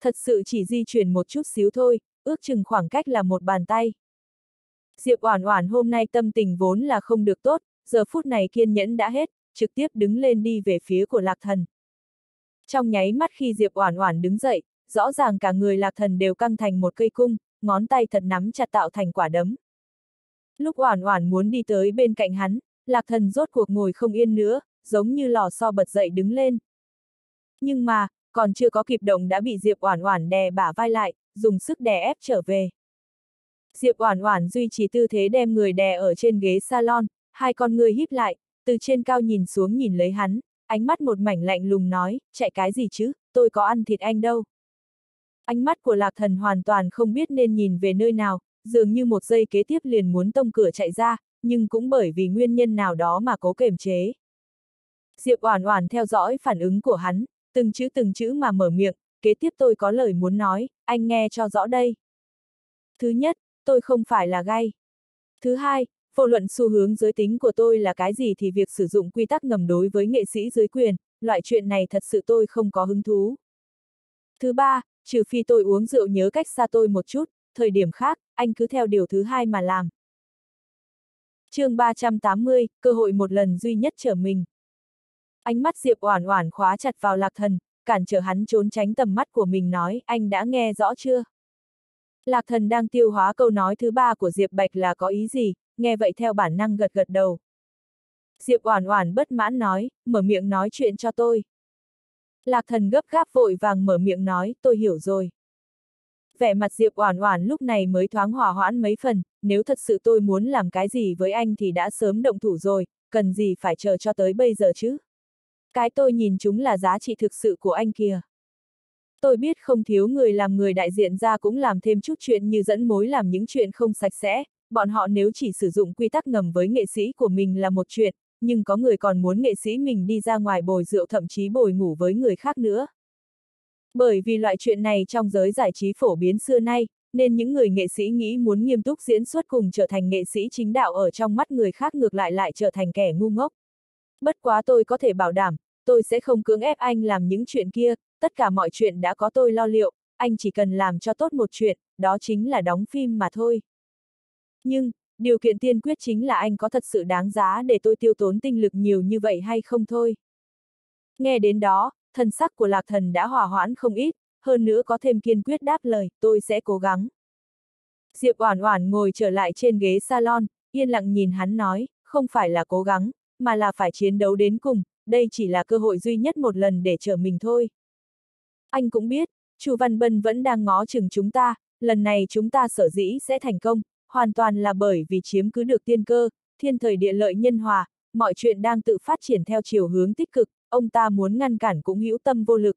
Thật sự chỉ di chuyển một chút xíu thôi, ước chừng khoảng cách là một bàn tay. Diệp Oản Oản hôm nay tâm tình vốn là không được tốt, giờ phút này kiên nhẫn đã hết, trực tiếp đứng lên đi về phía của Lạc Thần. Trong nháy mắt khi Diệp Oản Oản đứng dậy, rõ ràng cả người Lạc Thần đều căng thành một cây cung, ngón tay thật nắm chặt tạo thành quả đấm. Lúc Oản Oản muốn đi tới bên cạnh hắn, Lạc Thần rốt cuộc ngồi không yên nữa, giống như lò xo bật dậy đứng lên. Nhưng mà, còn chưa có kịp động đã bị Diệp Oản Oản đè bả vai lại, dùng sức đè ép trở về. Diệp Oản Oản duy trì tư thế đem người đè ở trên ghế salon, hai con người híp lại, từ trên cao nhìn xuống nhìn lấy hắn, ánh mắt một mảnh lạnh lùng nói, chạy cái gì chứ, tôi có ăn thịt anh đâu. Ánh mắt của Lạc Thần hoàn toàn không biết nên nhìn về nơi nào, dường như một giây kế tiếp liền muốn tông cửa chạy ra, nhưng cũng bởi vì nguyên nhân nào đó mà cố kềm chế. Diệp Oản Oản theo dõi phản ứng của hắn, từng chữ từng chữ mà mở miệng, kế tiếp tôi có lời muốn nói, anh nghe cho rõ đây. Thứ nhất, tôi không phải là gay. Thứ hai, vô luận xu hướng giới tính của tôi là cái gì thì việc sử dụng quy tắc ngầm đối với nghệ sĩ dưới quyền, loại chuyện này thật sự tôi không có hứng thú. Thứ ba, trừ phi tôi uống rượu nhớ cách xa tôi một chút, thời điểm khác, anh cứ theo điều thứ hai mà làm. chương 380, cơ hội một lần duy nhất trở mình. Ánh mắt Diệp Oản Oản khóa chặt vào Lạc Thần, cản trở hắn trốn tránh tầm mắt của mình nói, anh đã nghe rõ chưa? Lạc Thần đang tiêu hóa câu nói thứ ba của Diệp Bạch là có ý gì, nghe vậy theo bản năng gật gật đầu. Diệp Oản Oản bất mãn nói, mở miệng nói chuyện cho tôi. Lạc Thần gấp gáp vội vàng mở miệng nói, tôi hiểu rồi. Vẻ mặt Diệp Oản Oản lúc này mới thoáng hòa hoãn mấy phần, nếu thật sự tôi muốn làm cái gì với anh thì đã sớm động thủ rồi, cần gì phải chờ cho tới bây giờ chứ? Cái tôi nhìn chúng là giá trị thực sự của anh kìa. Tôi biết không thiếu người làm người đại diện ra cũng làm thêm chút chuyện như dẫn mối làm những chuyện không sạch sẽ, bọn họ nếu chỉ sử dụng quy tắc ngầm với nghệ sĩ của mình là một chuyện, nhưng có người còn muốn nghệ sĩ mình đi ra ngoài bồi rượu thậm chí bồi ngủ với người khác nữa. Bởi vì loại chuyện này trong giới giải trí phổ biến xưa nay, nên những người nghệ sĩ nghĩ muốn nghiêm túc diễn xuất cùng trở thành nghệ sĩ chính đạo ở trong mắt người khác ngược lại lại trở thành kẻ ngu ngốc. Bất quá tôi có thể bảo đảm, tôi sẽ không cưỡng ép anh làm những chuyện kia, tất cả mọi chuyện đã có tôi lo liệu, anh chỉ cần làm cho tốt một chuyện, đó chính là đóng phim mà thôi. Nhưng, điều kiện tiên quyết chính là anh có thật sự đáng giá để tôi tiêu tốn tinh lực nhiều như vậy hay không thôi. Nghe đến đó, thân sắc của lạc thần đã hòa hoãn không ít, hơn nữa có thêm kiên quyết đáp lời, tôi sẽ cố gắng. Diệp Oản Oản ngồi trở lại trên ghế salon, yên lặng nhìn hắn nói, không phải là cố gắng, mà là phải chiến đấu đến cùng, đây chỉ là cơ hội duy nhất một lần để trở mình thôi. Anh cũng biết, Chu Văn Bân vẫn đang ngó chừng chúng ta, lần này chúng ta sở dĩ sẽ thành công, hoàn toàn là bởi vì chiếm cứ được tiên cơ, thiên thời địa lợi nhân hòa, mọi chuyện đang tự phát triển theo chiều hướng tích cực, ông ta muốn ngăn cản cũng hữu tâm vô lực.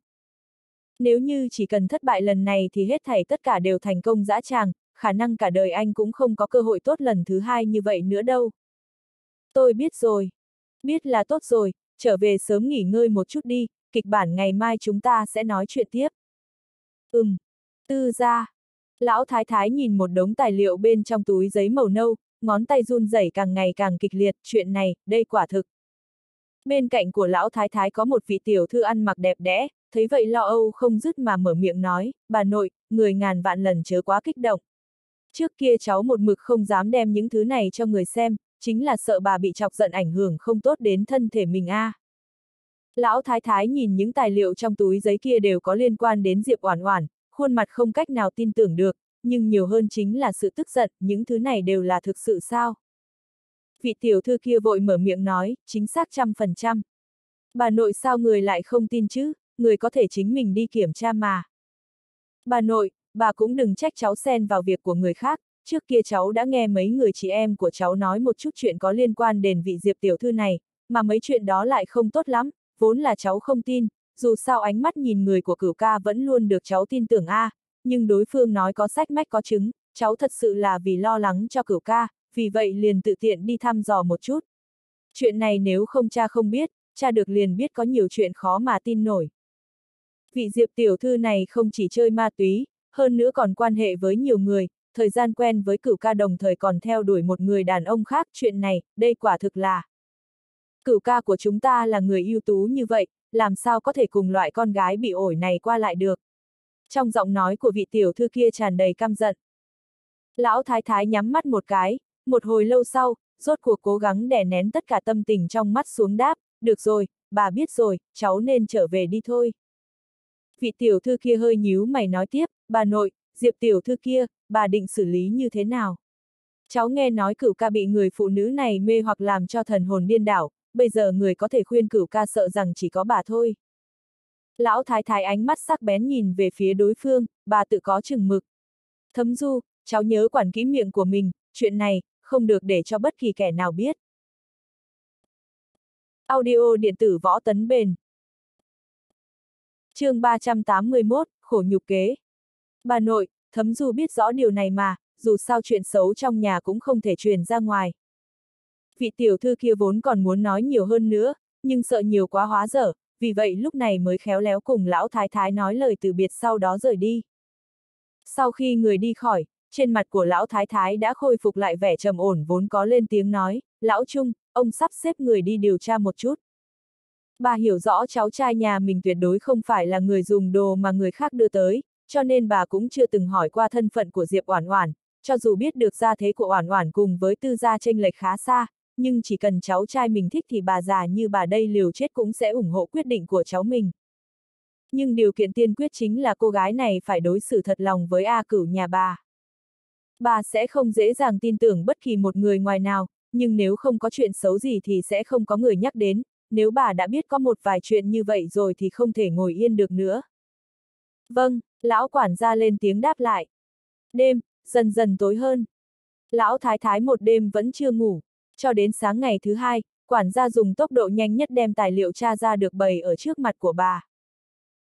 Nếu như chỉ cần thất bại lần này thì hết thảy tất cả đều thành công dã tràng, khả năng cả đời anh cũng không có cơ hội tốt lần thứ hai như vậy nữa đâu. Tôi biết rồi. Biết là tốt rồi, trở về sớm nghỉ ngơi một chút đi, kịch bản ngày mai chúng ta sẽ nói chuyện tiếp. Ừm. Tư gia. Lão thái thái nhìn một đống tài liệu bên trong túi giấy màu nâu, ngón tay run rẩy càng ngày càng kịch liệt, chuyện này, đây quả thực. Bên cạnh của lão thái thái có một vị tiểu thư ăn mặc đẹp đẽ, thấy vậy lo âu không dứt mà mở miệng nói, bà nội, người ngàn vạn lần chớ quá kích động. Trước kia cháu một mực không dám đem những thứ này cho người xem, chính là sợ bà bị chọc giận ảnh hưởng không tốt đến thân thể mình a. À. Lão thái thái nhìn những tài liệu trong túi giấy kia đều có liên quan đến Diệp Oản Oản, khuôn mặt không cách nào tin tưởng được, nhưng nhiều hơn chính là sự tức giận, những thứ này đều là thực sự sao? Vị tiểu thư kia vội mở miệng nói, chính xác trăm phần trăm. Bà nội sao người lại không tin chứ, người có thể chính mình đi kiểm tra mà. Bà nội, bà cũng đừng trách cháu xen vào việc của người khác, trước kia cháu đã nghe mấy người chị em của cháu nói một chút chuyện có liên quan đến vị Diệp tiểu thư này, mà mấy chuyện đó lại không tốt lắm, vốn là cháu không tin, dù sao ánh mắt nhìn người của cửu ca vẫn luôn được cháu tin tưởng a, à, nhưng đối phương nói có sách mách có chứng, cháu thật sự là vì lo lắng cho cửu ca, vì vậy liền tự tiện đi thăm dò một chút. Chuyện này nếu không cha không biết, cha được liền biết có nhiều chuyện khó mà tin nổi. Vị Diệp tiểu thư này không chỉ chơi ma túy, hơn nữa còn quan hệ với nhiều người, thời gian quen với cửu ca đồng thời còn theo đuổi một người đàn ông khác, chuyện này, đây quả thực là. Cửu ca của chúng ta là người ưu tú như vậy, làm sao có thể cùng loại con gái bị ổi này qua lại được. Trong giọng nói của vị tiểu thư kia tràn đầy căm giận. Lão thái thái nhắm mắt một cái, một hồi lâu sau, rốt cuộc cố gắng đè nén tất cả tâm tình trong mắt xuống đáp, được rồi, bà biết rồi, cháu nên trở về đi thôi. Vị tiểu thư kia hơi nhíu mày nói tiếp, bà nội, Diệp tiểu thư kia, bà định xử lý như thế nào? Cháu nghe nói cửu ca bị người phụ nữ này mê hoặc làm cho thần hồn điên đảo, bây giờ người có thể khuyên cửu ca sợ rằng chỉ có bà thôi. Lão thái thái ánh mắt sắc bén nhìn về phía đối phương, bà tự có chừng mực. Thấm du, cháu nhớ quản kỹ miệng của mình, chuyện này, không được để cho bất kỳ kẻ nào biết. Audio điện tử võ tấn bền. chương 381, khổ nhục kế. Bà nội, thấm du biết rõ điều này mà, dù sao chuyện xấu trong nhà cũng không thể truyền ra ngoài. Vị tiểu thư kia vốn còn muốn nói nhiều hơn nữa, nhưng sợ nhiều quá hóa dở, vì vậy lúc này mới khéo léo cùng lão thái thái nói lời từ biệt sau đó rời đi. Sau khi người đi khỏi, trên mặt của lão thái thái đã khôi phục lại vẻ trầm ổn vốn có lên tiếng nói, lão Trung, ông sắp xếp người đi điều tra một chút. Bà hiểu rõ cháu trai nhà mình tuyệt đối không phải là người dùng đồ mà người khác đưa tới, cho nên bà cũng chưa từng hỏi qua thân phận của Diệp Oản Oản, cho dù biết được gia thế của Oản Oản cùng với tư gia tranh lệch khá xa, nhưng chỉ cần cháu trai mình thích thì bà già như bà đây liều chết cũng sẽ ủng hộ quyết định của cháu mình. Nhưng điều kiện tiên quyết chính là cô gái này phải đối xử thật lòng với A cửu nhà bà. Bà sẽ không dễ dàng tin tưởng bất kỳ một người ngoài nào, nhưng nếu không có chuyện xấu gì thì sẽ không có người nhắc đến, nếu bà đã biết có một vài chuyện như vậy rồi thì không thể ngồi yên được nữa. Vâng, lão quản gia lên tiếng đáp lại. Đêm, dần dần tối hơn. Lão thái thái một đêm vẫn chưa ngủ, cho đến sáng ngày thứ hai, quản gia dùng tốc độ nhanh nhất đem tài liệu tra ra được bày ở trước mặt của bà.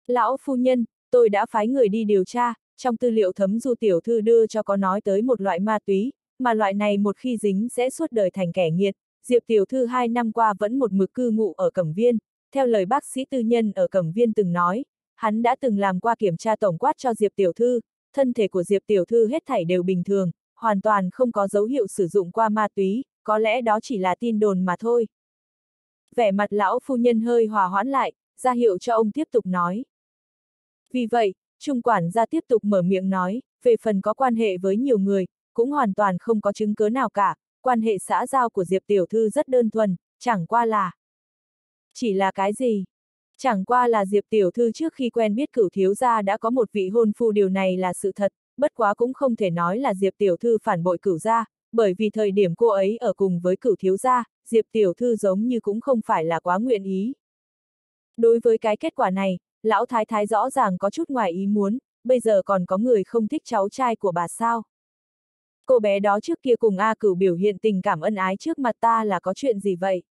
Lão phu nhân, tôi đã phái người đi điều tra, trong tư liệu thấm du tiểu thư đưa cho có nói tới một loại ma túy, mà loại này một khi dính sẽ suốt đời thành kẻ nghiệt. Diệp tiểu thư hai năm qua vẫn một mực cư ngụ ở Cẩm Viên, theo lời bác sĩ tư nhân ở Cẩm Viên từng nói, hắn đã từng làm qua kiểm tra tổng quát cho Diệp tiểu thư, thân thể của Diệp tiểu thư hết thảy đều bình thường, hoàn toàn không có dấu hiệu sử dụng qua ma túy, có lẽ đó chỉ là tin đồn mà thôi. Vẻ mặt lão phu nhân hơi hòa hoãn lại, ra hiệu cho ông tiếp tục nói. Vì vậy, trung quản gia tiếp tục mở miệng nói, về phần có quan hệ với nhiều người, cũng hoàn toàn không có chứng cứ nào cả, quan hệ xã giao của Diệp Tiểu Thư rất đơn thuần, chẳng qua là... Chỉ là cái gì? Chẳng qua là Diệp Tiểu Thư trước khi quen biết cửu thiếu gia đã có một vị hôn phu điều này là sự thật, bất quá cũng không thể nói là Diệp Tiểu Thư phản bội cửu gia, bởi vì thời điểm cô ấy ở cùng với cửu thiếu gia, Diệp Tiểu Thư giống như cũng không phải là quá nguyện ý. Đối với cái kết quả này, lão thái thái rõ ràng có chút ngoài ý muốn, bây giờ còn có người không thích cháu trai của bà sao. Cô bé đó trước kia cùng A cửu biểu hiện tình cảm ân ái trước mặt ta là có chuyện gì vậy?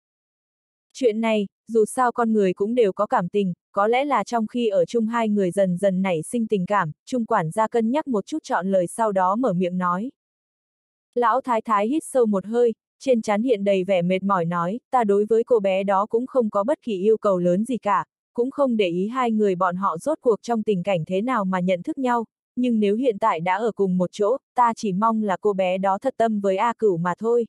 Chuyện này, dù sao con người cũng đều có cảm tình, có lẽ là trong khi ở chung hai người dần dần nảy sinh tình cảm, trung quản gia cân nhắc một chút chọn lời sau đó mở miệng nói. Lão thái thái hít sâu một hơi, trên trán hiện đầy vẻ mệt mỏi nói, ta đối với cô bé đó cũng không có bất kỳ yêu cầu lớn gì cả, cũng không để ý hai người bọn họ rốt cuộc trong tình cảnh thế nào mà nhận thức nhau, nhưng nếu hiện tại đã ở cùng một chỗ, ta chỉ mong là cô bé đó thật tâm với A cửu mà thôi.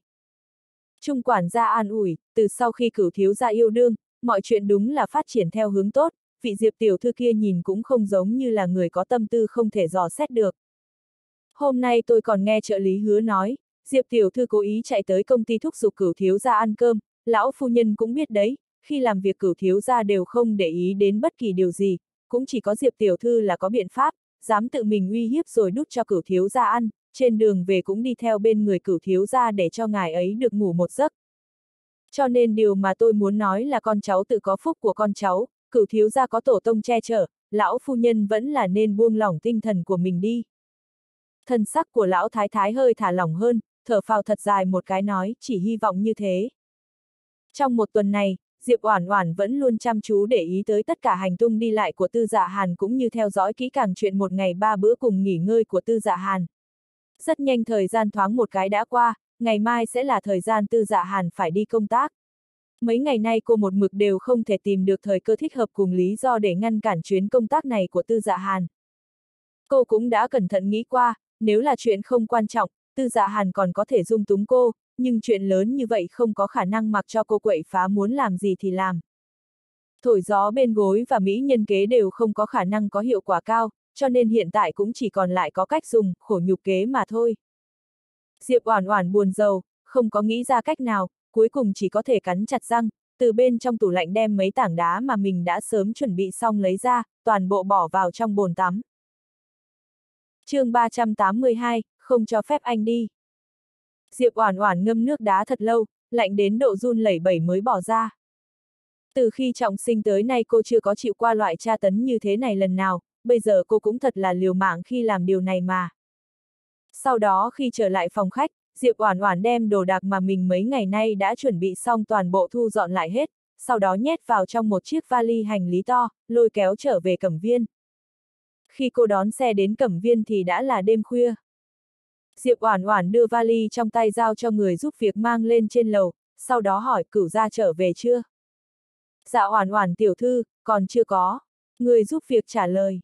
Trung quản gia an ủi, từ sau khi cửu thiếu gia yêu đương, mọi chuyện đúng là phát triển theo hướng tốt, vị diệp tiểu thư kia nhìn cũng không giống như là người có tâm tư không thể dò xét được. Hôm nay tôi còn nghe trợ lý hứa nói, Diệp tiểu thư cố ý chạy tới công ty thúc giục cửu thiếu gia ăn cơm, lão phu nhân cũng biết đấy, khi làm việc cửu thiếu gia đều không để ý đến bất kỳ điều gì, cũng chỉ có Diệp tiểu thư là có biện pháp, dám tự mình uy hiếp rồi đút cho cửu thiếu gia ăn, trên đường về cũng đi theo bên người cửu thiếu gia để cho ngài ấy được ngủ một giấc. Cho nên điều mà tôi muốn nói là con cháu tự có phúc của con cháu, cửu thiếu gia có tổ tông che chở, lão phu nhân vẫn là nên buông lỏng tinh thần của mình đi. Thân sắc của lão thái thái hơi thả lỏng hơn, thở phào thật dài một cái nói, chỉ hy vọng như thế. Trong một tuần này, Diệp Oản Oản vẫn luôn chăm chú để ý tới tất cả hành tung đi lại của Tư Dạ Hàn cũng như theo dõi kỹ càng chuyện một ngày ba bữa cùng nghỉ ngơi của Tư Dạ Hàn. Rất nhanh thời gian thoáng một cái đã qua, ngày mai sẽ là thời gian Tư Dạ Hàn phải đi công tác. Mấy ngày nay cô một mực đều không thể tìm được thời cơ thích hợp cùng lý do để ngăn cản chuyến công tác này của Tư Dạ Hàn. Cô cũng đã cẩn thận nghĩ qua, nếu là chuyện không quan trọng, Tư Dạ Hàn còn có thể dung túng cô, nhưng chuyện lớn như vậy không có khả năng mặc cho cô quậy phá muốn làm gì thì làm. Thổi gió bên gối và Mỹ nhân kế đều không có khả năng có hiệu quả cao, cho nên hiện tại cũng chỉ còn lại có cách dùng, khổ nhục kế mà thôi. Diệp Oản Oản buồn rầu, không có nghĩ ra cách nào, cuối cùng chỉ có thể cắn chặt răng, từ bên trong tủ lạnh đem mấy tảng đá mà mình đã sớm chuẩn bị xong lấy ra, toàn bộ bỏ vào trong bồn tắm chương 382, không cho phép anh đi. Diệp Oản Oản ngâm nước đá thật lâu, lạnh đến độ run lẩy bẩy mới bỏ ra. Từ khi trọng sinh tới nay cô chưa có chịu qua loại tra tấn như thế này lần nào, bây giờ cô cũng thật là liều mạng khi làm điều này mà. Sau đó khi trở lại phòng khách, Diệp Oản Oản đem đồ đạc mà mình mấy ngày nay đã chuẩn bị xong toàn bộ thu dọn lại hết, sau đó nhét vào trong một chiếc vali hành lý to, lôi kéo trở về Cẩm Viên. Khi cô đón xe đến Cẩm Viên thì đã là đêm khuya. Diệp Oản Oản đưa vali trong tay giao cho người giúp việc mang lên trên lầu, sau đó hỏi cửu gia trở về chưa? Dạ Oản Oản tiểu thư, còn chưa có. Người giúp việc trả lời.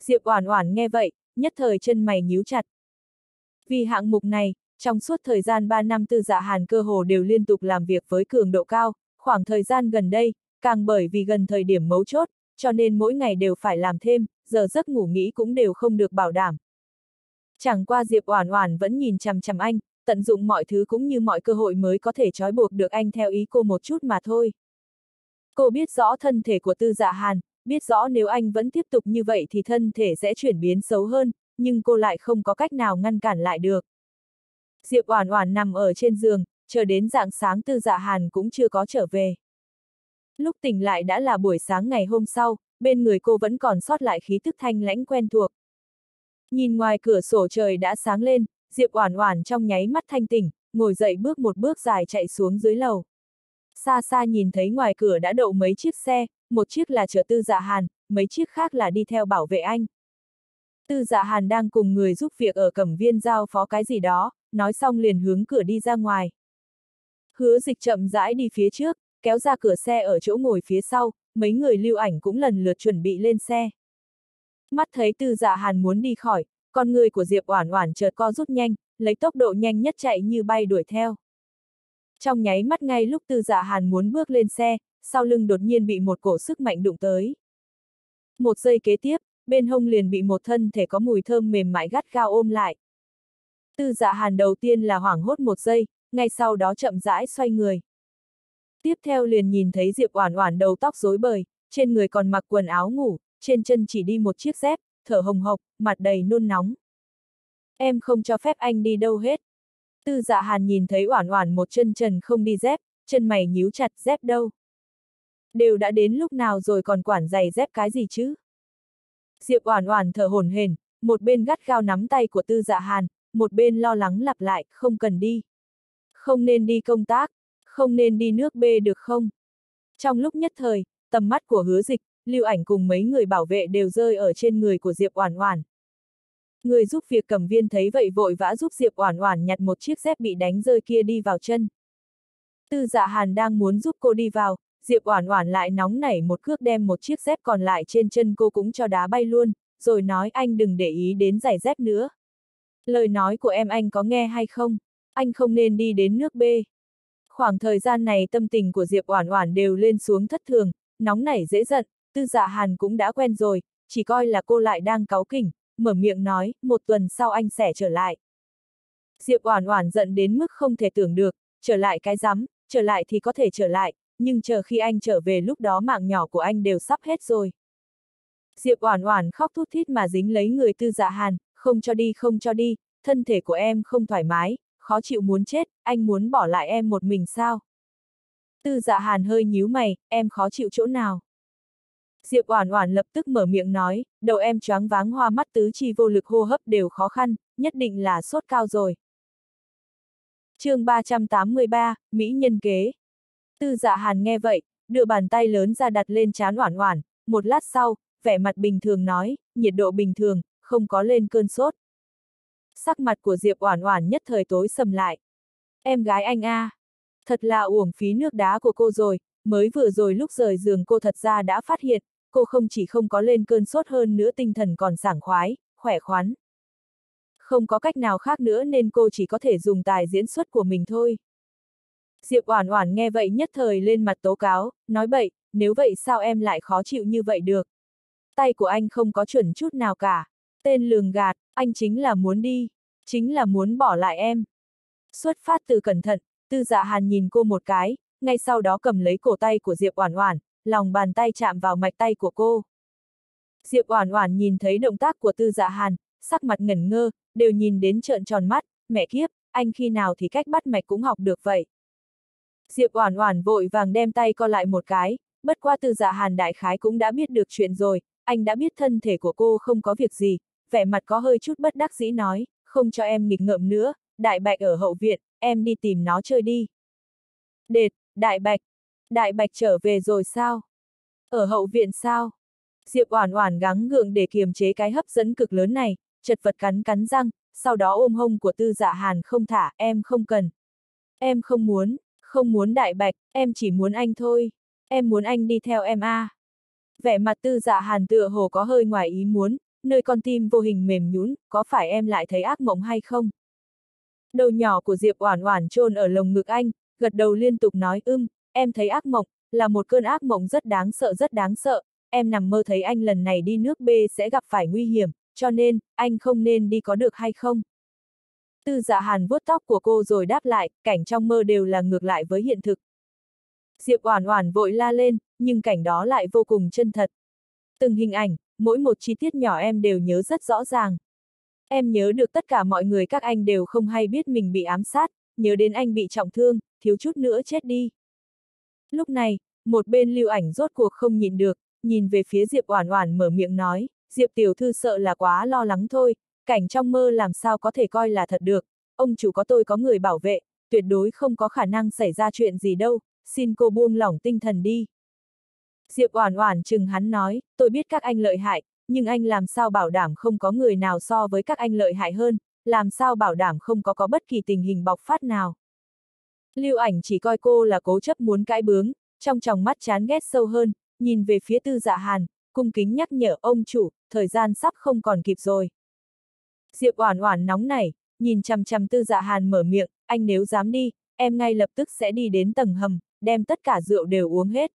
Diệp Oản Oản nghe vậy, nhất thời chân mày nhíu chặt. Vì hạng mục này, trong suốt thời gian 3 năm tư dạ hàn cơ hồ đều liên tục làm việc với cường độ cao, khoảng thời gian gần đây, càng bởi vì gần thời điểm mấu chốt, cho nên mỗi ngày đều phải làm thêm, giờ giấc ngủ nghỉ cũng đều không được bảo đảm. Chẳng qua Diệp Oản Oản vẫn nhìn chằm chằm anh, tận dụng mọi thứ cũng như mọi cơ hội mới có thể trói buộc được anh theo ý cô một chút mà thôi. Cô biết rõ thân thể của Tư Dạ Hàn, biết rõ nếu anh vẫn tiếp tục như vậy thì thân thể sẽ chuyển biến xấu hơn, nhưng cô lại không có cách nào ngăn cản lại được. Diệp Oản Oản nằm ở trên giường, chờ đến dạng sáng Tư Dạ Hàn cũng chưa có trở về. Lúc tỉnh lại đã là buổi sáng ngày hôm sau, bên người cô vẫn còn sót lại khí tức thanh lãnh quen thuộc. Nhìn ngoài cửa sổ trời đã sáng lên, Diệp Oản Oản trong nháy mắt thanh tỉnh, ngồi dậy bước một bước dài chạy xuống dưới lầu. Xa xa nhìn thấy ngoài cửa đã đậu mấy chiếc xe, một chiếc là chở Tư Dạ Hàn, mấy chiếc khác là đi theo bảo vệ anh. Tư Dạ Hàn đang cùng người giúp việc ở Cẩm Viên giao phó cái gì đó, nói xong liền hướng cửa đi ra ngoài. Hứa dịch chậm rãi đi phía trước, kéo ra cửa xe ở chỗ ngồi phía sau, mấy người lưu ảnh cũng lần lượt chuẩn bị lên xe. Mắt thấy Tư Dạ Hàn muốn đi khỏi, con người của Diệp Oản Oản chợt co rút nhanh, lấy tốc độ nhanh nhất chạy như bay đuổi theo. Trong nháy mắt ngay lúc Tư Dạ Hàn muốn bước lên xe, sau lưng đột nhiên bị một cổ sức mạnh đụng tới. Một giây kế tiếp, bên hông liền bị một thân thể có mùi thơm mềm mại gắt gao ôm lại. Tư Dạ Hàn đầu tiên là hoảng hốt một giây, ngay sau đó chậm rãi xoay người. Tiếp theo liền nhìn thấy Diệp Oản Oản đầu tóc rối bời, trên người còn mặc quần áo ngủ, trên chân chỉ đi một chiếc dép, thở hồng hộc, mặt đầy nôn nóng. Em không cho phép anh đi đâu hết. Tư dạ hàn nhìn thấy oản oản một chân trần không đi dép, chân mày nhíu chặt dép đâu. Đều đã đến lúc nào rồi còn quản giày dép cái gì chứ? Diệp oản oản thở hổn hển, một bên gắt gao nắm tay của tư dạ hàn, một bên lo lắng lặp lại, không cần đi. Không nên đi công tác, không nên đi nước bê được không? Trong lúc nhất thời, tầm mắt của hứa dịch, lưu ảnh cùng mấy người bảo vệ đều rơi ở trên người của Diệp Oản Oản. Người giúp việc cầm viên thấy vậy vội vã giúp Diệp Oản Oản nhặt một chiếc dép bị đánh rơi kia đi vào chân. Tư Dạ Hàn đang muốn giúp cô đi vào, Diệp Oản Oản lại nóng nảy một cước đem một chiếc dép còn lại trên chân cô cũng cho đá bay luôn, rồi nói anh đừng để ý đến giày dép nữa. Lời nói của em anh có nghe hay không? Anh không nên đi đến nước B. Khoảng thời gian này tâm tình của Diệp Oản Oản đều lên xuống thất thường, nóng nảy dễ giận, Tư Dạ Hàn cũng đã quen rồi, chỉ coi là cô lại đang cáu kỉnh, mở miệng nói, một tuần sau anh sẽ trở lại. Diệp Oản Oản giận đến mức không thể tưởng được, trở lại cái rắm, trở lại thì có thể trở lại, nhưng chờ khi anh trở về lúc đó mạng nhỏ của anh đều sắp hết rồi. Diệp Oản Oản khóc thút thít mà dính lấy người Tư Dạ Hàn, không cho đi không cho đi, thân thể của em không thoải mái, khó chịu muốn chết, anh muốn bỏ lại em một mình sao? Tư Dạ Hàn hơi nhíu mày, em khó chịu chỗ nào? Diệp Oản Oản lập tức mở miệng nói, đầu em choáng váng hoa mắt tứ chi vô lực hô hấp đều khó khăn, nhất định là sốt cao rồi. chương 383, Mỹ nhân kế. Tư dạ hàn nghe vậy, đưa bàn tay lớn ra đặt lên trán Oản Oản, một lát sau, vẻ mặt bình thường nói, nhiệt độ bình thường, không có lên cơn sốt. Sắc mặt của Diệp Oản Oản nhất thời tối sầm lại. Em gái anh a, thật là uổng phí nước đá của cô rồi, mới vừa rồi lúc rời giường cô thật ra đã phát hiện, cô không chỉ không có lên cơn sốt hơn nữa tinh thần còn sảng khoái, khỏe khoắn. Không có cách nào khác nữa nên cô chỉ có thể dùng tài diễn xuất của mình thôi. Diệp Oản Oản nghe vậy nhất thời lên mặt tố cáo, nói bậy, nếu vậy sao em lại khó chịu như vậy được? Tay của anh không có chuẩn chút nào cả. Tên lường gạt, anh chính là muốn đi, chính là muốn bỏ lại em. Xuất phát từ cẩn thận, Tư Dạ Hàn nhìn cô một cái, ngay sau đó cầm lấy cổ tay của Diệp Oản Oản, lòng bàn tay chạm vào mạch tay của cô. Diệp Oản Oản nhìn thấy động tác của Tư Dạ Hàn, sắc mặt ngẩn ngơ, đều nhìn đến trợn tròn mắt, mẹ kiếp, anh khi nào thì cách bắt mạch cũng học được vậy. Diệp Oản Oản vội vàng đem tay co lại một cái, Bất qua Tư dạ hàn đại khái cũng đã biết được chuyện rồi, anh đã biết thân thể của cô không có việc gì, vẻ mặt có hơi chút bất đắc dĩ nói, không cho em nghịch ngợm nữa, đại bạch ở hậu viện, em đi tìm nó chơi đi. Đệt, đại bạch, đại bạch trở về rồi sao? Ở hậu viện sao? Diệp Oản Oản gắng gượng để kiềm chế cái hấp dẫn cực lớn này, chật vật cắn cắn răng, sau đó ôm hông của Tư Dạ Hàn không thả, em không cần. Em không muốn, không muốn đại bạch, em chỉ muốn anh thôi. Em muốn anh đi theo em a. À. Vẻ mặt Tư Dạ Hàn tựa hồ có hơi ngoài ý muốn, nơi con tim vô hình mềm nhũn, có phải em lại thấy ác mộng hay không? Đầu nhỏ của Diệp Oản Oản chôn ở lồng ngực anh, gật đầu liên tục nói ưm, em thấy ác mộng, là một cơn ác mộng rất đáng sợ rất đáng sợ, em nằm mơ thấy anh lần này đi nước B sẽ gặp phải nguy hiểm, cho nên, anh không nên đi có được hay không? Tư dạ hàn vuốt tóc của cô rồi đáp lại, cảnh trong mơ đều là ngược lại với hiện thực. Diệp Oản Oản vội la lên, nhưng cảnh đó lại vô cùng chân thật. Từng hình ảnh, mỗi một chi tiết nhỏ em đều nhớ rất rõ ràng. Em nhớ được tất cả mọi người các anh đều không hay biết mình bị ám sát, nhớ đến anh bị trọng thương, thiếu chút nữa chết đi. Lúc này, một bên lưu ảnh rốt cuộc không nhìn được, nhìn về phía Diệp Oản Oản mở miệng nói, Diệp tiểu thư sợ là quá lo lắng thôi, cảnh trong mơ làm sao có thể coi là thật được, ông chủ có tôi có người bảo vệ, tuyệt đối không có khả năng xảy ra chuyện gì đâu, xin cô buông lỏng tinh thần đi. Diệp Oản Oản chừng hắn nói, tôi biết các anh lợi hại, nhưng anh làm sao bảo đảm không có người nào so với các anh lợi hại hơn, làm sao bảo đảm không có có bất kỳ tình hình bộc phát nào. Lưu ảnh chỉ coi cô là cố chấp muốn cãi bướng, trong tròng mắt chán ghét sâu hơn, nhìn về phía tư dạ hàn, cung kính nhắc nhở ông chủ, thời gian sắp không còn kịp rồi. Diệp Oản Oản nóng nảy, nhìn chằm chằm Tư Dạ Hàn mở miệng, anh nếu dám đi, em ngay lập tức sẽ đi đến tầng hầm, đem tất cả rượu đều uống hết.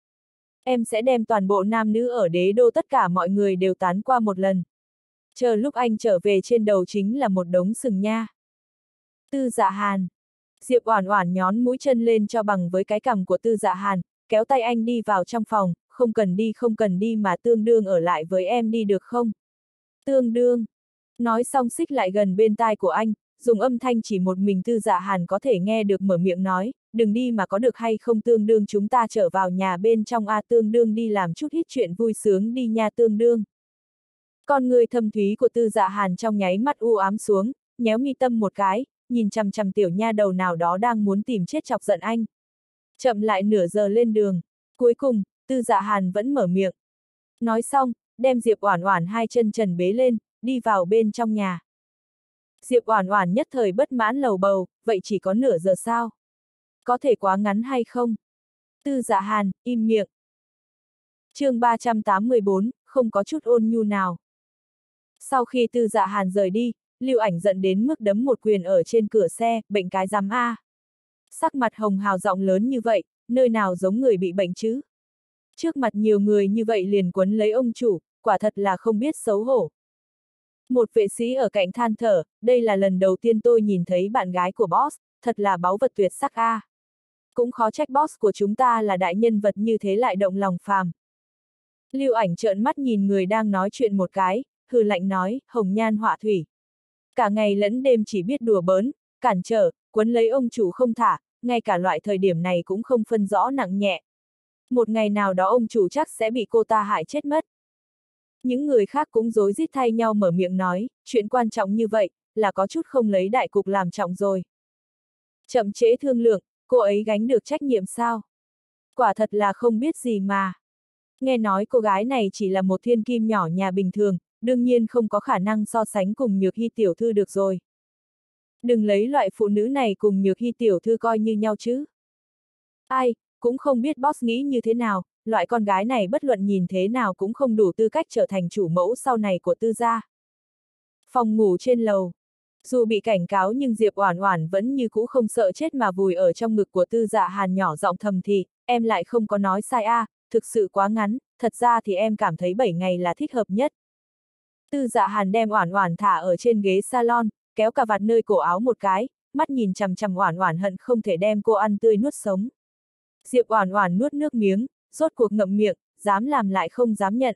Em sẽ đem toàn bộ nam nữ ở đế đô tất cả mọi người đều tán qua một lần. Chờ lúc anh trở về trên đầu chính là một đống sừng nha. Tư Dạ Hàn. Diệp Oản Oản nhón mũi chân lên cho bằng với cái cằm của Tư Dạ Hàn, kéo tay anh đi vào trong phòng, không cần đi không cần đi mà tương đương ở lại với em đi được không? Tương đương. Nói xong xích lại gần bên tai của anh, dùng âm thanh chỉ một mình tư dạ hàn có thể nghe được mở miệng nói, đừng đi mà có được hay không tương đương chúng ta trở vào nhà bên trong A tương đương đi làm chút ít chuyện vui sướng đi nha tương đương. Con người thâm thúy của tư dạ hàn trong nháy mắt u ám xuống, nhéo mi tâm một cái, nhìn chằm chằm tiểu nha đầu nào đó đang muốn tìm chết chọc giận anh. Chậm lại nửa giờ lên đường. Cuối cùng, tư dạ hàn vẫn mở miệng. Nói xong, đem Diệp Oản Oản hai chân trần bế lên, đi vào bên trong nhà. Diệp Oản Oản nhất thời bất mãn lầu bầu, vậy chỉ có nửa giờ sao? Có thể quá ngắn hay không? Tư Dạ Hàn, im miệng. Chương 384, không có chút ôn nhu nào. Sau khi Tư Dạ Hàn rời đi, Lưu Ảnh giận đến mức đấm một quyền ở trên cửa xe, bệnh cái giám a. Sắc mặt hồng hào giọng lớn như vậy, nơi nào giống người bị bệnh chứ? Trước mặt nhiều người như vậy liền quấn lấy ông chủ, quả thật là không biết xấu hổ. Một vệ sĩ ở cạnh than thở, đây là lần đầu tiên tôi nhìn thấy bạn gái của boss, thật là báu vật tuyệt sắc a. À. Cũng khó trách boss của chúng ta là đại nhân vật như thế lại động lòng phàm. Lưu ảnh trợn mắt nhìn người đang nói chuyện một cái, hừ lạnh nói, hồng nhan họa thủy. Cả ngày lẫn đêm chỉ biết đùa bớn, cản trở, quấn lấy ông chủ không thả, ngay cả loại thời điểm này cũng không phân rõ nặng nhẹ. Một ngày nào đó ông chủ chắc sẽ bị cô ta hại chết mất. Những người khác cũng dối rít thay nhau mở miệng nói, chuyện quan trọng như vậy, là có chút không lấy đại cục làm trọng rồi. Chậm trễ thương lượng, cô ấy gánh được trách nhiệm sao? Quả thật là không biết gì mà. Nghe nói cô gái này chỉ là một thiên kim nhỏ nhà bình thường, đương nhiên không có khả năng so sánh cùng nhược hy tiểu thư được rồi. Đừng lấy loại phụ nữ này cùng nhược hy tiểu thư coi như nhau chứ. Ai, cũng không biết boss nghĩ như thế nào, loại con gái này bất luận nhìn thế nào cũng không đủ tư cách trở thành chủ mẫu sau này của tư gia. Phòng ngủ trên lầu. Dù bị cảnh cáo nhưng Diệp Oản Oản vẫn như cũ không sợ chết mà vùi ở trong ngực của tư dạ hàn nhỏ giọng thầm thì, em lại không có nói sai a, à, thực sự quá ngắn, thật ra thì em cảm thấy 7 ngày là thích hợp nhất. Tư dạ hàn đem Oản Oản thả ở trên ghế salon, kéo cà vạt nơi cổ áo một cái, mắt nhìn chằm chằm Oản Oản hận không thể đem cô ăn tươi nuốt sống. Diệp Oản Oản nuốt nước miếng, rốt cuộc ngậm miệng, dám làm lại không dám nhận.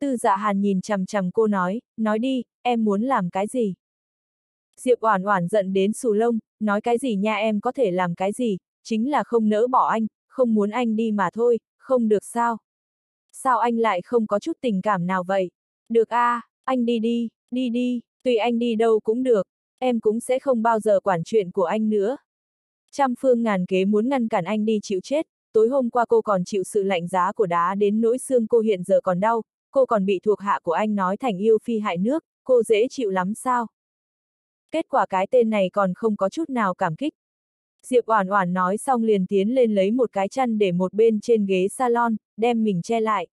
Tư dạ hàn nhìn chằm chằm cô nói, nói đi, em muốn làm cái gì? Diệp Oản Oản giận đến sù lông, nói cái gì nha em có thể làm cái gì, chính là không nỡ bỏ anh, không muốn anh đi mà thôi, không được sao? Sao anh lại không có chút tình cảm nào vậy? Được a, à, anh đi đi, đi đi, tùy anh đi đâu cũng được, em cũng sẽ không bao giờ quản chuyện của anh nữa. Trăm phương ngàn kế muốn ngăn cản anh đi chịu chết, tối hôm qua cô còn chịu sự lạnh giá của đá đến nỗi xương cô hiện giờ còn đau, cô còn bị thuộc hạ của anh nói thành yêu phi hại nước, cô dễ chịu lắm sao? Kết quả cái tên này còn không có chút nào cảm kích. Diệp Oản Oản nói xong liền tiến lên lấy một cái chăn để một bên trên ghế salon, đem mình che lại.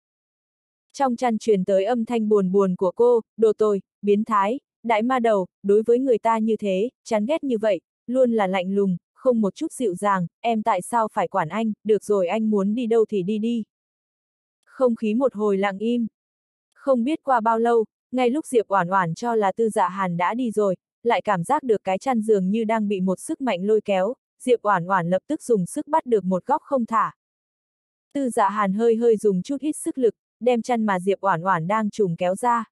Trong chăn truyền tới âm thanh buồn buồn của cô, đồ tồi, biến thái, đại ma đầu, đối với người ta như thế, chán ghét như vậy, luôn là lạnh lùng, không một chút dịu dàng, em tại sao phải quản anh, được rồi anh muốn đi đâu thì đi đi. Không khí một hồi lặng im. Không biết qua bao lâu, ngay lúc Diệp Oản Oản cho là Tư Dạ Hàn đã đi rồi, lại cảm giác được cái chăn giường như đang bị một sức mạnh lôi kéo, Diệp Oản Oản lập tức dùng sức bắt được một góc không thả. Tư Dạ Hàn hơi hơi dùng chút ít sức lực, đem chăn mà Diệp Oản Oản đang trùng kéo ra.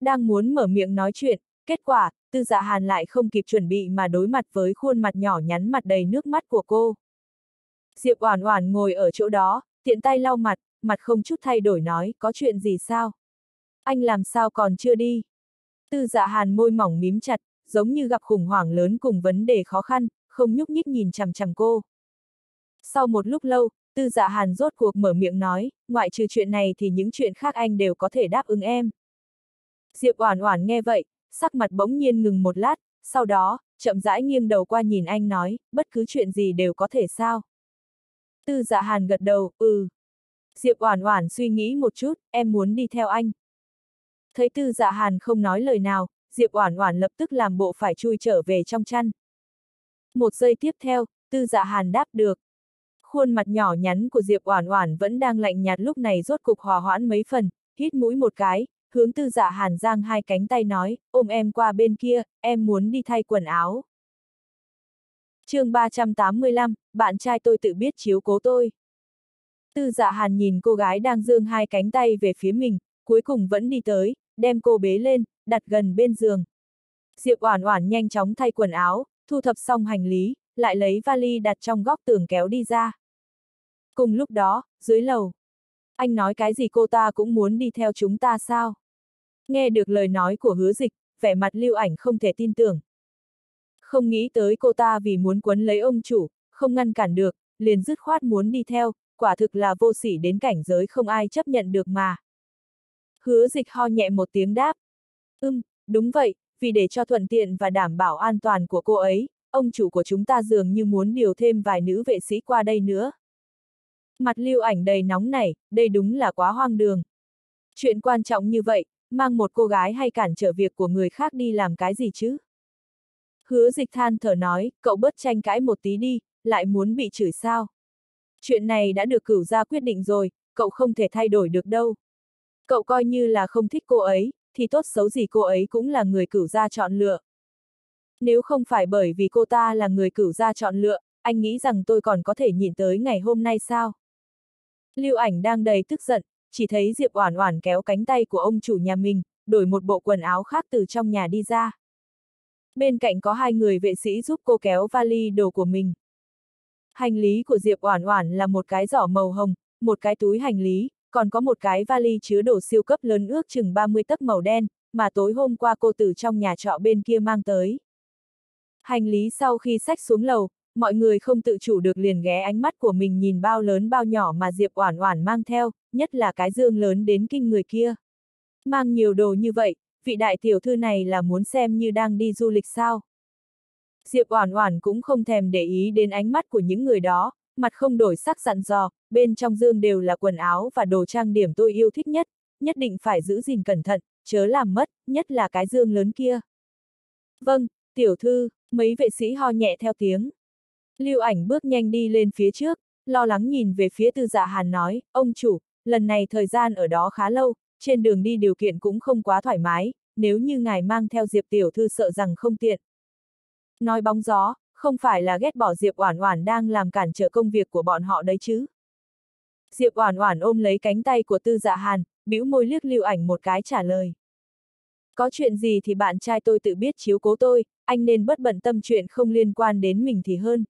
Đang muốn mở miệng nói chuyện, kết quả, Tư Dạ Hàn lại không kịp chuẩn bị mà đối mặt với khuôn mặt nhỏ nhắn mặt đầy nước mắt của cô. Diệp Oản Oản ngồi ở chỗ đó, tiện tay lau mặt, mặt không chút thay đổi nói, có chuyện gì sao? Anh làm sao còn chưa đi? Tư Dạ Hàn môi mỏng mím chặt, giống như gặp khủng hoảng lớn cùng vấn đề khó khăn, không nhúc nhích nhìn chằm chằm cô. Sau một lúc lâu, Tư Dạ Hàn rốt cuộc mở miệng nói, ngoại trừ chuyện này thì những chuyện khác anh đều có thể đáp ứng em. Diệp Oản Oản nghe vậy, sắc mặt bỗng nhiên ngừng một lát, sau đó, chậm rãi nghiêng đầu qua nhìn anh nói, bất cứ chuyện gì đều có thể sao. Tư Dạ Hàn gật đầu, ừ. Diệp Oản Oản suy nghĩ một chút, em muốn đi theo anh. Thấy Tư Dạ Hàn không nói lời nào, Diệp Oản Oản lập tức làm bộ phải chui trở về trong chăn. Một giây tiếp theo, Tư Dạ Hàn đáp được. Khuôn mặt nhỏ nhắn của Diệp Oản Oản vẫn đang lạnh nhạt lúc này rốt cục hòa hoãn mấy phần, hít mũi một cái, hướng Tư Dạ Hàn giang hai cánh tay nói, ôm em qua bên kia, em muốn đi thay quần áo. Chương 385, bạn trai tôi tự biết chiếu cố tôi. Tư Dạ Hàn nhìn cô gái đang dương hai cánh tay về phía mình, cuối cùng vẫn đi tới, đem cô bế lên, đặt gần bên giường. Diệp Oản Oản nhanh chóng thay quần áo, thu thập xong hành lý, lại lấy vali đặt trong góc tường kéo đi ra. Cùng lúc đó, dưới lầu. Anh nói cái gì cô ta cũng muốn đi theo chúng ta sao? Nghe được lời nói của hứa dịch, vẻ mặt lưu ảnh không thể tin tưởng. Không nghĩ tới cô ta vì muốn quấn lấy ông chủ, không ngăn cản được, liền dứt khoát muốn đi theo, quả thực là vô sỉ đến cảnh giới không ai chấp nhận được mà. Hứa dịch ho nhẹ một tiếng đáp. Ưm, đúng vậy, vì để cho thuận tiện và đảm bảo an toàn của cô ấy, ông chủ của chúng ta dường như muốn điều thêm vài nữ vệ sĩ qua đây nữa. Mặt lưu ảnh đầy nóng này, đây đúng là quá hoang đường. Chuyện quan trọng như vậy, mang một cô gái hay cản trở việc của người khác đi làm cái gì chứ? Hứa dịch than thở nói, cậu bớt tranh cãi một tí đi, lại muốn bị chửi sao? Chuyện này đã được cửu ra quyết định rồi, cậu không thể thay đổi được đâu. Cậu coi như là không thích cô ấy, thì tốt xấu gì cô ấy cũng là người cửu gia chọn lựa. Nếu không phải bởi vì cô ta là người cửu gia chọn lựa, anh nghĩ rằng tôi còn có thể nhìn tới ngày hôm nay sao? Lưu ảnh đang đầy tức giận, chỉ thấy Diệp Oản Oản kéo cánh tay của ông chủ nhà mình, đổi một bộ quần áo khác từ trong nhà đi ra. Bên cạnh có hai người vệ sĩ giúp cô kéo vali đồ của mình. Hành lý của Diệp Oản Oản là một cái giỏ màu hồng, một cái túi hành lý, còn có một cái vali chứa đồ siêu cấp lớn ước chừng 30 tấc màu đen, mà tối hôm qua cô từ trong nhà trọ bên kia mang tới. Hành lý sau khi xách xuống lầu, mọi người không tự chủ được liền ghé ánh mắt của mình nhìn bao lớn bao nhỏ mà Diệp Oản Oản mang theo, nhất là cái dương lớn đến kinh người kia. Mang nhiều đồ như vậy, vị đại tiểu thư này là muốn xem như đang đi du lịch sao? Diệp Oản Oản cũng không thèm để ý đến ánh mắt của những người đó, mặt không đổi sắc dặn dò, bên trong dương đều là quần áo và đồ trang điểm tôi yêu thích nhất, nhất định phải giữ gìn cẩn thận, chớ làm mất, nhất là cái dương lớn kia. Vâng, tiểu thư, mấy vệ sĩ ho nhẹ theo tiếng. Lưu ảnh bước nhanh đi lên phía trước, lo lắng nhìn về phía tư dạ hàn nói, ông chủ, lần này thời gian ở đó khá lâu, trên đường đi điều kiện cũng không quá thoải mái, nếu như ngài mang theo Diệp tiểu thư sợ rằng không tiện. Nói bóng gió, không phải là ghét bỏ Diệp Oản Oản đang làm cản trở công việc của bọn họ đấy chứ. Diệp Oản Oản ôm lấy cánh tay của Tư Dạ Hàn, bĩu môi liếc Lưu Ảnh một cái trả lời. Có chuyện gì thì bạn trai tôi tự biết chiếu cố tôi, anh nên bất bận tâm chuyện không liên quan đến mình thì hơn.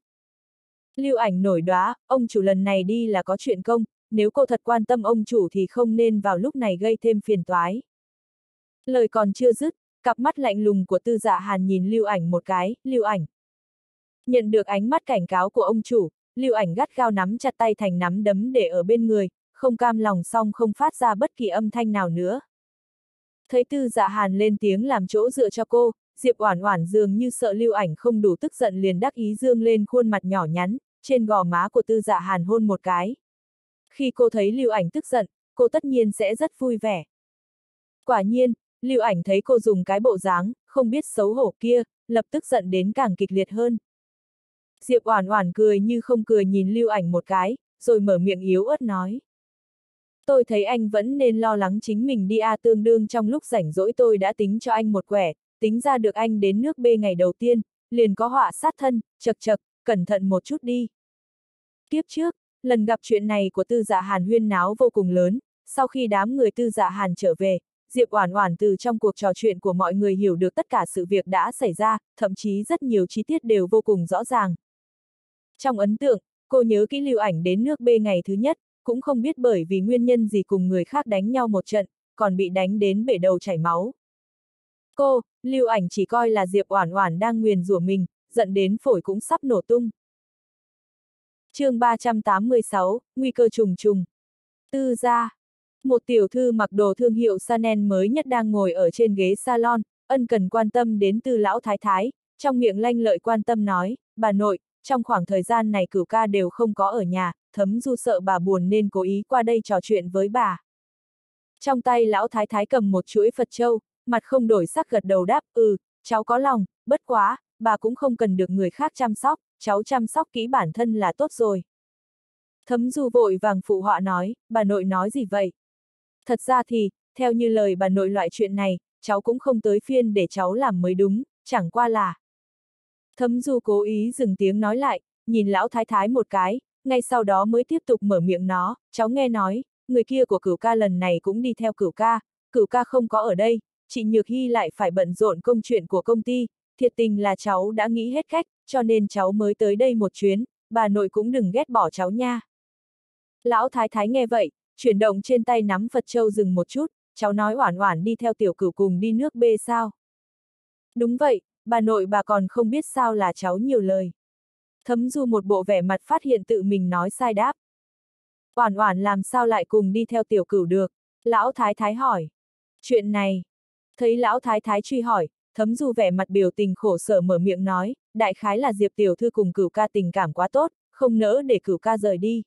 Lưu Ảnh nổi đoá, ông chủ lần này đi là có chuyện công, nếu cô thật quan tâm ông chủ thì không nên vào lúc này gây thêm phiền toái. Lời còn chưa dứt, cặp mắt lạnh lùng của tư dạ hàn nhìn lưu ảnh một cái, lưu ảnh. Nhận được ánh mắt cảnh cáo của ông chủ, lưu ảnh gắt gao nắm chặt tay thành nắm đấm để ở bên người, không cam lòng xong không phát ra bất kỳ âm thanh nào nữa. Thấy tư dạ hàn lên tiếng làm chỗ dựa cho cô, Diệp Oản Oản dường như sợ Lưu Ảnh không đủ tức giận liền đắc ý dương lên khuôn mặt nhỏ nhắn, trên gò má của Tư Dạ Hàn hôn một cái. Khi cô thấy Lưu Ảnh tức giận, cô tất nhiên sẽ rất vui vẻ. Quả nhiên, Lưu Ảnh thấy cô dùng cái bộ dáng không biết xấu hổ kia, lập tức giận đến càng kịch liệt hơn. Diệp Oản Oản cười như không cười nhìn Lưu Ảnh một cái, rồi mở miệng yếu ớt nói. Tôi thấy anh vẫn nên lo lắng chính mình đi A tương đương trong lúc rảnh rỗi tôi đã tính cho anh một quẻ, tính ra được anh đến nước B ngày đầu tiên, liền có họa sát thân, chật chật, cẩn thận một chút đi. kiếp trước, lần gặp chuyện này của tư dạ hàn huyên náo vô cùng lớn, sau khi đám người tư dạ hàn trở về, Diệp Oản Oản từ trong cuộc trò chuyện của mọi người hiểu được tất cả sự việc đã xảy ra, thậm chí rất nhiều chi tiết đều vô cùng rõ ràng. Trong ấn tượng, cô nhớ kỹ lưu ảnh đến nước B ngày thứ nhất, cũng không biết bởi vì nguyên nhân gì cùng người khác đánh nhau một trận, còn bị đánh đến bể đầu chảy máu. Cô, lưu ảnh chỉ coi là Diệp Oản Oản đang nguyền rủa mình, giận đến phổi cũng sắp nổ tung. chương 386, Nguy cơ trùng trùng. Tư gia. Một tiểu thư mặc đồ thương hiệu Chanel mới nhất đang ngồi ở trên ghế salon, ân cần quan tâm đến tư lão thái thái, trong miệng lanh lợi quan tâm nói, bà nội, trong khoảng thời gian này cửu ca đều không có ở nhà, thấm du sợ bà buồn nên cố ý qua đây trò chuyện với bà. Trong tay lão thái thái cầm một chuỗi Phật Châu, mặt không đổi sắc gật đầu đáp, ừ, cháu có lòng, bất quá, bà cũng không cần được người khác chăm sóc, cháu chăm sóc kỹ bản thân là tốt rồi. Thấm du vội vàng phụ họa nói, bà nội nói gì vậy? Thật ra thì, theo như lời bà nội loại chuyện này, cháu cũng không tới phiên để cháu làm mới đúng, chẳng qua là. Thấm du cố ý dừng tiếng nói lại, nhìn lão thái thái một cái, ngay sau đó mới tiếp tục mở miệng nó, cháu nghe nói, người kia của cửu ca lần này cũng đi theo cửu ca, cửu ca không có ở đây, chị Nhược Hy lại phải bận rộn công chuyện của công ty, thiệt tình là cháu đã nghĩ hết cách, cho nên cháu mới tới đây một chuyến, bà nội cũng đừng ghét bỏ cháu nha. Lão Thái Thái nghe vậy, chuyển động trên tay nắm Phật Châu dừng một chút, cháu nói oản oản đi theo tiểu cửu cùng đi nước bê sao. Đúng vậy, bà nội bà còn không biết sao là cháu nhiều lời. Thấm du một bộ vẻ mặt phát hiện tự mình nói sai đáp. Oản oản làm sao lại cùng đi theo tiểu cửu được? Lão Thái Thái hỏi. Chuyện này. Thấy Lão Thái Thái truy hỏi, thấm du vẻ mặt biểu tình khổ sở mở miệng nói, đại khái là Diệp Tiểu Thư cùng cửu ca tình cảm quá tốt, không nỡ để cửu ca rời đi.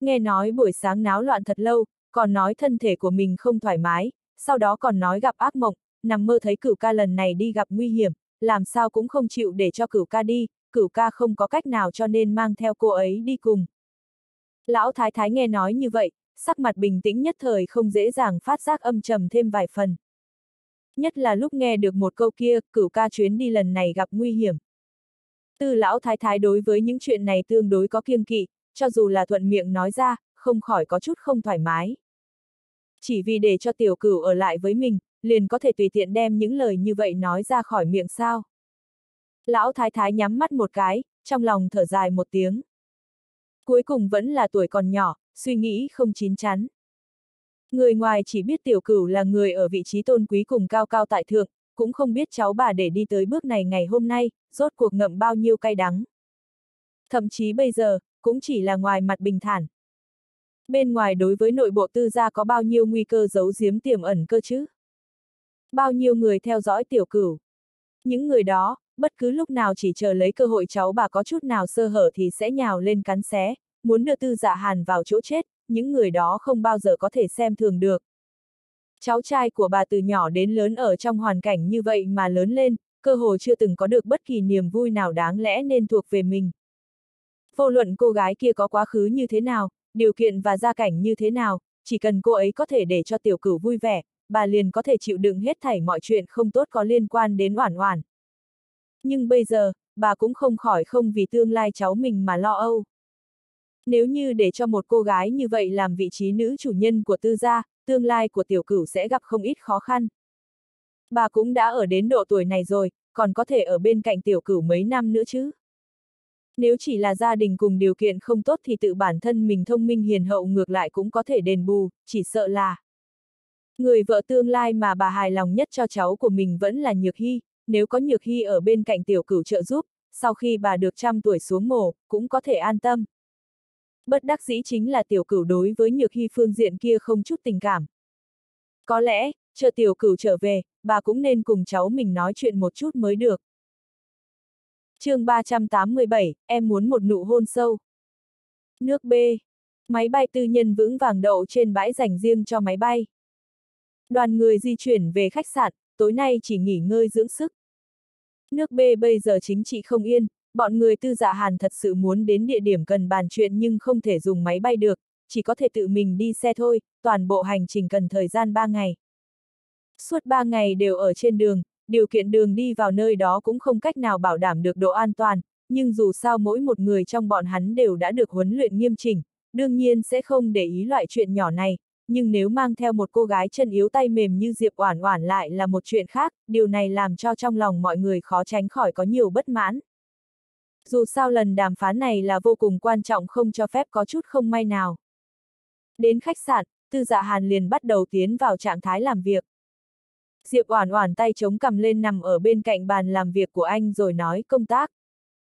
Nghe nói buổi sáng náo loạn thật lâu, còn nói thân thể của mình không thoải mái, sau đó còn nói gặp ác mộng, nằm mơ thấy cửu ca lần này đi gặp nguy hiểm, làm sao cũng không chịu để cho cửu ca đi, cửu ca không có cách nào cho nên mang theo cô ấy đi cùng. Lão Thái Thái nghe nói như vậy, sắc mặt bình tĩnh nhất thời không dễ dàng phát giác âm trầm thêm vài phần. Nhất là lúc nghe được một câu kia, cửu ca chuyến đi lần này gặp nguy hiểm. Tư lão thái thái đối với những chuyện này tương đối có kiêng kỵ, cho dù là thuận miệng nói ra, không khỏi có chút không thoải mái. Chỉ vì để cho tiểu cửu ở lại với mình, liền có thể tùy tiện đem những lời như vậy nói ra khỏi miệng sao. Lão thái thái nhắm mắt một cái, trong lòng thở dài một tiếng. Cuối cùng vẫn là tuổi còn nhỏ, suy nghĩ không chín chắn. Người ngoài chỉ biết tiểu cửu là người ở vị trí tôn quý cùng cao cao tại thượng, cũng không biết cháu bà để đi tới bước này ngày hôm nay, rốt cuộc ngậm bao nhiêu cay đắng. Thậm chí bây giờ, cũng chỉ là ngoài mặt bình thản. Bên ngoài đối với nội bộ tư gia có bao nhiêu nguy cơ giấu giếm tiềm ẩn cơ chứ? Bao nhiêu người theo dõi tiểu cửu? Những người đó, bất cứ lúc nào chỉ chờ lấy cơ hội cháu bà có chút nào sơ hở thì sẽ nhào lên cắn xé, muốn đưa tư dạ hàn vào chỗ chết, những người đó không bao giờ có thể xem thường được. Cháu trai của bà từ nhỏ đến lớn ở trong hoàn cảnh như vậy mà lớn lên, cơ hồ chưa từng có được bất kỳ niềm vui nào đáng lẽ nên thuộc về mình. Vô luận cô gái kia có quá khứ như thế nào, điều kiện và gia cảnh như thế nào, chỉ cần cô ấy có thể để cho tiểu cửu vui vẻ, bà liền có thể chịu đựng hết thảy mọi chuyện không tốt có liên quan đến oản oản. Nhưng bây giờ, bà cũng không khỏi không vì tương lai cháu mình mà lo âu. Nếu như để cho một cô gái như vậy làm vị trí nữ chủ nhân của tư gia, tương lai của tiểu cửu sẽ gặp không ít khó khăn. Bà cũng đã ở đến độ tuổi này rồi, còn có thể ở bên cạnh tiểu cửu mấy năm nữa chứ. Nếu chỉ là gia đình cùng điều kiện không tốt thì tự bản thân mình thông minh hiền hậu ngược lại cũng có thể đền bù, chỉ sợ là Người vợ tương lai mà bà hài lòng nhất cho cháu của mình vẫn là Nhược Hy, nếu có Nhược Hy ở bên cạnh tiểu cửu trợ giúp, sau khi bà được trăm tuổi xuống mồ, cũng có thể an tâm. Bất đắc dĩ chính là tiểu cửu đối với Nhược Hy phương diện kia không chút tình cảm. Có lẽ, chờ tiểu cửu trở về, bà cũng nên cùng cháu mình nói chuyện một chút mới được. chương 387, em muốn một nụ hôn sâu. Nước B. Máy bay tư nhân vững vàng đậu trên bãi dành riêng cho máy bay. Đoàn người di chuyển về khách sạn, tối nay chỉ nghỉ ngơi dưỡng sức. Nước B bây giờ chính trị không yên, bọn người tư dạ hàn thật sự muốn đến địa điểm cần bàn chuyện nhưng không thể dùng máy bay được, chỉ có thể tự mình đi xe thôi, toàn bộ hành trình cần thời gian 3 ngày. Suốt 3 ngày đều ở trên đường, điều kiện đường đi vào nơi đó cũng không cách nào bảo đảm được độ an toàn, nhưng dù sao mỗi một người trong bọn hắn đều đã được huấn luyện nghiêm chỉnh, đương nhiên sẽ không để ý loại chuyện nhỏ này, nhưng nếu mang theo một cô gái chân yếu tay mềm như Diệp Oản Oản lại là một chuyện khác, điều này làm cho trong lòng mọi người khó tránh khỏi có nhiều bất mãn. Dù sao lần đàm phán này là vô cùng quan trọng không cho phép có chút không may nào. Đến khách sạn, Tư Dạ Hàn liền bắt đầu tiến vào trạng thái làm việc. Diệp Oản Oản tay chống cầm lên nằm ở bên cạnh bàn làm việc của anh rồi nói công tác.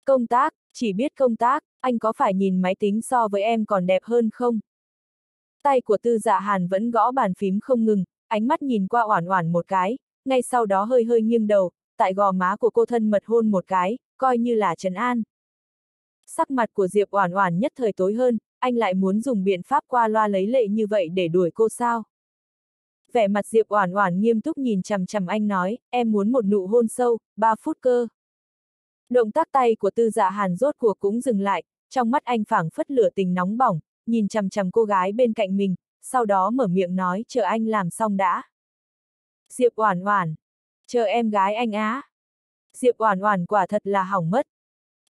Công tác, chỉ biết công tác, anh có phải nhìn máy tính so với em còn đẹp hơn không? Tay của tư dạ hàn vẫn gõ bàn phím không ngừng, ánh mắt nhìn qua oản oản một cái, ngay sau đó hơi hơi nghiêng đầu, tại gò má của cô thân mật hôn một cái, coi như là trấn an. Sắc mặt của Diệp oản oản nhất thời tối hơn, anh lại muốn dùng biện pháp qua loa lấy lệ như vậy để đuổi cô sao? Vẻ mặt Diệp oản oản nghiêm túc nhìn chằm chằm anh nói, em muốn một nụ hôn sâu, 3 phút cơ. Động tác tay của tư dạ hàn rốt cuộc cũng dừng lại, trong mắt anh phảng phất lửa tình nóng bỏng, nhìn chằm chằm cô gái bên cạnh mình, sau đó mở miệng nói chờ anh làm xong đã. Diệp Oản Oản, chờ em gái anh á. Diệp Oản Oản quả thật là hỏng mất.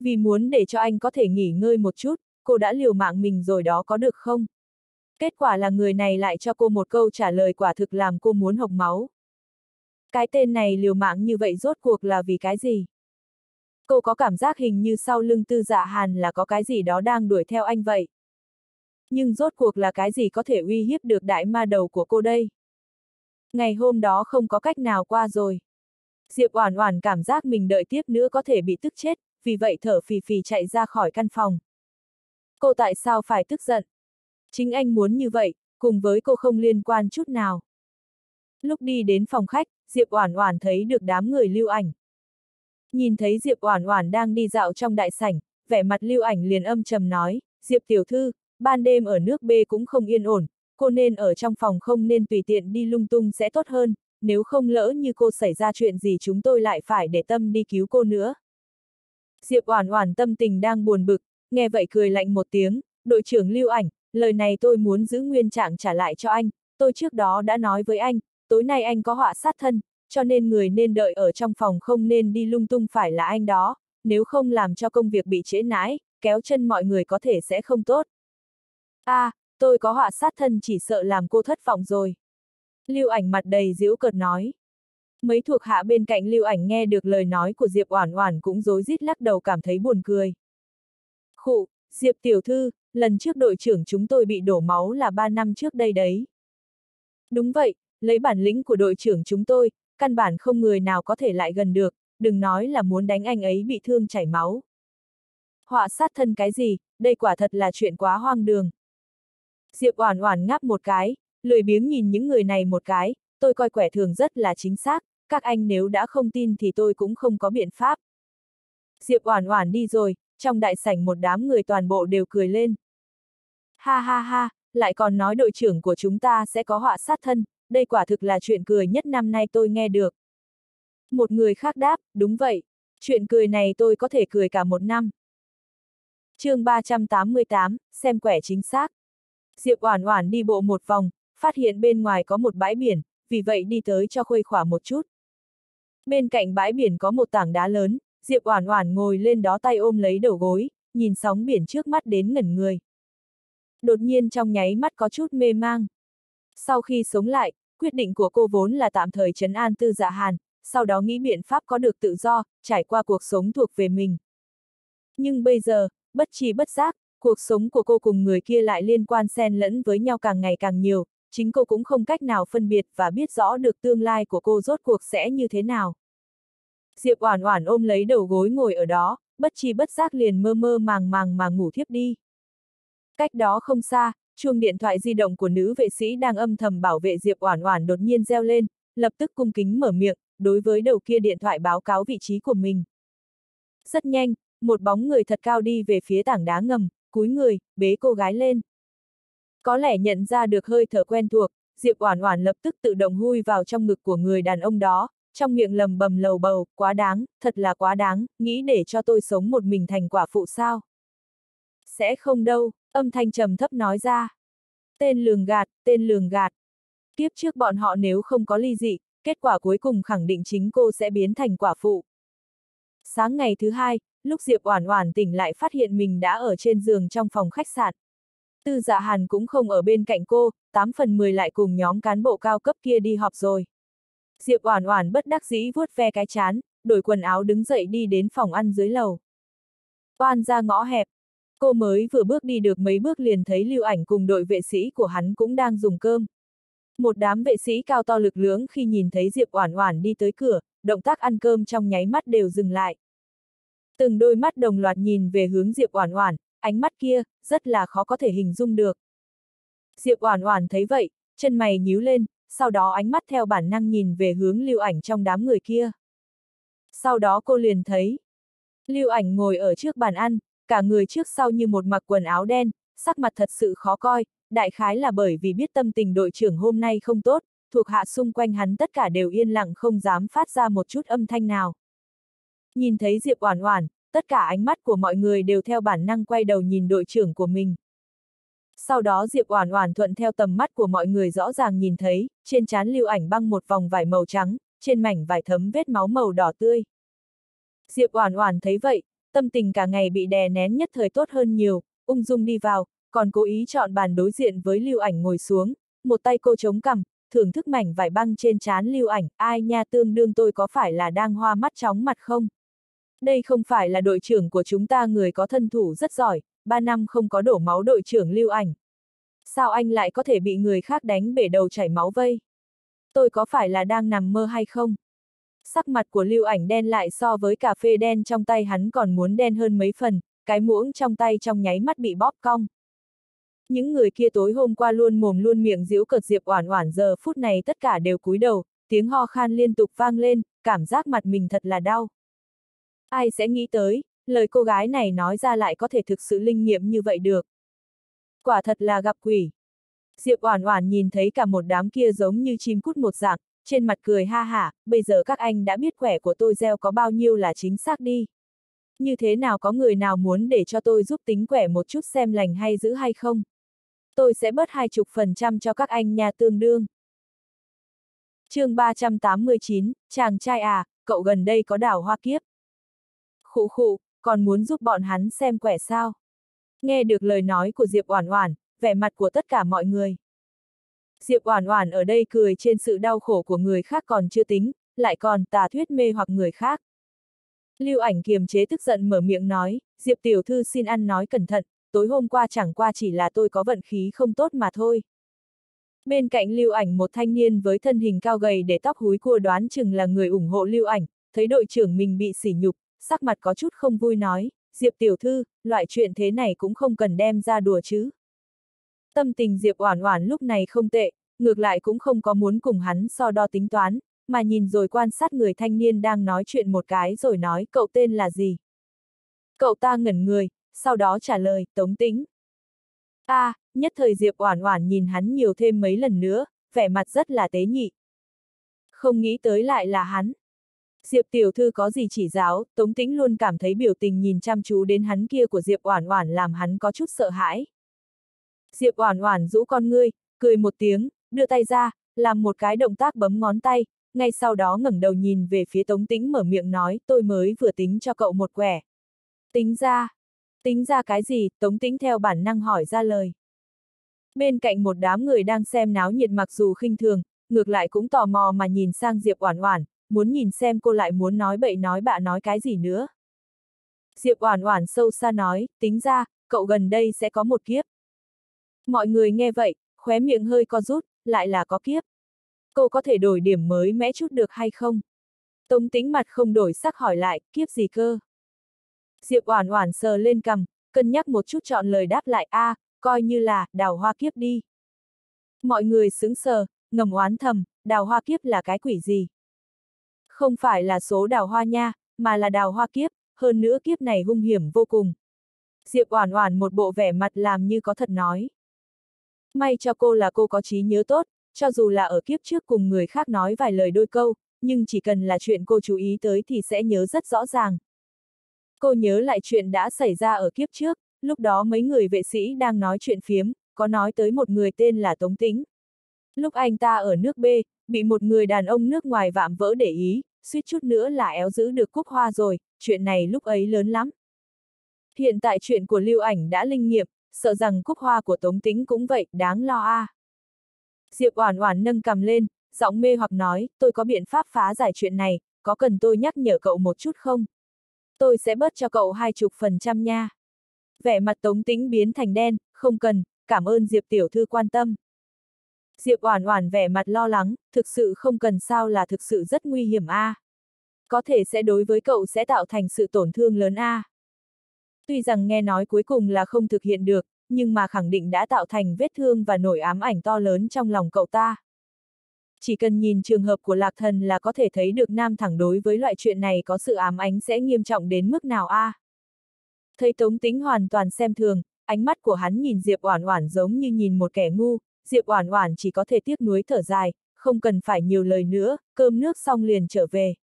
Vì muốn để cho anh có thể nghỉ ngơi một chút, cô đã liều mạng mình rồi đó có được không? Kết quả là người này lại cho cô một câu trả lời quả thực làm cô muốn hộc máu. Cái tên này liều mạng như vậy rốt cuộc là vì cái gì? Cô có cảm giác hình như sau lưng tư dạ hàn là có cái gì đó đang đuổi theo anh vậy. Nhưng rốt cuộc là cái gì có thể uy hiếp được đại ma đầu của cô đây? Ngày hôm đó không có cách nào qua rồi. Diệp Oản Oản cảm giác mình đợi tiếp nữa có thể bị tức chết, vì vậy thở phì phì chạy ra khỏi căn phòng. Cô tại sao phải tức giận? Chính anh muốn như vậy, cùng với cô không liên quan chút nào. Lúc đi đến phòng khách, Diệp Oản Oản thấy được đám người lưu ảnh. Nhìn thấy Diệp Oản Oản đang đi dạo trong đại sảnh, vẻ mặt lưu ảnh liền âm trầm nói, Diệp tiểu thư, ban đêm ở nước B cũng không yên ổn, cô nên ở trong phòng không nên tùy tiện đi lung tung sẽ tốt hơn, nếu không lỡ như cô xảy ra chuyện gì chúng tôi lại phải để tâm đi cứu cô nữa. Diệp Oản Oản tâm tình đang buồn bực, nghe vậy cười lạnh một tiếng, đội trưởng lưu ảnh, lời này tôi muốn giữ nguyên trạng trả lại cho anh, tôi trước đó đã nói với anh, tối nay anh có họa sát thân, cho nên người nên đợi ở trong phòng không nên đi lung tung phải là anh đó, nếu không làm cho công việc bị trễ nãi, kéo chân mọi người có thể sẽ không tốt. a à, tôi có họa sát thân chỉ sợ làm cô thất vọng rồi. Lưu ảnh mặt đầy giễu cợt nói. Mấy thuộc hạ bên cạnh lưu ảnh nghe được lời nói của Diệp Oản Oản cũng rối rít lắc đầu cảm thấy buồn cười. Khụ, Diệp tiểu thư, lần trước đội trưởng chúng tôi bị đổ máu là ba năm trước đây đấy. Đúng vậy, lấy bản lĩnh của đội trưởng chúng tôi, căn bản không người nào có thể lại gần được, đừng nói là muốn đánh anh ấy bị thương chảy máu. Họa sát thân cái gì, đây quả thật là chuyện quá hoang đường. Diệp Oản Oản ngáp một cái, lười biếng nhìn những người này một cái, tôi coi quẻ thường rất là chính xác, các anh nếu đã không tin thì tôi cũng không có biện pháp. Diệp Oản Oản đi rồi, trong đại sảnh một đám người toàn bộ đều cười lên. Ha ha ha, lại còn nói đội trưởng của chúng ta sẽ có họa sát thân, đây quả thực là chuyện cười nhất năm nay tôi nghe được. Một người khác đáp, đúng vậy, chuyện cười này tôi có thể cười cả một năm. chương 388, xem quẻ chính xác. Diệp Oản Oản đi bộ một vòng, phát hiện bên ngoài có một bãi biển, vì vậy đi tới cho khuây khỏa một chút. Bên cạnh bãi biển có một tảng đá lớn, Diệp Oản Oản ngồi lên đó tay ôm lấy đầu gối, nhìn sóng biển trước mắt đến ngẩn người. Đột nhiên trong nháy mắt có chút mê mang. Sau khi sống lại, quyết định của cô vốn là tạm thời trấn an Tư Dạ Hàn, sau đó nghĩ biện pháp có được tự do, trải qua cuộc sống thuộc về mình. Nhưng bây giờ, bất chi bất giác, cuộc sống của cô cùng người kia lại liên quan xen lẫn với nhau càng ngày càng nhiều, chính cô cũng không cách nào phân biệt và biết rõ được tương lai của cô rốt cuộc sẽ như thế nào. Diệp Oản Oản ôm lấy đầu gối ngồi ở đó, bất chi bất giác liền mơ mơ màng màng mà ngủ thiếp đi. Cách đó không xa, chuông điện thoại di động của nữ vệ sĩ đang âm thầm bảo vệ Diệp Oản Oản đột nhiên reo lên, lập tức cung kính mở miệng, đối với đầu kia điện thoại báo cáo vị trí của mình. Rất nhanh, một bóng người thật cao đi về phía tảng đá ngầm, cúi người, bế cô gái lên. Có lẽ nhận ra được hơi thở quen thuộc, Diệp Oản Oản lập tức tự động hui vào trong ngực của người đàn ông đó, trong miệng lầm bầm lầu bầu, quá đáng, thật là quá đáng, nghĩ để cho tôi sống một mình thành quả phụ sao? Sẽ không đâu, âm thanh trầm thấp nói ra. Tên lường gạt, tên lường gạt. Kiếp trước bọn họ nếu không có ly dị, kết quả cuối cùng khẳng định chính cô sẽ biến thành quả phụ. Sáng ngày thứ hai, lúc Diệp Oản Oản tỉnh lại phát hiện mình đã ở trên giường trong phòng khách sạn. Tư Dạ Hàn cũng không ở bên cạnh cô, 8 phần 10 lại cùng nhóm cán bộ cao cấp kia đi họp rồi. Diệp Oản Oản bất đắc dĩ vuốt ve cái chán, đổi quần áo đứng dậy đi đến phòng ăn dưới lầu. Oan ra ngõ hẹp. Cô mới vừa bước đi được mấy bước liền thấy Lưu Ảnh cùng đội vệ sĩ của hắn cũng đang dùng cơm. Một đám vệ sĩ cao to lực lưỡng khi nhìn thấy Diệp Oản Oản đi tới cửa, động tác ăn cơm trong nháy mắt đều dừng lại. Từng đôi mắt đồng loạt nhìn về hướng Diệp Oản Oản, ánh mắt kia, rất là khó có thể hình dung được. Diệp Oản Oản thấy vậy, chân mày nhíu lên, sau đó ánh mắt theo bản năng nhìn về hướng lưu ảnh trong đám người kia. Sau đó cô liền thấy, lưu ảnh ngồi ở trước bàn ăn, cả người trước sau như một mặc quần áo đen, sắc mặt thật sự khó coi, đại khái là bởi vì biết tâm tình đội trưởng hôm nay không tốt, thuộc hạ xung quanh hắn tất cả đều yên lặng không dám phát ra một chút âm thanh nào. Nhìn thấy Diệp Oản Oản, tất cả ánh mắt của mọi người đều theo bản năng quay đầu nhìn đội trưởng của mình. Sau đó Diệp Oản Oản thuận theo tầm mắt của mọi người rõ ràng nhìn thấy, trên trán Lưu Ảnh băng một vòng vải màu trắng, trên mảnh vải thấm vết máu màu đỏ tươi. Diệp Oản Oản thấy vậy, tâm tình cả ngày bị đè nén nhất thời tốt hơn nhiều, ung dung đi vào, còn cố ý chọn bàn đối diện với Lưu Ảnh ngồi xuống, một tay cô chống cằm, thưởng thức mảnh vải băng trên trán Lưu Ảnh, ai nha tương đương tôi có phải là đang hoa mắt chóng mặt không? Đây không phải là đội trưởng của chúng ta người có thân thủ rất giỏi, ba năm không có đổ máu đội trưởng lưu ảnh. Sao anh lại có thể bị người khác đánh bể đầu chảy máu vây? Tôi có phải là đang nằm mơ hay không? Sắc mặt của lưu ảnh đen lại so với cà phê đen trong tay hắn còn muốn đen hơn mấy phần, cái muỗng trong tay trong nháy mắt bị bóp cong. Những người kia tối hôm qua luôn mồm luôn miệng giễu cợt Diệp Oản Oản giờ phút này tất cả đều cúi đầu, tiếng ho khan liên tục vang lên, cảm giác mặt mình thật là đau. Ai sẽ nghĩ tới, lời cô gái này nói ra lại có thể thực sự linh nghiệm như vậy được. Quả thật là gặp quỷ. Diệp Oản Oản nhìn thấy cả một đám kia giống như chim cút một dạng, trên mặt cười ha hả, bây giờ các anh đã biết khỏe của tôi gieo có bao nhiêu là chính xác đi. Như thế nào có người nào muốn để cho tôi giúp tính quẻ một chút xem lành hay giữ hay không? Tôi sẽ bớt hai chục phần trăm cho các anh nhà tương đương. chương 389, chàng trai à, cậu gần đây có đảo hoa kiếp. Khụ khụ, còn muốn giúp bọn hắn xem quẻ sao. Nghe được lời nói của Diệp Oản Oản, vẻ mặt của tất cả mọi người. Diệp Oản Oản ở đây cười trên sự đau khổ của người khác còn chưa tính, lại còn tà thuyết mê hoặc người khác. Lưu ảnh kiềm chế tức giận mở miệng nói, Diệp tiểu thư xin ăn nói cẩn thận, tối hôm qua chẳng qua chỉ là tôi có vận khí không tốt mà thôi. Bên cạnh lưu ảnh một thanh niên với thân hình cao gầy để tóc húi cua đoán chừng là người ủng hộ lưu ảnh, thấy đội trưởng mình bị sỉ nhục, sắc mặt có chút không vui nói, Diệp tiểu thư, loại chuyện thế này cũng không cần đem ra đùa chứ. Tâm tình Diệp Oản Oản lúc này không tệ, ngược lại cũng không có muốn cùng hắn so đo tính toán, mà nhìn rồi quan sát người thanh niên đang nói chuyện một cái rồi nói cậu tên là gì. Cậu ta ngẩn người, sau đó trả lời, Tống Tĩnh. a à, nhất thời Diệp Oản Oản nhìn hắn nhiều thêm mấy lần nữa, vẻ mặt rất là tế nhị. Không nghĩ tới lại là hắn. Diệp tiểu thư có gì chỉ giáo, Tống Tĩnh luôn cảm thấy biểu tình nhìn chăm chú đến hắn kia của Diệp Oản Oản làm hắn có chút sợ hãi. Diệp Oản Oản rũ con ngươi, cười một tiếng, đưa tay ra, làm một cái động tác bấm ngón tay, ngay sau đó ngẩng đầu nhìn về phía Tống Tĩnh mở miệng nói, tôi mới vừa tính cho cậu một quẻ. Tính ra, tính ra cái gì, Tống Tĩnh theo bản năng hỏi ra lời. Bên cạnh một đám người đang xem náo nhiệt mặc dù khinh thường, ngược lại cũng tò mò mà nhìn sang Diệp Oản Oản, muốn nhìn xem cô lại muốn nói bậy nói bạ nói cái gì nữa. Diệp Oản Oản sâu xa nói, tính ra, cậu gần đây sẽ có một kiếp. Mọi người nghe vậy, khóe miệng hơi co rút, lại là có kiếp. Cô có thể đổi điểm mới mẽ chút được hay không? Tống tính mặt không đổi sắc hỏi lại, kiếp gì cơ? Diệp Oản Oản sờ lên cằm, cân nhắc một chút chọn lời đáp lại a, à, coi như là đào hoa kiếp đi. Mọi người sững sờ, ngầm oán thầm, đào hoa kiếp là cái quỷ gì? Không phải là số đào hoa nha, mà là đào hoa kiếp, hơn nữa kiếp này hung hiểm vô cùng. Diệp Oản Oản một bộ vẻ mặt làm như có thật nói. May cho cô là cô có trí nhớ tốt, cho dù là ở kiếp trước cùng người khác nói vài lời đôi câu, nhưng chỉ cần là chuyện cô chú ý tới thì sẽ nhớ rất rõ ràng. Cô nhớ lại chuyện đã xảy ra ở kiếp trước, lúc đó mấy người vệ sĩ đang nói chuyện phiếm, có nói tới một người tên là Tống Tĩnh. Lúc anh ta ở nước B, bị một người đàn ông nước ngoài vạm vỡ để ý, suýt chút nữa là éo giữ được cúc hoa rồi, chuyện này lúc ấy lớn lắm. Hiện tại chuyện của Lưu Ảnh đã linh nghiệm, sợ rằng cúc hoa của Tống tính cũng vậy, đáng lo a. À. Diệp Oản Oản nâng cầm lên, giọng mê hoặc nói, tôi có biện pháp phá giải chuyện này, có cần tôi nhắc nhở cậu một chút không? Tôi sẽ bớt cho cậu hai chục phần trăm nha. Vẻ mặt Tống tính biến thành đen, không cần, cảm ơn Diệp tiểu thư quan tâm. Diệp Oản Oản vẻ mặt lo lắng, thực sự không cần sao là thực sự rất nguy hiểm a. À. Có thể sẽ đối với cậu sẽ tạo thành sự tổn thương lớn a. À. Tuy rằng nghe nói cuối cùng là không thực hiện được, nhưng mà khẳng định đã tạo thành vết thương và nỗi ám ảnh to lớn trong lòng cậu ta. Chỉ cần nhìn trường hợp của lạc thần là có thể thấy được nam thẳng đối với loại chuyện này có sự ám ánh sẽ nghiêm trọng đến mức nào a. À. Thấy Tống Tính hoàn toàn xem thường, ánh mắt của hắn nhìn Diệp Oản Oản giống như nhìn một kẻ ngu, Diệp Oản Oản chỉ có thể tiếc nuối thở dài, không cần phải nhiều lời nữa, cơm nước xong liền trở về.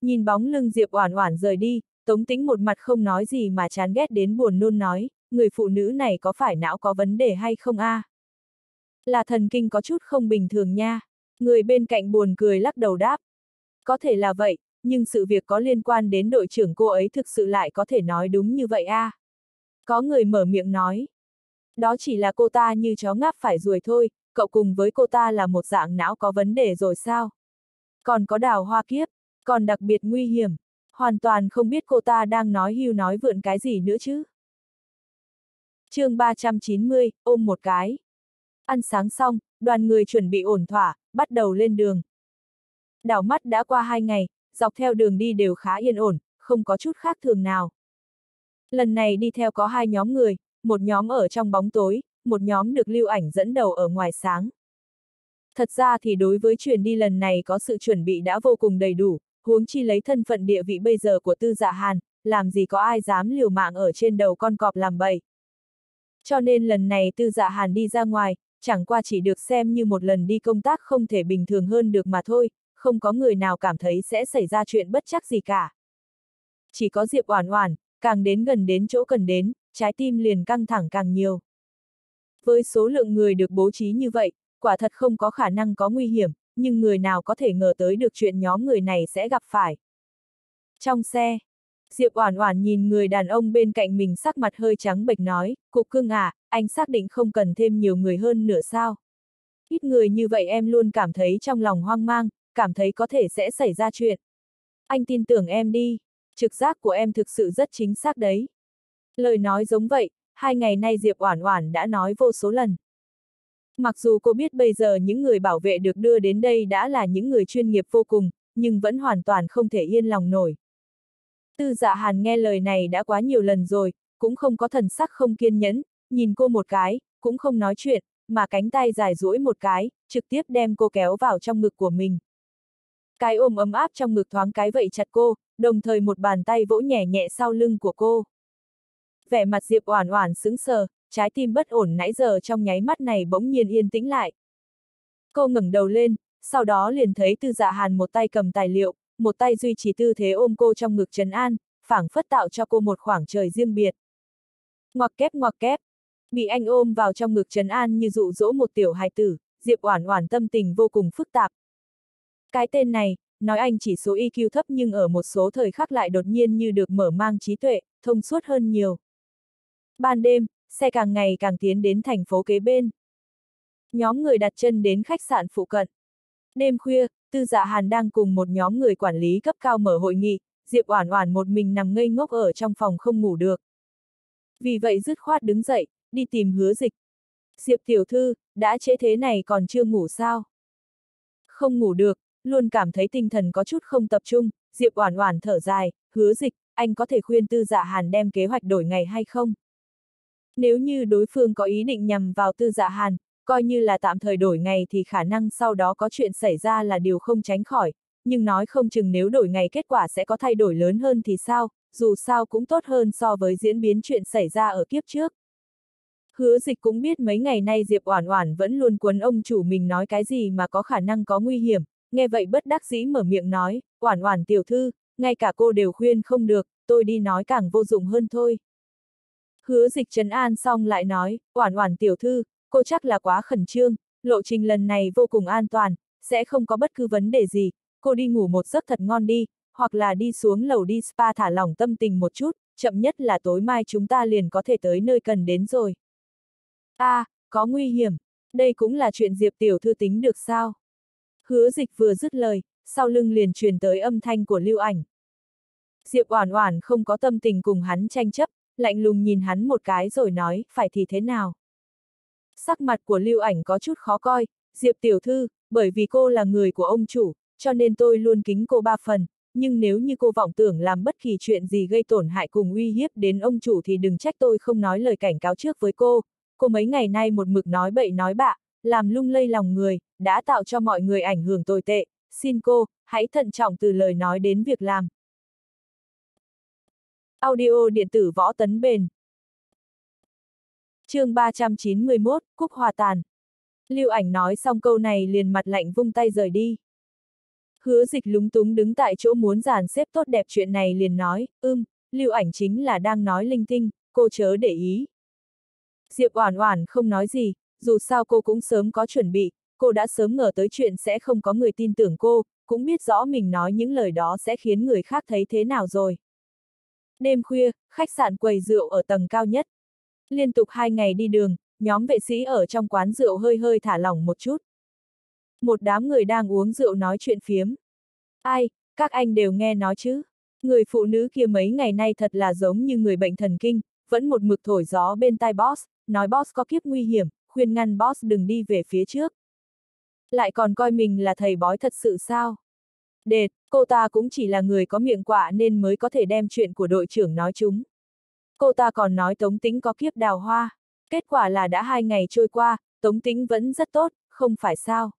Nhìn bóng lưng Diệp Oản Oản rời đi, Tống Tĩnh một mặt không nói gì mà chán ghét đến buồn nôn nói, người phụ nữ này có phải não có vấn đề hay không a? À? Là thần kinh có chút không bình thường nha. Người bên cạnh buồn cười lắc đầu đáp. Có thể là vậy, nhưng sự việc có liên quan đến đội trưởng cô ấy thực sự lại có thể nói đúng như vậy a. À? Có người mở miệng nói. Đó chỉ là cô ta như chó ngáp phải ruồi thôi, cậu cùng với cô ta là một dạng não có vấn đề rồi sao? Còn có đào hoa kiếp, còn đặc biệt nguy hiểm, hoàn toàn không biết cô ta đang nói hưu nói vượn cái gì nữa chứ. chương 390, ôm một cái. Ăn sáng xong, đoàn người chuẩn bị ổn thỏa, bắt đầu lên đường. Đảo mắt đã qua hai ngày, dọc theo đường đi đều khá yên ổn, không có chút khác thường nào. Lần này đi theo có hai nhóm người, một nhóm ở trong bóng tối, một nhóm được lưu ảnh dẫn đầu ở ngoài sáng. Thật ra thì đối với chuyện đi lần này có sự chuẩn bị đã vô cùng đầy đủ, huống chi lấy thân phận địa vị bây giờ của tư dạ hàn, làm gì có ai dám liều mạng ở trên đầu con cọp làm bậy. Cho nên lần này tư dạ hàn đi ra ngoài, chẳng qua chỉ được xem như một lần đi công tác không thể bình thường hơn được mà thôi, không có người nào cảm thấy sẽ xảy ra chuyện bất chắc gì cả. Chỉ có Diệp Oản Oản, càng đến gần đến chỗ cần đến, trái tim liền căng thẳng càng nhiều. Với số lượng người được bố trí như vậy, quả thật không có khả năng có nguy hiểm, nhưng người nào có thể ngờ tới được chuyện nhóm người này sẽ gặp phải. Trong xe, Diệp Oản Oản nhìn người đàn ông bên cạnh mình sắc mặt hơi trắng bệch nói, Cục cưng à, anh xác định không cần thêm nhiều người hơn nữa sao? Ít người như vậy em luôn cảm thấy trong lòng hoang mang, cảm thấy có thể sẽ xảy ra chuyện. Anh tin tưởng em đi, trực giác của em thực sự rất chính xác đấy. Lời nói giống vậy, hai ngày nay Diệp Oản Oản đã nói vô số lần. Mặc dù cô biết bây giờ những người bảo vệ được đưa đến đây đã là những người chuyên nghiệp vô cùng, nhưng vẫn hoàn toàn không thể yên lòng nổi. Tư dạ hàn nghe lời này đã quá nhiều lần rồi, cũng không có thần sắc không kiên nhẫn, nhìn cô một cái, cũng không nói chuyện, mà cánh tay dài duỗi một cái, trực tiếp đem cô kéo vào trong ngực của mình. Cái ôm ấm áp trong ngực thoáng cái vậy chặt cô, đồng thời một bàn tay vỗ nhẹ nhẹ sau lưng của cô. Vẻ mặt Diệp Oản Oản sững sờ, trái tim bất ổn nãy giờ trong nháy mắt này bỗng nhiên yên tĩnh lại. Cô ngẩng đầu lên, sau đó liền thấy Tư Dạ Hàn một tay cầm tài liệu, một tay duy trì tư thế ôm cô trong ngực trấn an, phảng phất tạo cho cô một khoảng trời riêng biệt. Ngoặc kép ngoặc kép, bị anh ôm vào trong ngực trấn an như dụ dỗ một tiểu hài tử, Diệp Oản Oản tâm tình vô cùng phức tạp. Cái tên này, nói anh chỉ số iq thấp nhưng ở một số thời khắc lại đột nhiên như được mở mang trí tuệ, thông suốt hơn nhiều. Ban đêm, xe càng ngày càng tiến đến thành phố kế bên. Nhóm người đặt chân đến khách sạn phụ cận. Đêm khuya, Tư Dạ Hàn đang cùng một nhóm người quản lý cấp cao mở hội nghị, Diệp Oản Oản một mình nằm ngây ngốc ở trong phòng không ngủ được. Vì vậy dứt khoát đứng dậy, đi tìm hứa dịch. Diệp tiểu thư, đã trễ thế này còn chưa ngủ sao? Không ngủ được, luôn cảm thấy tinh thần có chút không tập trung, Diệp Oản Oản thở dài, hứa dịch, anh có thể khuyên tư dạ hàn đem kế hoạch đổi ngày hay không? Nếu như đối phương có ý định nhằm vào tư dạ hàn, coi như là tạm thời đổi ngày thì khả năng sau đó có chuyện xảy ra là điều không tránh khỏi, nhưng nói không chừng nếu đổi ngày kết quả sẽ có thay đổi lớn hơn thì sao, dù sao cũng tốt hơn so với diễn biến chuyện xảy ra ở kiếp trước. Hứa dịch cũng biết mấy ngày nay Diệp Oản Oản vẫn luôn quấn ông chủ mình nói cái gì mà có khả năng có nguy hiểm, nghe vậy bất đắc dĩ mở miệng nói, Oản Oản tiểu thư, ngay cả cô đều khuyên không được, tôi đi nói càng vô dụng hơn thôi. Hứa dịch trấn an xong lại nói, Oản Oản tiểu thư, cô chắc là quá khẩn trương, lộ trình lần này vô cùng an toàn, sẽ không có bất cứ vấn đề gì, cô đi ngủ một giấc thật ngon đi, hoặc là đi xuống lầu đi spa thả lỏng tâm tình một chút, chậm nhất là tối mai chúng ta liền có thể tới nơi cần đến rồi. a à, có nguy hiểm, đây cũng là chuyện Diệp tiểu thư tính được sao? Hứa dịch vừa dứt lời, sau lưng liền truyền tới âm thanh của lưu ảnh. Diệp Oản Oản không có tâm tình cùng hắn tranh chấp, lạnh lùng nhìn hắn một cái rồi nói, phải thì thế nào? Sắc mặt của lưu ảnh có chút khó coi, Diệp tiểu thư, bởi vì cô là người của ông chủ, cho nên tôi luôn kính cô ba phần, nhưng nếu như cô vọng tưởng làm bất kỳ chuyện gì gây tổn hại cùng uy hiếp đến ông chủ thì đừng trách tôi không nói lời cảnh cáo trước với cô. Cô mấy ngày nay một mực nói bậy nói bạ, làm lung lay lòng người, đã tạo cho mọi người ảnh hưởng tồi tệ, xin cô, hãy thận trọng từ lời nói đến việc làm. Audio điện tử võ tấn bền chương 391, Cúc Hòa Tàn Lưu ảnh nói xong câu này liền mặt lạnh vung tay rời đi. Hứa dịch lúng túng đứng tại chỗ muốn giàn xếp tốt đẹp chuyện này liền nói, ưm, lưu ảnh chính là đang nói linh tinh, cô chớ để ý. Diệp Oản Oản không nói gì, dù sao cô cũng sớm có chuẩn bị, cô đã sớm ngờ tới chuyện sẽ không có người tin tưởng cô, cũng biết rõ mình nói những lời đó sẽ khiến người khác thấy thế nào rồi. Đêm khuya, khách sạn quầy rượu ở tầng cao nhất. Liên tục hai ngày đi đường, nhóm vệ sĩ ở trong quán rượu hơi hơi thả lỏng một chút. Một đám người đang uống rượu nói chuyện phiếm. Ai, các anh đều nghe nói chứ. Người phụ nữ kia mấy ngày nay thật là giống như người bệnh thần kinh, vẫn một mực thổi gió bên tai boss, nói boss có kiếp nguy hiểm, khuyên ngăn boss đừng đi về phía trước. Lại còn coi mình là thầy bói thật sự sao? Đệt, cô ta cũng chỉ là người có miệng quạ nên mới có thể đem chuyện của đội trưởng nói chúng. Cô ta còn nói Tống Tĩnh có kiếp đào hoa. Kết quả là đã hai ngày trôi qua, Tống Tĩnh vẫn rất tốt, không phải sao?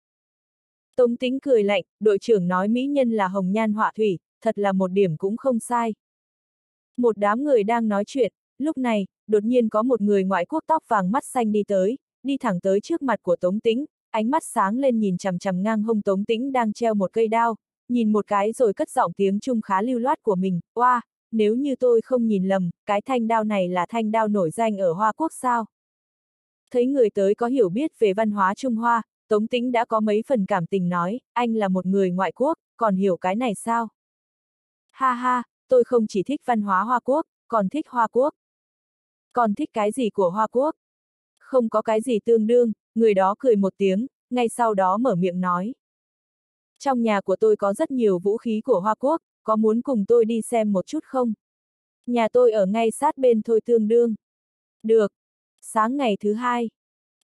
Tống tính cười lạnh, đội trưởng nói mỹ nhân là hồng nhan họa thủy, thật là một điểm cũng không sai. Một đám người đang nói chuyện, lúc này, đột nhiên có một người ngoại quốc tóc vàng mắt xanh đi tới, đi thẳng tới trước mặt của Tống Tĩnh, ánh mắt sáng lên nhìn chằm chằm ngang hông Tống Tĩnh đang treo một cây đao, nhìn một cái rồi cất giọng tiếng Trung khá lưu loát của mình, oa, wow, nếu như tôi không nhìn lầm, cái thanh đao này là thanh đao nổi danh ở Hoa Quốc sao? Thấy người tới có hiểu biết về văn hóa Trung Hoa, Tống Tĩnh đã có mấy phần cảm tình nói, anh là một người ngoại quốc, còn hiểu cái này sao? Ha ha, tôi không chỉ thích văn hóa Hoa Quốc, còn thích Hoa Quốc. Còn thích cái gì của Hoa Quốc? Không có cái gì tương đương, người đó cười một tiếng, ngay sau đó mở miệng nói. Trong nhà của tôi có rất nhiều vũ khí của Hoa Quốc, có muốn cùng tôi đi xem một chút không? Nhà tôi ở ngay sát bên thôi tương đương. Được. Sáng ngày thứ hai.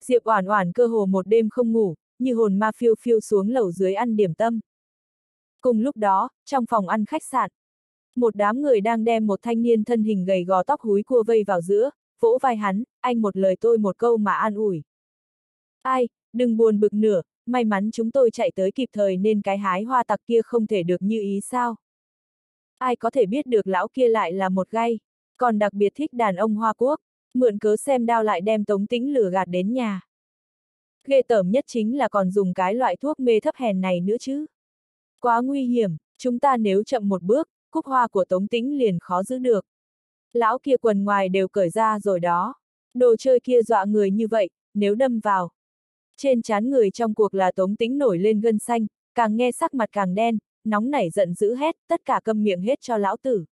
Diệp Oản Oản cơ hồ một đêm không ngủ, như hồn ma phiêu phiêu xuống lầu dưới ăn điểm tâm. Cùng lúc đó, trong phòng ăn khách sạn, một đám người đang đem một thanh niên thân hình gầy gò tóc húi cua vây vào giữa, vỗ vai hắn, anh một lời tôi một câu mà an ủi. Ai, đừng buồn bực nửa, may mắn chúng tôi chạy tới kịp thời nên cái hái hoa tặc kia không thể được như ý sao. Ai có thể biết được lão kia lại là một gay, còn đặc biệt thích đàn ông Hoa Quốc mượn cớ xem đao lại đem Tống Tĩnh lừa gạt đến nhà. Ghê tởm nhất chính là còn dùng cái loại thuốc mê thấp hèn này nữa chứ. Quá nguy hiểm, chúng ta nếu chậm một bước, cúc hoa của Tống Tĩnh liền khó giữ được. Lão kia quần ngoài đều cởi ra rồi đó. Đồ chơi kia dọa người như vậy, nếu đâm vào. Trên trán người trong cuộc là Tống tính nổi lên gân xanh, càng nghe sắc mặt càng đen, nóng nảy giận dữ hét, tất cả câm miệng hết cho lão tử.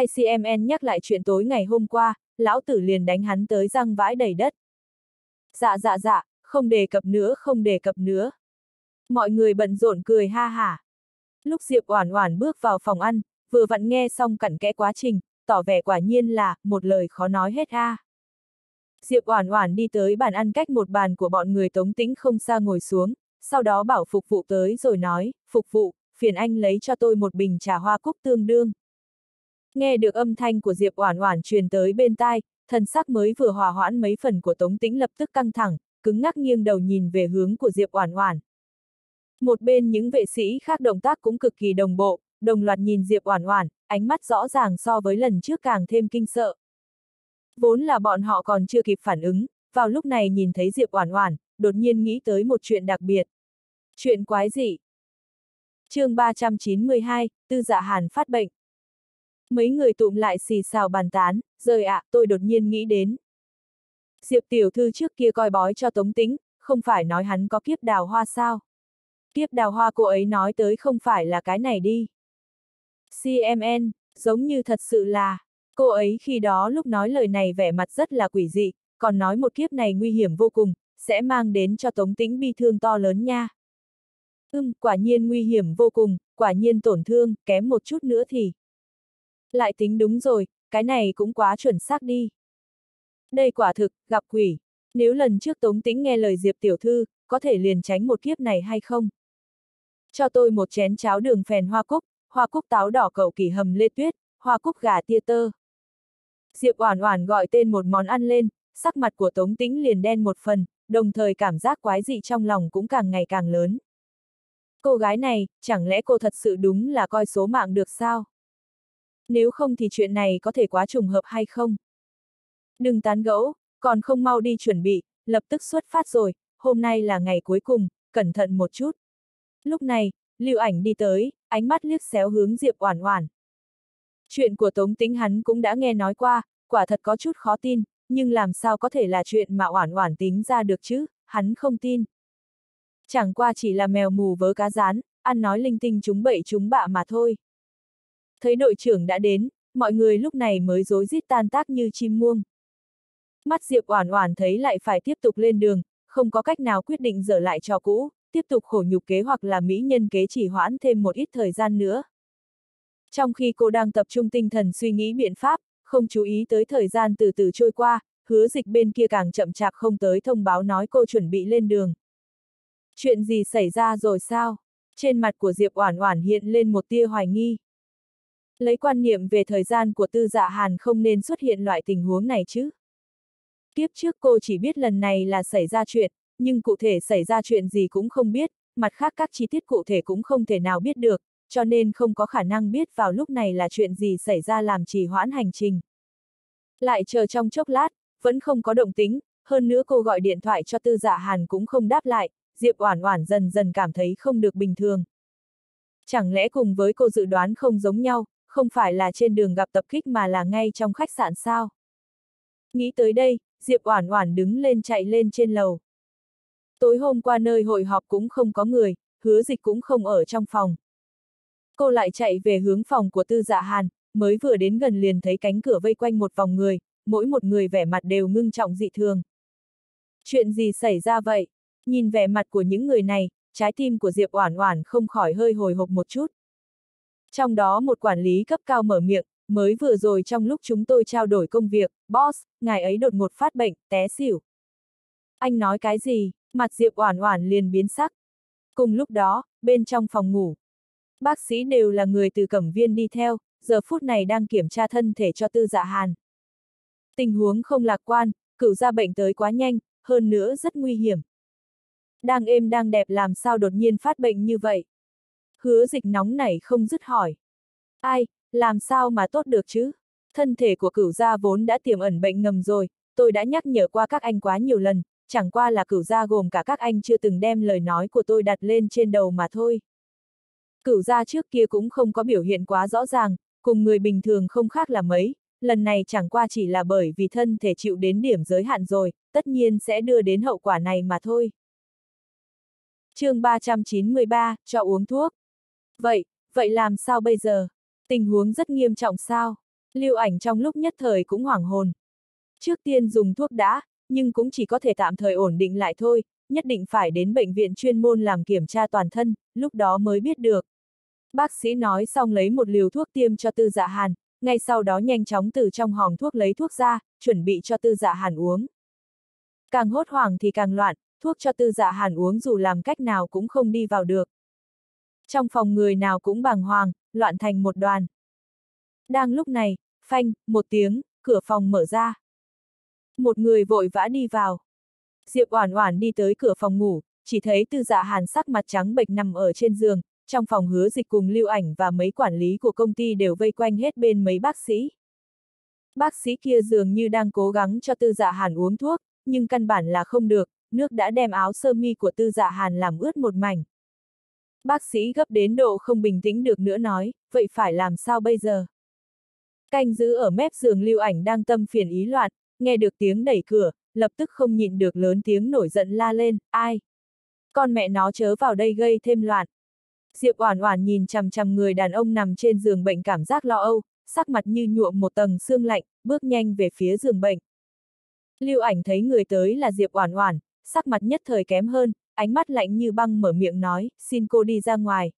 ICMN nhắc lại chuyện tối ngày hôm qua, lão tử liền đánh hắn tới răng vãi đầy đất. Dạ dạ dạ, không đề cập nữa không đề cập nữa. Mọi người bận rộn cười ha hả. Lúc Diệp Oản Oản bước vào phòng ăn, vừa vặn nghe xong cặn kẽ quá trình, tỏ vẻ quả nhiên là, một lời khó nói hết a. À. Diệp Oản Oản đi tới bàn ăn cách một bàn của bọn người Tống Tĩnh không xa ngồi xuống, sau đó bảo phục vụ tới rồi nói, phục vụ, phiền anh lấy cho tôi một bình trà hoa cúc tương đương. Nghe được âm thanh của Diệp Oản Oản truyền tới bên tai, thần sắc mới vừa hòa hoãn mấy phần của Tống Tĩnh lập tức căng thẳng, cứng ngắc nghiêng đầu nhìn về hướng của Diệp Oản Oản. Một bên những vệ sĩ khác động tác cũng cực kỳ đồng bộ, đồng loạt nhìn Diệp Oản Oản, ánh mắt rõ ràng so với lần trước càng thêm kinh sợ. Vốn là bọn họ còn chưa kịp phản ứng, vào lúc này nhìn thấy Diệp Oản Oản, đột nhiên nghĩ tới một chuyện đặc biệt. Chuyện quái gì? Chương 392, Tư Dạ Hàn phát bệnh. Mấy người tụm lại xì xào bàn tán, rời ạ, à, tôi đột nhiên nghĩ đến. Diệp tiểu thư trước kia coi bói cho Tống Tĩnh, không phải nói hắn có kiếp đào hoa sao? Kiếp đào hoa cô ấy nói tới không phải là cái này đi. CMN, giống như thật sự là, cô ấy khi đó lúc nói lời này vẻ mặt rất là quỷ dị, còn nói một kiếp này nguy hiểm vô cùng, sẽ mang đến cho Tống Tĩnh bi thương to lớn nha. Ừm, quả nhiên nguy hiểm vô cùng, quả nhiên tổn thương, kém một chút nữa thì. Lại tính đúng rồi, cái này cũng quá chuẩn xác đi. Đây quả thực, gặp quỷ. Nếu lần trước Tống Tĩnh nghe lời Diệp Tiểu Thư, có thể liền tránh một kiếp này hay không? Cho tôi một chén cháo đường phèn hoa cúc, hoa cúc táo đỏ cậu kỳ hầm lê tuyết, hoa cúc gà tia tơ. Diệp Oản Oản gọi tên một món ăn lên, sắc mặt của Tống Tĩnh liền đen một phần, đồng thời cảm giác quái dị trong lòng cũng càng ngày càng lớn. Cô gái này, chẳng lẽ cô thật sự đúng là coi số mạng được sao? Nếu không thì chuyện này có thể quá trùng hợp hay không? Đừng tán gẫu, còn không mau đi chuẩn bị, lập tức xuất phát rồi, hôm nay là ngày cuối cùng, cẩn thận một chút. Lúc này, Lưu Ảnh đi tới, ánh mắt liếc xéo hướng Diệp Oản Oản. Chuyện của Tống Tĩnh hắn cũng đã nghe nói qua, quả thật có chút khó tin, nhưng làm sao có thể là chuyện mà Oản Oản tính ra được chứ, hắn không tin. Chẳng qua chỉ là mèo mù vớ cá rán, ăn nói linh tinh chúng bậy chúng bạ mà thôi. Thấy đội trưởng đã đến, mọi người lúc này mới rối rít tan tác như chim muông. Mắt Diệp Oản Oản thấy lại phải tiếp tục lên đường, không có cách nào quyết định dở lại trò cũ, tiếp tục khổ nhục kế hoặc là mỹ nhân kế chỉ hoãn thêm một ít thời gian nữa. Trong khi cô đang tập trung tinh thần suy nghĩ biện pháp, không chú ý tới thời gian từ từ trôi qua, hứa dịch bên kia càng chậm chạp không tới thông báo nói cô chuẩn bị lên đường. Chuyện gì xảy ra rồi sao? Trên mặt của Diệp Oản Oản hiện lên một tia hoài nghi. Lấy quan niệm về thời gian của tư dạ hàn không nên xuất hiện loại tình huống này chứ. Kiếp trước cô chỉ biết lần này là xảy ra chuyện, nhưng cụ thể xảy ra chuyện gì cũng không biết, mặt khác các chi tiết cụ thể cũng không thể nào biết được, cho nên không có khả năng biết vào lúc này là chuyện gì xảy ra làm trì hoãn hành trình. Lại chờ trong chốc lát, vẫn không có động tính, hơn nữa cô gọi điện thoại cho tư dạ hàn cũng không đáp lại, Diệp Oản Oản dần dần cảm thấy không được bình thường. Chẳng lẽ cùng với cô dự đoán không giống nhau, không phải là trên đường gặp tập kích mà là ngay trong khách sạn sao? Nghĩ tới đây, Diệp Oản Oản đứng lên chạy lên trên lầu. Tối hôm qua nơi hội họp cũng không có người, hứa dịch cũng không ở trong phòng. Cô lại chạy về hướng phòng của tư dạ hàn, mới vừa đến gần liền thấy cánh cửa vây quanh một vòng người, mỗi một người vẻ mặt đều ngưng trọng dị thường. Chuyện gì xảy ra vậy? Nhìn vẻ mặt của những người này, trái tim của Diệp Oản Oản không khỏi hơi hồi hộp một chút. Trong đó một quản lý cấp cao mở miệng, mới vừa rồi trong lúc chúng tôi trao đổi công việc, boss, ngài ấy đột ngột phát bệnh, té xỉu. Anh nói cái gì? Mặt Diệp Oản Oản liền biến sắc. Cùng lúc đó, bên trong phòng ngủ, bác sĩ đều là người từ cẩm viên đi theo, giờ phút này đang kiểm tra thân thể cho Tư Dạ Hàn. Tình huống không lạc quan, cửu gia bệnh tới quá nhanh, hơn nữa rất nguy hiểm. Đang êm đang đẹp làm sao đột nhiên phát bệnh như vậy? Hứa dịch nóng này không dứt hỏi. Ai, làm sao mà tốt được chứ? Thân thể của cửu gia vốn đã tiềm ẩn bệnh ngầm rồi, tôi đã nhắc nhở qua các anh quá nhiều lần, chẳng qua là cửu gia gồm cả các anh chưa từng đem lời nói của tôi đặt lên trên đầu mà thôi. Cửu gia trước kia cũng không có biểu hiện quá rõ ràng, cùng người bình thường không khác là mấy, lần này chẳng qua chỉ là bởi vì thân thể chịu đến điểm giới hạn rồi, tất nhiên sẽ đưa đến hậu quả này mà thôi. chương 393, cho uống thuốc. Vậy, vậy làm sao bây giờ? Tình huống rất nghiêm trọng sao? Lưu ảnh trong lúc nhất thời cũng hoảng hồn. Trước tiên dùng thuốc đã, nhưng cũng chỉ có thể tạm thời ổn định lại thôi, nhất định phải đến bệnh viện chuyên môn làm kiểm tra toàn thân, lúc đó mới biết được. Bác sĩ nói xong lấy một liều thuốc tiêm cho tư dạ hàn, ngay sau đó nhanh chóng từ trong hòm thuốc lấy thuốc ra, chuẩn bị cho tư dạ hàn uống. Càng hốt hoảng thì càng loạn, thuốc cho tư dạ hàn uống dù làm cách nào cũng không đi vào được. Trong phòng người nào cũng bàng hoàng, loạn thành một đoàn. Đang lúc này, phanh, một tiếng, cửa phòng mở ra. Một người vội vã đi vào. Diệp Oản Oản đi tới cửa phòng ngủ, chỉ thấy Tư Dạ Hàn sắc mặt trắng bệch nằm ở trên giường, trong phòng hứa dịch cùng lưu ảnh và mấy quản lý của công ty đều vây quanh hết bên mấy bác sĩ. Bác sĩ kia dường như đang cố gắng cho Tư Dạ Hàn uống thuốc, nhưng căn bản là không được, nước đã đem áo sơ mi của Tư Dạ Hàn làm ướt một mảnh. Bác sĩ gấp đến độ không bình tĩnh được nữa nói, vậy phải làm sao bây giờ? Canh giữ ở mép giường lưu ảnh đang tâm phiền ý loạn, nghe được tiếng đẩy cửa, lập tức không nhịn được lớn tiếng nổi giận la lên, ai? Con mẹ nó chớ vào đây gây thêm loạn. Diệp Oản Oản nhìn chằm chằm người đàn ông nằm trên giường bệnh cảm giác lo âu, sắc mặt như nhuộm một tầng sương lạnh, bước nhanh về phía giường bệnh. Lưu ảnh thấy người tới là Diệp Oản Oản, sắc mặt nhất thời kém hơn, ánh mắt lạnh như băng mở miệng nói, xin cô đi ra ngoài.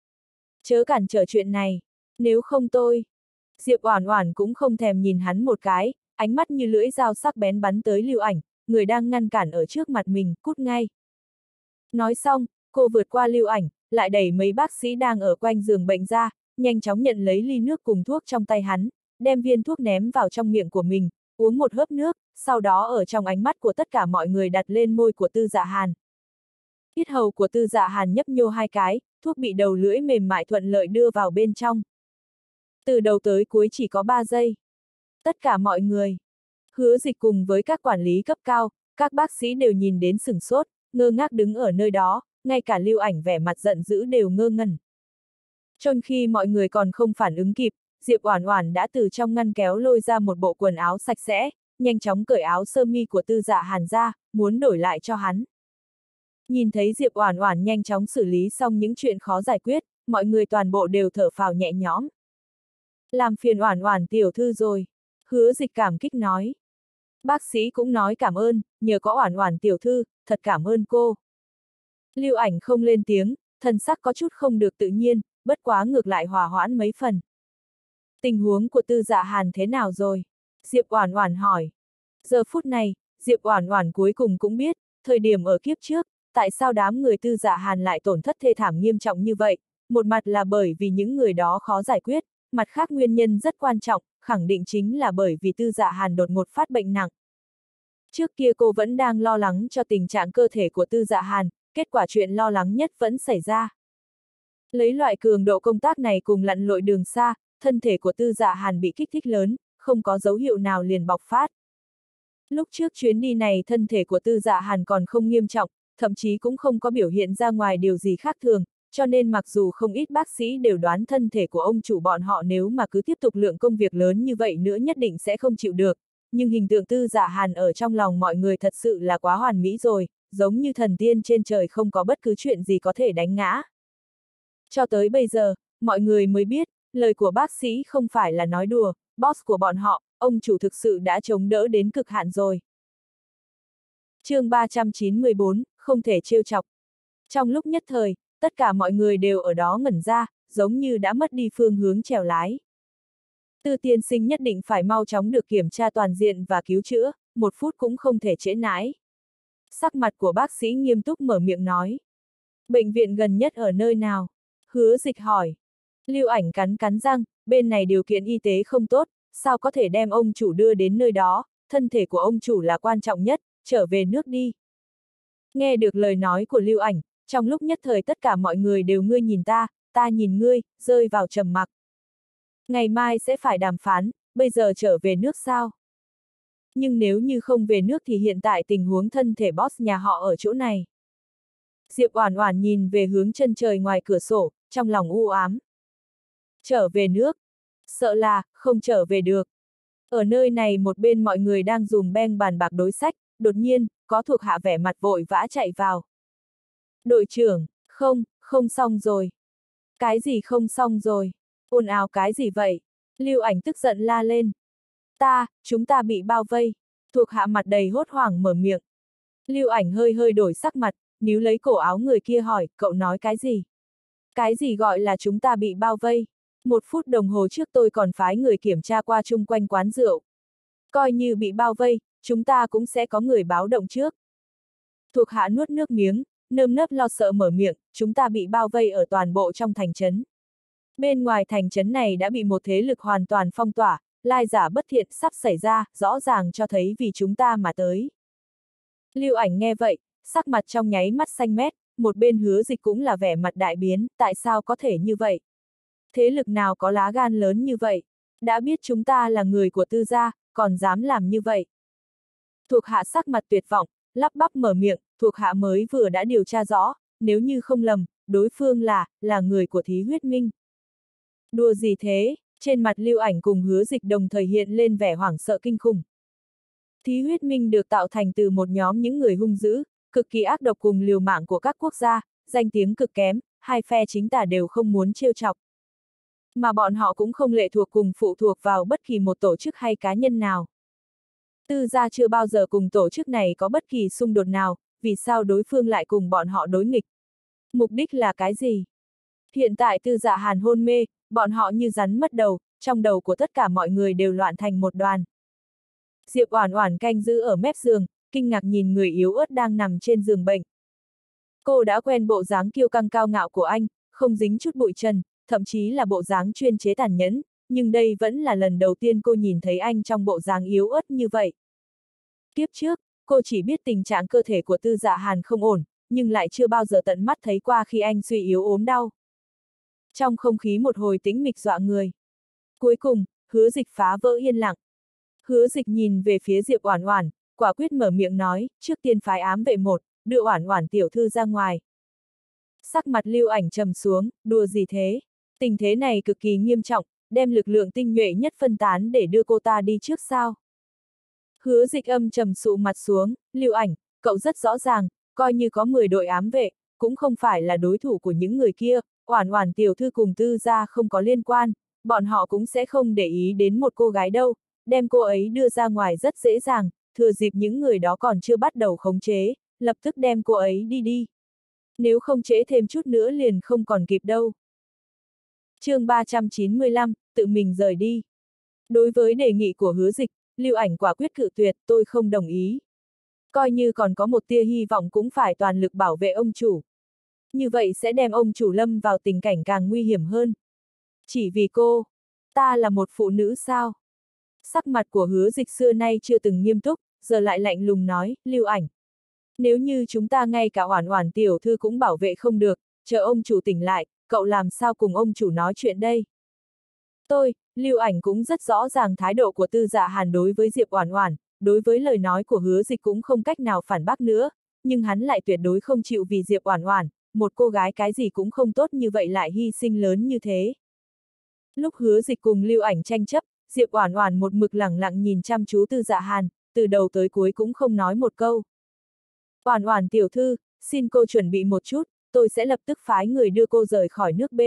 Chớ cản trở chuyện này, nếu không tôi. Diệp Oản Oản cũng không thèm nhìn hắn một cái, ánh mắt như lưỡi dao sắc bén bắn tới Lưu ảnh, người đang ngăn cản ở trước mặt mình, cút ngay. Nói xong, cô vượt qua Lưu ảnh, lại đẩy mấy bác sĩ đang ở quanh giường bệnh ra, nhanh chóng nhận lấy ly nước cùng thuốc trong tay hắn, đem viên thuốc ném vào trong miệng của mình, uống một hớp nước, sau đó ở trong ánh mắt của tất cả mọi người đặt lên môi của tư dạ hàn. Ít hầu của tư dạ hàn nhấp nhô hai cái, thuốc bị đầu lưỡi mềm mại thuận lợi đưa vào bên trong. Từ đầu tới cuối chỉ có 3 giây. Tất cả mọi người. Hứa dịch cùng với các quản lý cấp cao, các bác sĩ đều nhìn đến sửng sốt, ngơ ngác đứng ở nơi đó, ngay cả lưu ảnh vẻ mặt giận dữ đều ngơ ngẩn. Trong khi mọi người còn không phản ứng kịp, Diệp Oản Oản đã từ trong ngăn kéo lôi ra một bộ quần áo sạch sẽ, nhanh chóng cởi áo sơ mi của Tư Dạ Hàn ra, muốn đổi lại cho hắn. Nhìn thấy Diệp Oản Oản nhanh chóng xử lý xong những chuyện khó giải quyết, mọi người toàn bộ đều thở phào nhẹ nhõm. Làm phiền Oản Oản tiểu thư rồi, Hứa Dịch cảm kích nói. Bác sĩ cũng nói cảm ơn, nhờ có Oản Oản tiểu thư, thật cảm ơn cô. Lưu ảnh không lên tiếng, thần sắc có chút không được tự nhiên, bất quá ngược lại hòa hoãn mấy phần. Tình huống của tư dạ hàn thế nào rồi? Diệp Oản Oản hỏi. Giờ phút này, Diệp Oản Oản cuối cùng cũng biết, thời điểm ở kiếp trước, tại sao đám người tư dạ hàn lại tổn thất thê thảm nghiêm trọng như vậy, một mặt là bởi vì những người đó khó giải quyết, mặt khác nguyên nhân rất quan trọng, khẳng định chính là bởi vì tư dạ hàn đột ngột phát bệnh nặng. Trước kia cô vẫn đang lo lắng cho tình trạng cơ thể của tư dạ hàn, kết quả chuyện lo lắng nhất vẫn xảy ra. Lấy loại cường độ công tác này cùng lặn lội đường xa, thân thể của tư dạ hàn bị kích thích lớn, không có dấu hiệu nào liền bộc phát. Lúc trước chuyến đi này thân thể của tư dạ hàn còn không nghiêm trọng, thậm chí cũng không có biểu hiện ra ngoài điều gì khác thường, cho nên mặc dù không ít bác sĩ đều đoán thân thể của ông chủ bọn họ nếu mà cứ tiếp tục lượng công việc lớn như vậy nữa nhất định sẽ không chịu được, nhưng hình tượng tư giả hàn ở trong lòng mọi người thật sự là quá hoàn mỹ rồi, giống như thần tiên trên trời không có bất cứ chuyện gì có thể đánh ngã. Cho tới bây giờ, mọi người mới biết, lời của bác sĩ không phải là nói đùa, boss của bọn họ, ông chủ thực sự đã chống đỡ đến cực hạn rồi. chương 394, không thể trêu chọc. Trong lúc nhất thời, tất cả mọi người đều ở đó ngẩn ra, giống như đã mất đi phương hướng trèo lái. Tư tiên sinh nhất định phải mau chóng được kiểm tra toàn diện và cứu chữa, một phút cũng không thể trễ nãi. Sắc mặt của bác sĩ nghiêm túc mở miệng nói. Bệnh viện gần nhất ở nơi nào? Hứa dịch hỏi. Lưu ảnh cắn cắn răng, bên này điều kiện y tế không tốt, sao có thể đem ông chủ đưa đến nơi đó, thân thể của ông chủ là quan trọng nhất, trở về nước đi. Nghe được lời nói của lưu ảnh, trong lúc nhất thời tất cả mọi người đều ngươi nhìn ta, ta nhìn ngươi, rơi vào trầm mặc. Ngày mai sẽ phải đàm phán, bây giờ trở về nước sao? Nhưng nếu như không về nước thì hiện tại tình huống thân thể boss nhà họ ở chỗ này. Diệp Oản Oản nhìn về hướng chân trời ngoài cửa sổ, trong lòng u ám. Trở về nước? Sợ là, không trở về được. Ở nơi này một bên mọi người đang dùng beng bàn bạc đối sách, đột nhiên, có thuộc hạ vẻ mặt vội vã chạy vào. Đội trưởng, không, không xong rồi. Cái gì không xong rồi? Ồn ào cái gì vậy? Lưu ảnh tức giận la lên. Ta, chúng ta bị bao vây. Thuộc hạ mặt đầy hốt hoảng mở miệng. Lưu ảnh hơi hơi đổi sắc mặt, níu lấy cổ áo người kia hỏi, cậu nói cái gì? Cái gì gọi là chúng ta bị bao vây? Một phút đồng hồ trước tôi còn phái người kiểm tra qua chung quanh quán rượu. Coi như bị bao vây, chúng ta cũng sẽ có người báo động trước. Thuộc hạ nuốt nước miếng, nơm nớp lo sợ mở miệng, chúng ta bị bao vây ở toàn bộ trong thành trấn. Bên ngoài thành trấn này đã bị một thế lực hoàn toàn phong tỏa, lai giả bất thiện sắp xảy ra, rõ ràng cho thấy vì chúng ta mà tới. Lưu ảnh nghe vậy, sắc mặt trong nháy mắt xanh mét, một bên hứa dịch cũng là vẻ mặt đại biến, tại sao có thể như vậy? Thế lực nào có lá gan lớn như vậy? Đã biết chúng ta là người của tư gia, còn dám làm như vậy? Thuộc hạ sắc mặt tuyệt vọng, lắp bắp mở miệng, thuộc hạ mới vừa đã điều tra rõ, nếu như không lầm, đối phương là, là người của thí huyết minh. Đùa gì thế, trên mặt lưu ảnh cùng hứa dịch đồng thời hiện lên vẻ hoảng sợ kinh khủng. Thí huyết minh được tạo thành từ một nhóm những người hung dữ, cực kỳ ác độc cùng liều mạng của các quốc gia, danh tiếng cực kém, hai phe chính tả đều không muốn trêu chọc. Mà bọn họ cũng không lệ thuộc cùng phụ thuộc vào bất kỳ một tổ chức hay cá nhân nào. Tư gia chưa bao giờ cùng tổ chức này có bất kỳ xung đột nào, vì sao đối phương lại cùng bọn họ đối nghịch? Mục đích là cái gì? Hiện tại tư dạ hàn hôn mê, bọn họ như rắn mất đầu, trong đầu của tất cả mọi người đều loạn thành một đoàn. Diệp Oản Oản canh giữ ở mép giường, kinh ngạc nhìn người yếu ớt đang nằm trên giường bệnh. Cô đã quen bộ dáng kiêu căng cao ngạo của anh, không dính chút bụi trần, thậm chí là bộ dáng chuyên chế tàn nhẫn, nhưng đây vẫn là lần đầu tiên cô nhìn thấy anh trong bộ dáng yếu ớt như vậy. kiếp trước, cô chỉ biết tình trạng cơ thể của tư dạ hàn không ổn, nhưng lại chưa bao giờ tận mắt thấy qua khi anh suy yếu ốm đau. Trong không khí một hồi tĩnh mịch dọa người. Cuối cùng, hứa dịch phá vỡ yên lặng. Hứa dịch nhìn về phía Diệp Oản Oản, quả quyết mở miệng nói, trước tiên phái ám vệ một, đưa Oản Oản tiểu thư ra ngoài. Sắc mặt lưu ảnh trầm xuống, đùa gì thế? Tình thế này cực kỳ nghiêm trọng, đem lực lượng tinh nhuệ nhất phân tán để đưa cô ta đi trước sao. Hứa dịch âm trầm sụ mặt xuống, lưu ảnh, cậu rất rõ ràng, coi như có 10 đội ám vệ, cũng không phải là đối thủ của những người kia, oản oản tiểu thư cùng tư gia không có liên quan, bọn họ cũng sẽ không để ý đến một cô gái đâu, đem cô ấy đưa ra ngoài rất dễ dàng, thừa dịp những người đó còn chưa bắt đầu khống chế, lập tức đem cô ấy đi đi. Nếu không chế thêm chút nữa liền không còn kịp đâu chương 395, tự mình rời đi. Đối với đề nghị của hứa dịch, lưu ảnh quả quyết cự tuyệt, tôi không đồng ý. Coi như còn có một tia hy vọng cũng phải toàn lực bảo vệ ông chủ. Như vậy sẽ đem ông chủ lâm vào tình cảnh càng nguy hiểm hơn. Chỉ vì cô, ta là một phụ nữ sao? Sắc mặt của hứa dịch xưa nay chưa từng nghiêm túc, giờ lại lạnh lùng nói, lưu ảnh. Nếu như chúng ta ngay cả hoàn hoàn tiểu thư cũng bảo vệ không được, chờ ông chủ tỉnh lại, cậu làm sao cùng ông chủ nói chuyện đây? Tôi, lưu ảnh cũng rất rõ ràng thái độ của tư dạ hàn đối với Diệp Oản Oản, đối với lời nói của hứa dịch cũng không cách nào phản bác nữa, nhưng hắn lại tuyệt đối không chịu vì Diệp Oản Oản, một cô gái cái gì cũng không tốt như vậy lại hy sinh lớn như thế. Lúc hứa dịch cùng lưu ảnh tranh chấp, Diệp Oản Oản một mực lẳng lặng nhìn chăm chú Tư Dạ Hàn, từ đầu tới cuối cũng không nói một câu. Oản Oản tiểu thư, xin cô chuẩn bị một chút, tôi sẽ lập tức phái người đưa cô rời khỏi nước B.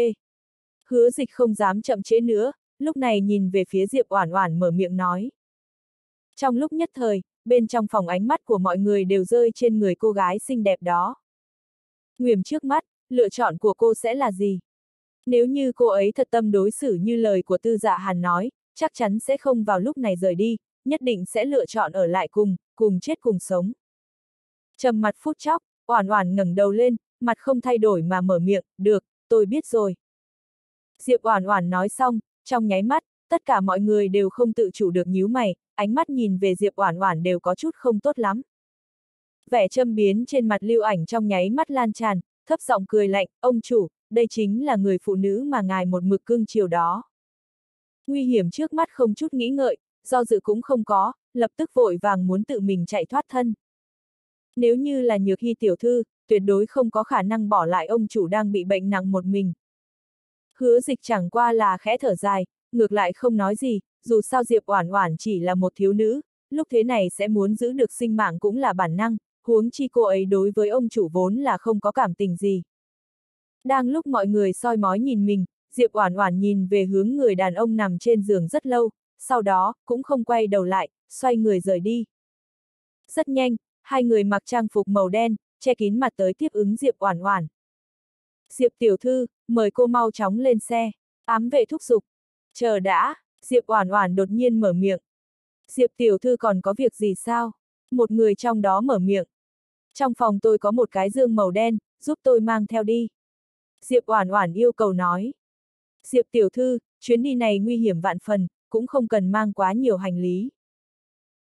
Hứa dịch không dám chậm trễ nữa, lúc này nhìn về phía Diệp Oản Oản mở miệng nói. Trong lúc nhất thời, bên trong phòng ánh mắt của mọi người đều rơi trên người cô gái xinh đẹp đó. Nguyềm trước mắt, lựa chọn của cô sẽ là gì? Nếu như cô ấy thật tâm đối xử như lời của tư dạ hàn nói, chắc chắn sẽ không vào lúc này rời đi, nhất định sẽ lựa chọn ở lại cùng, cùng chết cùng sống. Trầm mặt phút chốc, Oản Oản ngẩng đầu lên, mặt không thay đổi mà mở miệng, được, tôi biết rồi. Diệp Oản Oản nói xong, trong nháy mắt, tất cả mọi người đều không tự chủ được nhíu mày, ánh mắt nhìn về Diệp Oản Oản đều có chút không tốt lắm. Vẻ châm biến trên mặt Lưu Ảnh trong nháy mắt lan tràn, thấp giọng cười lạnh, "Ông chủ, đây chính là người phụ nữ mà ngài một mực cưng chiều đó." Nguy hiểm trước mắt không chút nghĩ ngợi, do dự cũng không có, lập tức vội vàng muốn tự mình chạy thoát thân. Nếu như là Nhược Hy tiểu thư, tuyệt đối không có khả năng bỏ lại ông chủ đang bị bệnh nặng một mình. Hứa dịch chẳng qua là khẽ thở dài, ngược lại không nói gì, dù sao Diệp Oản Oản chỉ là một thiếu nữ, lúc thế này sẽ muốn giữ được sinh mạng cũng là bản năng, huống chi cô ấy đối với ông chủ vốn là không có cảm tình gì. Đang lúc mọi người soi mói nhìn mình, Diệp Oản Oản nhìn về hướng người đàn ông nằm trên giường rất lâu, sau đó, cũng không quay đầu lại, xoay người rời đi. Rất nhanh, hai người mặc trang phục màu đen, che kín mặt tới tiếp ứng Diệp Oản Oản. Diệp tiểu thư, mời cô mau chóng lên xe. Ám vệ thúc giục. Chờ đã, Diệp Oản Oản đột nhiên mở miệng. Diệp tiểu thư còn có việc gì sao? Một người trong đó mở miệng. Trong phòng tôi có một cái dương màu đen, giúp tôi mang theo đi. Diệp Oản Oản yêu cầu nói. Diệp tiểu thư, chuyến đi này nguy hiểm vạn phần, cũng không cần mang quá nhiều hành lý.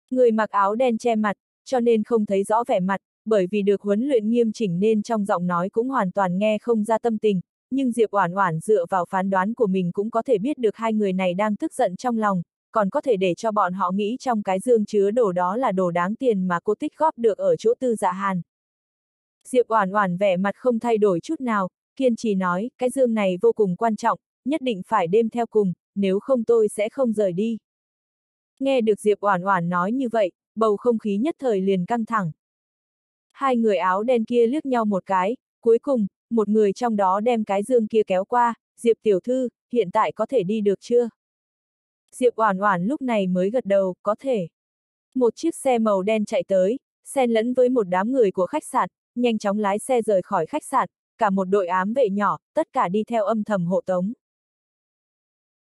Người mặc áo đen che mặt, cho nên không thấy rõ vẻ mặt, bởi vì được huấn luyện nghiêm chỉnh nên trong giọng nói cũng hoàn toàn nghe không ra tâm tình, nhưng Diệp Oản Oản dựa vào phán đoán của mình cũng có thể biết được hai người này đang tức giận trong lòng, còn có thể để cho bọn họ nghĩ trong cái dương chứa đồ đó là đồ đáng tiền mà cô tích góp được ở chỗ Tư Dạ Hàn. Diệp Oản Oản vẻ mặt không thay đổi chút nào, kiên trì nói, cái dương này vô cùng quan trọng, nhất định phải đem theo cùng, nếu không tôi sẽ không rời đi. Nghe được Diệp Oản Oản nói như vậy, bầu không khí nhất thời liền căng thẳng. Hai người áo đen kia liếc nhau một cái, cuối cùng, một người trong đó đem cái dương kia kéo qua, Diệp tiểu thư, hiện tại có thể đi được chưa? Diệp Oản Oản lúc này mới gật đầu, có thể. Một chiếc xe màu đen chạy tới, xen lẫn với một đám người của khách sạn, nhanh chóng lái xe rời khỏi khách sạn, cả một đội ám vệ nhỏ, tất cả đi theo âm thầm hộ tống.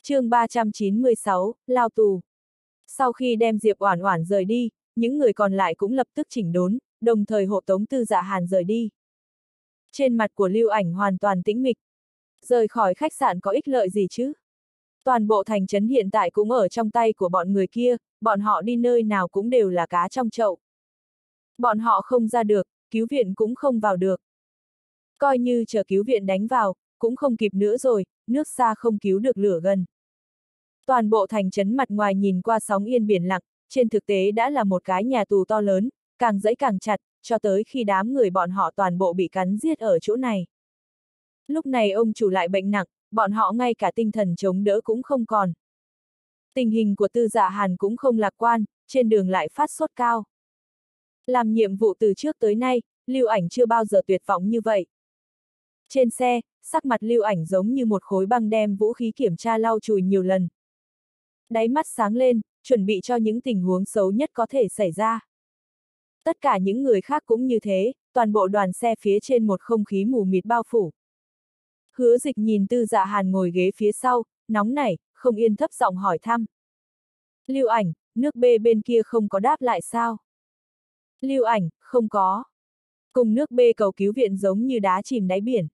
chương 396, Lao tù. Sau khi đem Diệp Oản Oản rời đi, những người còn lại cũng lập tức chỉnh đốn, đồng thời hộ tống Tư Dạ Hàn rời đi. Trên mặt của Lưu Ảnh hoàn toàn tĩnh mịch. Rời khỏi khách sạn có ích lợi gì chứ? Toàn bộ thành trấn hiện tại cũng ở trong tay của bọn người kia, bọn họ đi nơi nào cũng đều là cá trong chậu. Bọn họ không ra được, cứu viện cũng không vào được. Coi như chờ cứu viện đánh vào, cũng không kịp nữa rồi, nước xa không cứu được lửa gần. Toàn bộ thành trấn mặt ngoài nhìn qua sóng yên biển lặng, trên thực tế đã là một cái nhà tù to lớn, càng dẫy càng chặt, cho tới khi đám người bọn họ toàn bộ bị cắn giết ở chỗ này. Lúc này ông chủ lại bệnh nặng, bọn họ ngay cả tinh thần chống đỡ cũng không còn. Tình hình của tư dạ hàn cũng không lạc quan, trên đường lại phát sốt cao. Làm nhiệm vụ từ trước tới nay, lưu ảnh chưa bao giờ tuyệt vọng như vậy. Trên xe, sắc mặt lưu ảnh giống như một khối băng đem vũ khí kiểm tra lau chùi nhiều lần. Đáy mắt sáng lên, chuẩn bị cho những tình huống xấu nhất có thể xảy ra. Tất cả những người khác cũng như thế, toàn bộ đoàn xe phía trên một không khí mù mịt bao phủ. Hứa dịch nhìn tư dạ hàn ngồi ghế phía sau, nóng nảy, không yên thấp giọng hỏi thăm. Lưu ảnh, nước bê bên kia không có đáp lại sao? Lưu ảnh, không có. Cùng nước bê cầu cứu viện giống như đá chìm đáy biển.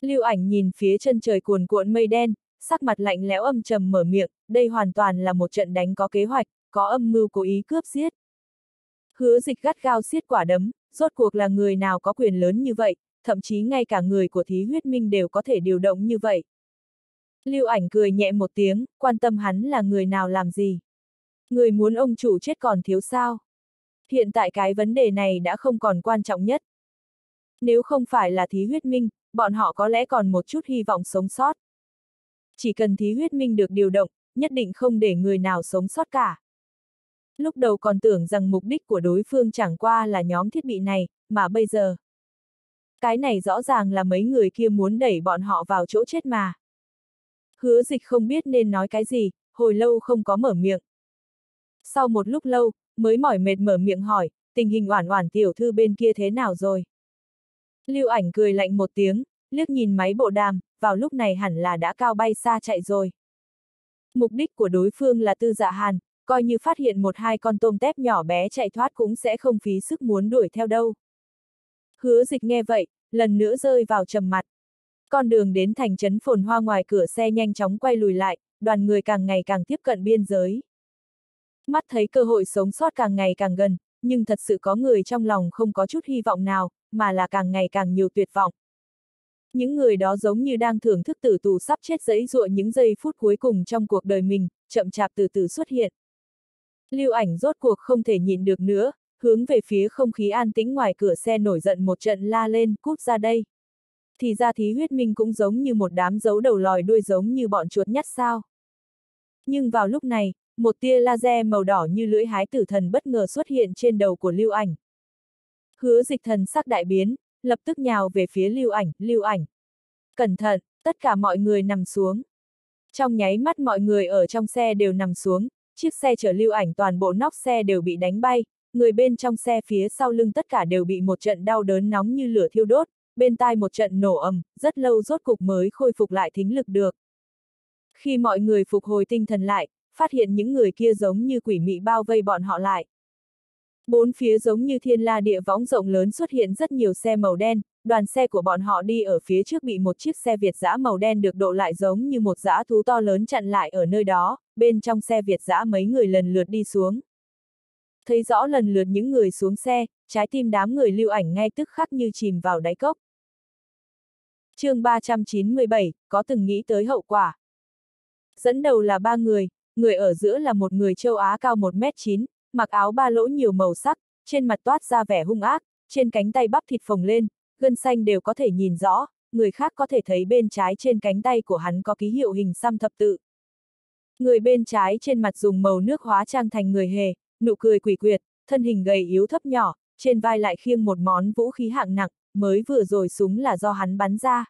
Lưu ảnh nhìn phía chân trời cuồn cuộn mây đen, sắc mặt lạnh lẽo âm trầm mở miệng, đây hoàn toàn là một trận đánh có kế hoạch, có âm mưu cố ý cướp giết. Hứa dịch gắt gao siết quả đấm, rốt cuộc là người nào có quyền lớn như vậy, thậm chí ngay cả người của thí huyết minh đều có thể điều động như vậy. Lưu ảnh cười nhẹ một tiếng, quan tâm hắn là người nào làm gì. Người muốn ông chủ chết còn thiếu sao. Hiện tại cái vấn đề này đã không còn quan trọng nhất. Nếu không phải là thí huyết minh, bọn họ có lẽ còn một chút hy vọng sống sót. Chỉ cần thí huyết minh được điều động, nhất định không để người nào sống sót cả. Lúc đầu còn tưởng rằng mục đích của đối phương chẳng qua là nhóm thiết bị này, mà bây giờ. Cái này rõ ràng là mấy người kia muốn đẩy bọn họ vào chỗ chết mà. Hứa dịch không biết nên nói cái gì, hồi lâu không có mở miệng. Sau một lúc lâu, mới mỏi mệt mở miệng hỏi, tình hình oản oản tiểu thư bên kia thế nào rồi? Lưu ảnh cười lạnh một tiếng, liếc nhìn máy bộ đàm, vào lúc này hẳn là đã cao bay xa chạy rồi. Mục đích của đối phương là tư dạ hàn, coi như phát hiện một hai con tôm tép nhỏ bé chạy thoát cũng sẽ không phí sức muốn đuổi theo đâu. Hứa dịch nghe vậy, lần nữa rơi vào trầm mặt. Con đường đến thành trấn phồn hoa ngoài cửa xe nhanh chóng quay lùi lại, đoàn người càng ngày càng tiếp cận biên giới. Mắt thấy cơ hội sống sót càng ngày càng gần, nhưng thật sự có người trong lòng không có chút hy vọng nào, mà là càng ngày càng nhiều tuyệt vọng. Những người đó giống như đang thưởng thức tử tù sắp chết dẫy dụa những giây phút cuối cùng trong cuộc đời mình, chậm chạp từ từ xuất hiện. Lưu ảnh rốt cuộc không thể nhịn được nữa, hướng về phía không khí an tĩnh ngoài cửa xe nổi giận một trận la lên, cút ra đây. Thì ra thí huyết minh cũng giống như một đám dấu đầu lòi đuôi giống như bọn chuột nhắt sao. Nhưng vào lúc này, một tia laser màu đỏ như lưỡi hái tử thần bất ngờ xuất hiện trên đầu của lưu ảnh. Hứa dịch thần sắc đại biến, lập tức nhào về phía lưu ảnh, lưu ảnh. Cẩn thận, tất cả mọi người nằm xuống. Trong nháy mắt mọi người ở trong xe đều nằm xuống, chiếc xe chở lưu ảnh toàn bộ nóc xe đều bị đánh bay, người bên trong xe phía sau lưng tất cả đều bị một trận đau đớn nóng như lửa thiêu đốt, bên tai một trận nổ ầm, rất lâu rốt cục mới khôi phục lại thính lực được. Khi mọi người phục hồi tinh thần lại, phát hiện những người kia giống như quỷ mị bao vây bọn họ lại. Bốn phía giống như thiên la địa võng rộng lớn xuất hiện rất nhiều xe màu đen, đoàn xe của bọn họ đi ở phía trước bị một chiếc xe Việt dã màu đen được độ lại giống như một dã thú to lớn chặn lại ở nơi đó, bên trong xe Việt dã mấy người lần lượt đi xuống. Thấy rõ lần lượt những người xuống xe, trái tim đám người lưu ảnh ngay tức khắc như chìm vào đáy cốc. chương 397, có từng nghĩ tới hậu quả. Dẫn đầu là ba người, người ở giữa là một người châu Á cao 1m9, mặc áo ba lỗ nhiều màu sắc, trên mặt toát ra vẻ hung ác, trên cánh tay bắp thịt phồng lên, gân xanh đều có thể nhìn rõ, người khác có thể thấy bên trái trên cánh tay của hắn có ký hiệu hình xăm thập tự. Người bên trái trên mặt dùng màu nước hóa trang thành người hề, nụ cười quỷ quyệt, thân hình gầy yếu thấp nhỏ, trên vai lại khiêng một món vũ khí hạng nặng, mới vừa rồi súng là do hắn bắn ra.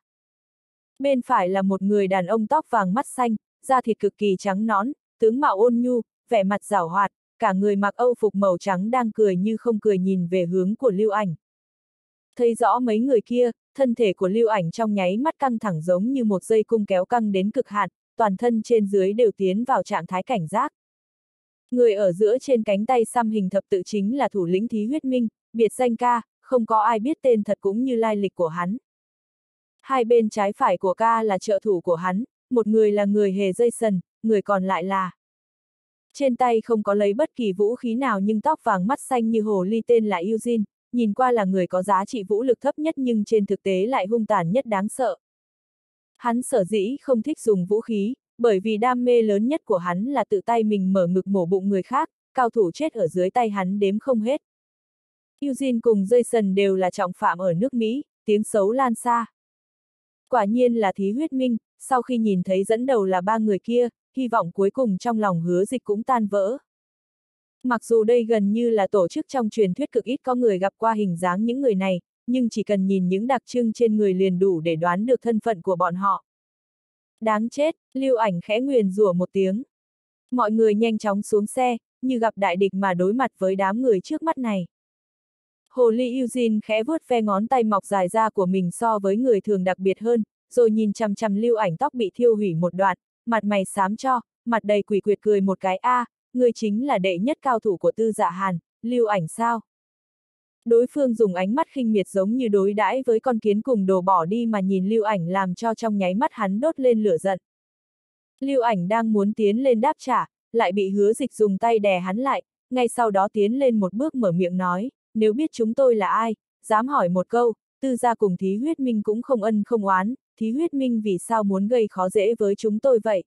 Bên phải là một người đàn ông tóc vàng mắt xanh, da thịt cực kỳ trắng nõn, tướng mạo ôn nhu, vẻ mặt rảo hoạt, cả người mặc âu phục màu trắng đang cười như không cười nhìn về hướng của lưu ảnh. Thấy rõ mấy người kia, thân thể của lưu ảnh trong nháy mắt căng thẳng giống như một dây cung kéo căng đến cực hạn, toàn thân trên dưới đều tiến vào trạng thái cảnh giác. Người ở giữa trên cánh tay xăm hình thập tự chính là thủ lĩnh thí huyết minh, biệt danh ca, không có ai biết tên thật cũng như lai lịch của hắn. Hai bên trái phải của ca là trợ thủ của hắn, một người là người hề dây sần, người còn lại là trên tay không có lấy bất kỳ vũ khí nào nhưng tóc vàng mắt xanh như hồ ly tên là Eugene, nhìn qua là người có giá trị vũ lực thấp nhất nhưng trên thực tế lại hung tàn nhất đáng sợ. Hắn sở dĩ không thích dùng vũ khí, bởi vì đam mê lớn nhất của hắn là tự tay mình mở ngực mổ bụng người khác, cao thủ chết ở dưới tay hắn đếm không hết. Eugene cùng Jason đều là trọng phạm ở nước Mỹ, tiếng xấu lan xa. Quả nhiên là thí huyết minh, sau khi nhìn thấy dẫn đầu là ba người kia, hy vọng cuối cùng trong lòng hứa dịch cũng tan vỡ. Mặc dù đây gần như là tổ chức trong truyền thuyết cực ít có người gặp qua hình dáng những người này, nhưng chỉ cần nhìn những đặc trưng trên người liền đủ để đoán được thân phận của bọn họ. Đáng chết, lưu ảnh khẽ nguyền rủa một tiếng. Mọi người nhanh chóng xuống xe, như gặp đại địch mà đối mặt với đám người trước mắt này. Hồ ly Eugene khẽ vuốt ve ngón tay mọc dài ra của mình so với người thường đặc biệt hơn, rồi nhìn chằm chằm lưu ảnh tóc bị thiêu hủy một đoạn, mặt mày xám cho, mặt đầy quỷ quyệt cười một cái a, à, người chính là đệ nhất cao thủ của tư dạ hàn, lưu ảnh sao? Đối phương dùng ánh mắt khinh miệt giống như đối đãi với con kiến cùng đồ bỏ đi mà nhìn lưu ảnh làm cho trong nháy mắt hắn đốt lên lửa giận. Lưu ảnh đang muốn tiến lên đáp trả, lại bị hứa dịch dùng tay đè hắn lại, ngay sau đó tiến lên một bước mở miệng nói, nếu biết chúng tôi là ai, dám hỏi một câu, tư gia cùng thí huyết minh cũng không ân không oán, thí huyết minh vì sao muốn gây khó dễ với chúng tôi vậy?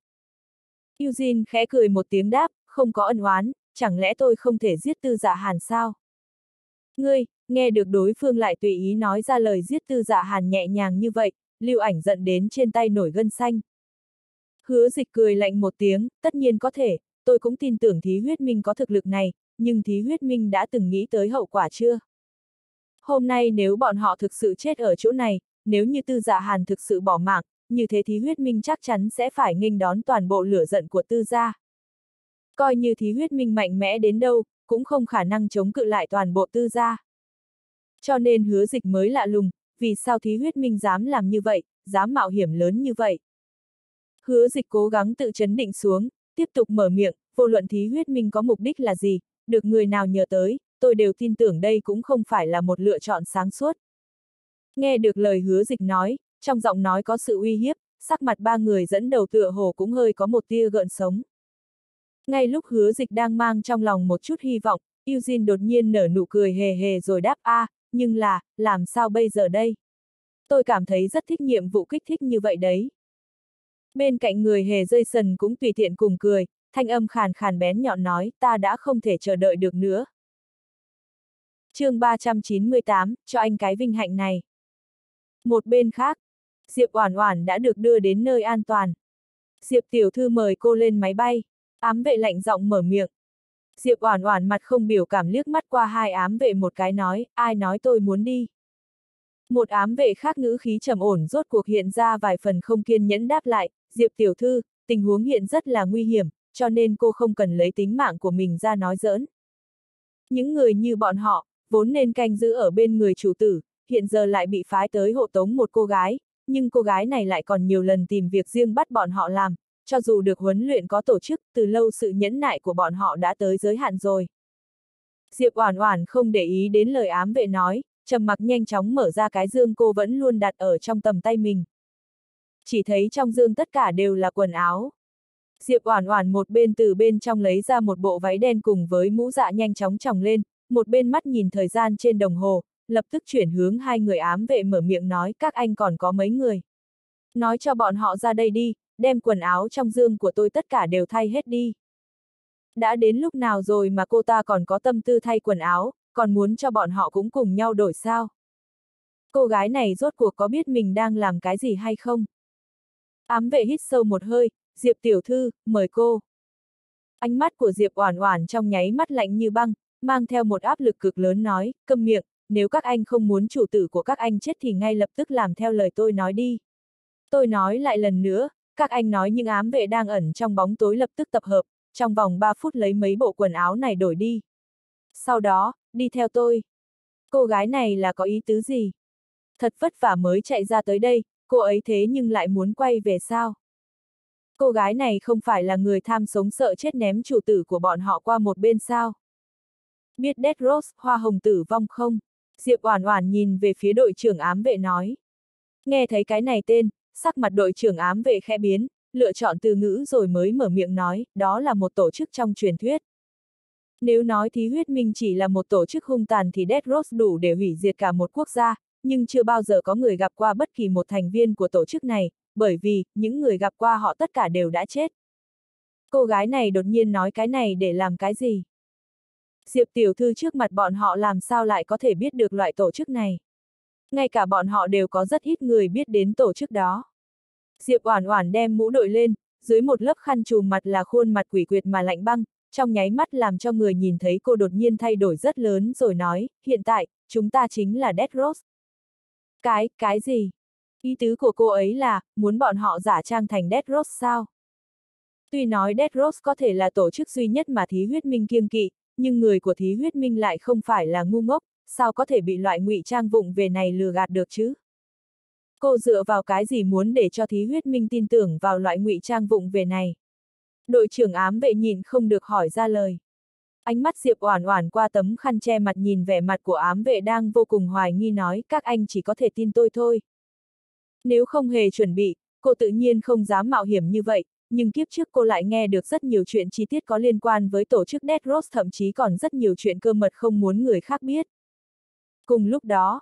Eugene khẽ cười một tiếng đáp, không có ân oán, chẳng lẽ tôi không thể giết tư dạ hàn sao? Ngươi, nghe được đối phương lại tùy ý nói ra lời giết tư dạ hàn nhẹ nhàng như vậy, lưu ảnh giận đến trên tay nổi gân xanh. Hứa dịch cười lạnh một tiếng, tất nhiên có thể, tôi cũng tin tưởng thí huyết minh có thực lực này, nhưng thí huyết minh đã từng nghĩ tới hậu quả chưa? Hôm nay nếu bọn họ thực sự chết ở chỗ này, nếu như tư dạ hàn thực sự bỏ mạng, như thế thí huyết minh chắc chắn sẽ phải nghênh đón toàn bộ lửa giận của tư gia. Coi như thí huyết minh mạnh mẽ đến đâu, cũng không khả năng chống cự lại toàn bộ tư gia. Cho nên hứa dịch mới lạ lùng, vì sao thí huyết minh dám làm như vậy, dám mạo hiểm lớn như vậy. Hứa dịch cố gắng tự chấn định xuống, tiếp tục mở miệng, vô luận thí huyết minh có mục đích là gì, được người nào nhờ tới, tôi đều tin tưởng đây cũng không phải là một lựa chọn sáng suốt. Nghe được lời hứa dịch nói, trong giọng nói có sự uy hiếp, sắc mặt ba người dẫn đầu tựa hồ cũng hơi có một tia gợn sống. Ngay lúc hứa dịch đang mang trong lòng một chút hy vọng, Eugene đột nhiên nở nụ cười hề hề rồi đáp a, à, nhưng là, làm sao bây giờ đây? Tôi cảm thấy rất thích nhiệm vụ kích thích như vậy đấy. Bên cạnh người hề dây sần cũng tùy tiện cùng cười, thanh âm khàn khàn bén nhọn nói, ta đã không thể chờ đợi được nữa. chương 398, cho anh cái vinh hạnh này. Một bên khác, Diệp Oản Oản đã được đưa đến nơi an toàn. Diệp tiểu thư mời cô lên máy bay. Ám vệ lạnh giọng mở miệng. Diệp Oản Oản mặt không biểu cảm liếc mắt qua hai ám vệ một cái nói, ai nói tôi muốn đi. Một ám vệ khác ngữ khí trầm ổn rốt cuộc hiện ra vài phần không kiên nhẫn đáp lại, Diệp tiểu thư, tình huống hiện rất là nguy hiểm, cho nên cô không cần lấy tính mạng của mình ra nói giỡn. Những người như bọn họ, vốn nên canh giữ ở bên người chủ tử, hiện giờ lại bị phái tới hộ tống một cô gái, nhưng cô gái này lại còn nhiều lần tìm việc riêng bắt bọn họ làm, cho dù được huấn luyện có tổ chức, từ lâu sự nhẫn nại của bọn họ đã tới giới hạn rồi. Diệp Oản Oản không để ý đến lời ám vệ nói, trầm mặc nhanh chóng mở ra cái dương cô vẫn luôn đặt ở trong tầm tay mình. Chỉ thấy trong dương tất cả đều là quần áo. Diệp Oản Oản một bên từ bên trong lấy ra một bộ váy đen cùng với mũ dạ nhanh chóng tròng lên, một bên mắt nhìn thời gian trên đồng hồ, lập tức chuyển hướng hai người ám vệ mở miệng nói các anh còn có mấy người. Nói cho bọn họ ra đây đi, đem quần áo trong dương của tôi tất cả đều thay hết đi. Đã đến lúc nào rồi mà cô ta còn có tâm tư thay quần áo, còn muốn cho bọn họ cũng cùng nhau đổi sao? Cô gái này rốt cuộc có biết mình đang làm cái gì hay không? Ám vệ hít sâu một hơi, Diệp tiểu thư, mời cô. Ánh mắt của Diệp Oản Oản trong nháy mắt lạnh như băng, mang theo một áp lực cực lớn nói, câm miệng, nếu các anh không muốn chủ tử của các anh chết thì ngay lập tức làm theo lời tôi nói đi. Tôi nói lại lần nữa, các anh nói những ám vệ đang ẩn trong bóng tối lập tức tập hợp, trong vòng 3 phút lấy mấy bộ quần áo này đổi đi. Sau đó, đi theo tôi. Cô gái này là có ý tứ gì? Thật vất vả mới chạy ra tới đây, cô ấy thế nhưng lại muốn quay về sao? Cô gái này không phải là người tham sống sợ chết ném chủ tử của bọn họ qua một bên sao? Biết Dead Rose, hoa hồng tử vong không? Diệp Oản Oản nhìn về phía đội trưởng ám vệ nói. Nghe thấy cái này tên, sắc mặt đội trưởng ám vệ khẽ biến, lựa chọn từ ngữ rồi mới mở miệng nói, đó là một tổ chức trong truyền thuyết. Nếu nói thí huyết minh chỉ là một tổ chức hung tàn thì Death Rose đủ để hủy diệt cả một quốc gia, nhưng chưa bao giờ có người gặp qua bất kỳ một thành viên của tổ chức này, bởi vì, những người gặp qua họ tất cả đều đã chết. Cô gái này đột nhiên nói cái này để làm cái gì? Diệp tiểu thư trước mặt bọn họ làm sao lại có thể biết được loại tổ chức này? Ngay cả bọn họ đều có rất ít người biết đến tổ chức đó. Diệp Oản Oản đem mũ đội lên, dưới một lớp khăn trùm mặt là khuôn mặt quỷ quyệt mà lạnh băng, trong nháy mắt làm cho người nhìn thấy cô đột nhiên thay đổi rất lớn rồi nói, hiện tại, chúng ta chính là Dead Rose. Cái, cái gì? Ý tứ của cô ấy là, muốn bọn họ giả trang thành Dead Rose sao? Tuy nói Dead Rose có thể là tổ chức duy nhất mà thí huyết minh kiêng kỵ, nhưng người của thí huyết minh lại không phải là ngu ngốc, sao có thể bị loại ngụy trang vụng về này lừa gạt được chứ? Cô dựa vào cái gì muốn để cho thí huyết minh tin tưởng vào loại ngụy trang vụng về này? Đội trưởng ám vệ nhìn không được hỏi ra lời. Ánh mắt Diệp Oản Oản qua tấm khăn che mặt nhìn vẻ mặt của ám vệ đang vô cùng hoài nghi nói, các anh chỉ có thể tin tôi thôi. Nếu không hề chuẩn bị, cô tự nhiên không dám mạo hiểm như vậy, nhưng kiếp trước cô lại nghe được rất nhiều chuyện chi tiết có liên quan với tổ chức Dead Rose thậm chí còn rất nhiều chuyện cơ mật không muốn người khác biết. Cùng lúc đó,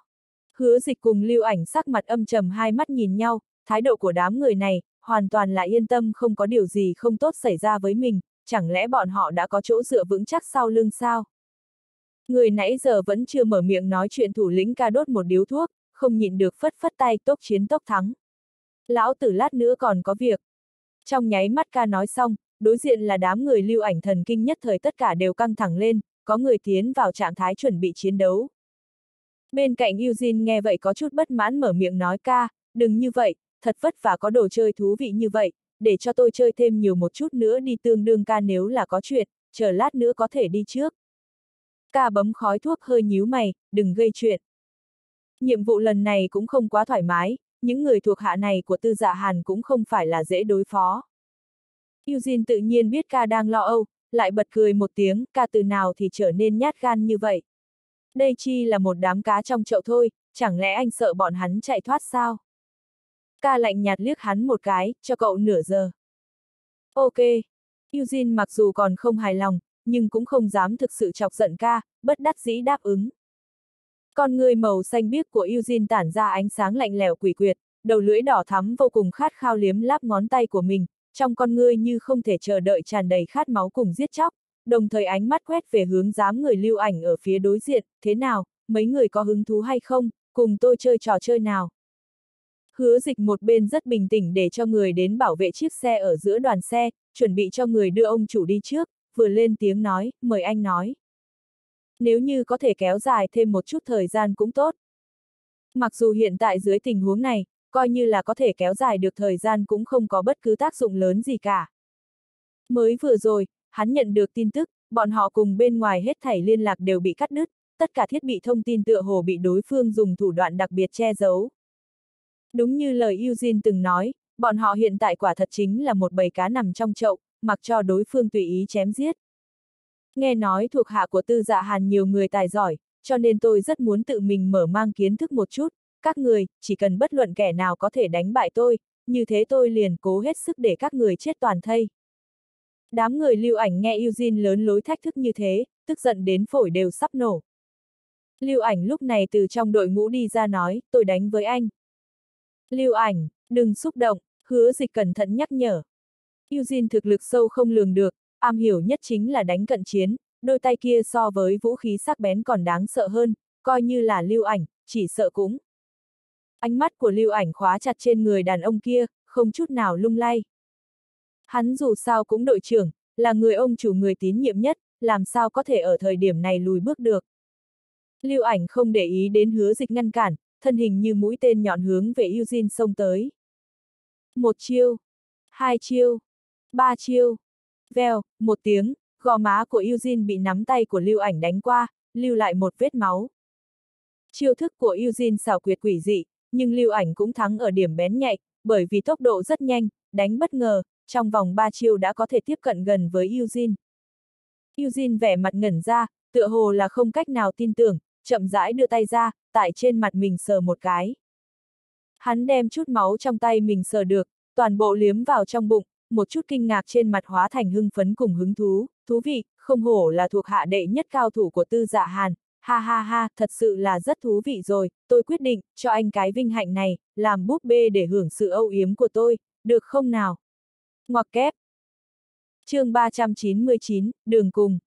hứa dịch cùng lưu ảnh sắc mặt âm trầm hai mắt nhìn nhau, thái độ của đám người này, hoàn toàn là yên tâm không có điều gì không tốt xảy ra với mình, chẳng lẽ bọn họ đã có chỗ dựa vững chắc sau lưng sao? Người nãy giờ vẫn chưa mở miệng nói chuyện thủ lĩnh ca đốt một điếu thuốc, không nhịn được phất phất tay tốc chiến tốc thắng. Lão tử lát nữa còn có việc. Trong nháy mắt ca nói xong, đối diện là đám người lưu ảnh thần kinh nhất thời tất cả đều căng thẳng lên, có người tiến vào trạng thái chuẩn bị chiến đấu. Bên cạnh Eugene nghe vậy có chút bất mãn mở miệng nói ca, đừng như vậy, thật vất vả có đồ chơi thú vị như vậy, để cho tôi chơi thêm nhiều một chút nữa đi tương đương ca nếu là có chuyện, chờ lát nữa có thể đi trước. Ca bấm khói thuốc hơi nhíu mày, đừng gây chuyện. Nhiệm vụ lần này cũng không quá thoải mái, những người thuộc hạ này của tư dạ hàn cũng không phải là dễ đối phó. Eugene tự nhiên biết ca đang lo âu, lại bật cười một tiếng, ca từ nào thì trở nên nhát gan như vậy. Đây chi là một đám cá trong chậu thôi, chẳng lẽ anh sợ bọn hắn chạy thoát sao? Ca lạnh nhạt liếc hắn một cái, cho cậu nửa giờ. Ok. Eugene mặc dù còn không hài lòng, nhưng cũng không dám thực sự chọc giận ca, bất đắc dĩ đáp ứng. Con người màu xanh biếc của Eugene tản ra ánh sáng lạnh lẽo quỷ quyệt, đầu lưỡi đỏ thắm vô cùng khát khao liếm láp ngón tay của mình, trong con ngươi như không thể chờ đợi tràn đầy khát máu cùng giết chóc, đồng thời ánh mắt quét về hướng dám người lưu ảnh ở phía đối diện, thế nào, mấy người có hứng thú hay không, cùng tôi chơi trò chơi nào. Hứa dịch một bên rất bình tĩnh để cho người đến bảo vệ chiếc xe ở giữa đoàn xe, chuẩn bị cho người đưa ông chủ đi trước, vừa lên tiếng nói, mời anh nói. Nếu như có thể kéo dài thêm một chút thời gian cũng tốt. Mặc dù hiện tại dưới tình huống này, coi như là có thể kéo dài được thời gian cũng không có bất cứ tác dụng lớn gì cả. Mới vừa rồi, hắn nhận được tin tức, bọn họ cùng bên ngoài hết thảy liên lạc đều bị cắt đứt, tất cả thiết bị thông tin tựa hồ bị đối phương dùng thủ đoạn đặc biệt che giấu. Đúng như lời Eugene từng nói, bọn họ hiện tại quả thật chính là một bầy cá nằm trong chậu, mặc cho đối phương tùy ý chém giết. Nghe nói thuộc hạ của tư dạ hàn nhiều người tài giỏi, cho nên tôi rất muốn tự mình mở mang kiến thức một chút, các người, chỉ cần bất luận kẻ nào có thể đánh bại tôi, như thế tôi liền cố hết sức để các người chết toàn thây. Đám người lưu ảnh nghe Eugene lớn lối thách thức như thế, tức giận đến phổi đều sắp nổ. Lưu ảnh lúc này từ trong đội ngũ đi ra nói, tôi đánh với anh. Lưu ảnh, đừng xúc động, hứa dịch cẩn thận nhắc nhở. Eugene thực lực sâu không lường được, am hiểu nhất chính là đánh cận chiến, đôi tay kia so với vũ khí sắc bén còn đáng sợ hơn, coi như là lưu ảnh, chỉ sợ cũng. Ánh mắt của lưu ảnh khóa chặt trên người đàn ông kia, không chút nào lung lay. Hắn dù sao cũng đội trưởng, là người ông chủ người tín nhiệm nhất, làm sao có thể ở thời điểm này lùi bước được. Lưu ảnh không để ý đến hứa dịch ngăn cản, thân hình như mũi tên nhọn hướng về Eugene xông tới. Một chiêu, hai chiêu, ba chiêu, veo, một tiếng, gò má của Eugene bị nắm tay của lưu ảnh đánh qua, lưu lại một vết máu. Chiêu thức của Eugene xảo quyệt quỷ dị, nhưng lưu ảnh cũng thắng ở điểm bén nhạy, bởi vì tốc độ rất nhanh, đánh bất ngờ, trong vòng 3 chiêu đã có thể tiếp cận gần với Eugene. Eugene vẻ mặt ngẩn ra, tựa hồ là không cách nào tin tưởng, chậm rãi đưa tay ra, tại trên mặt mình sờ một cái. Hắn đem chút máu trong tay mình sờ được, toàn bộ liếm vào trong bụng, một chút kinh ngạc trên mặt hóa thành hưng phấn cùng hứng thú, thú vị, không hổ là thuộc hạ đệ nhất cao thủ của tư dạ hàn, ha ha ha, thật sự là rất thú vị rồi, tôi quyết định, cho anh cái vinh hạnh này, làm búp bê để hưởng sự âu yếm của tôi, được không nào? Ngoặc kép chương 399, đường cùng.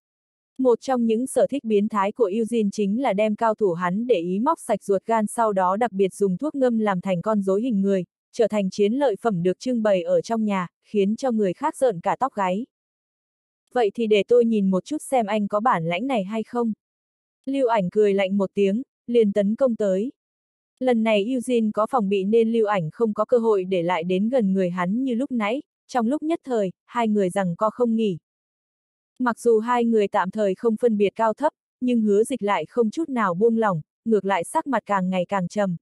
Một trong những sở thích biến thái của Eugene chính là đem cao thủ hắn để ý móc sạch ruột gan sau đó đặc biệt dùng thuốc ngâm làm thành con rối hình người, trở thành chiến lợi phẩm được trưng bày ở trong nhà, khiến cho người khác rợn cả tóc gáy. Vậy thì để tôi nhìn một chút xem anh có bản lãnh này hay không. Lưu ảnh cười lạnh một tiếng, liền tấn công tới. Lần này Eugene có phòng bị nên lưu ảnh không có cơ hội để lại đến gần người hắn như lúc nãy, trong lúc nhất thời, hai người rằng co không nghỉ. Mặc dù hai người tạm thời không phân biệt cao thấp, nhưng hứa dịch lại không chút nào buông lỏng, ngược lại sắc mặt càng ngày càng trầm.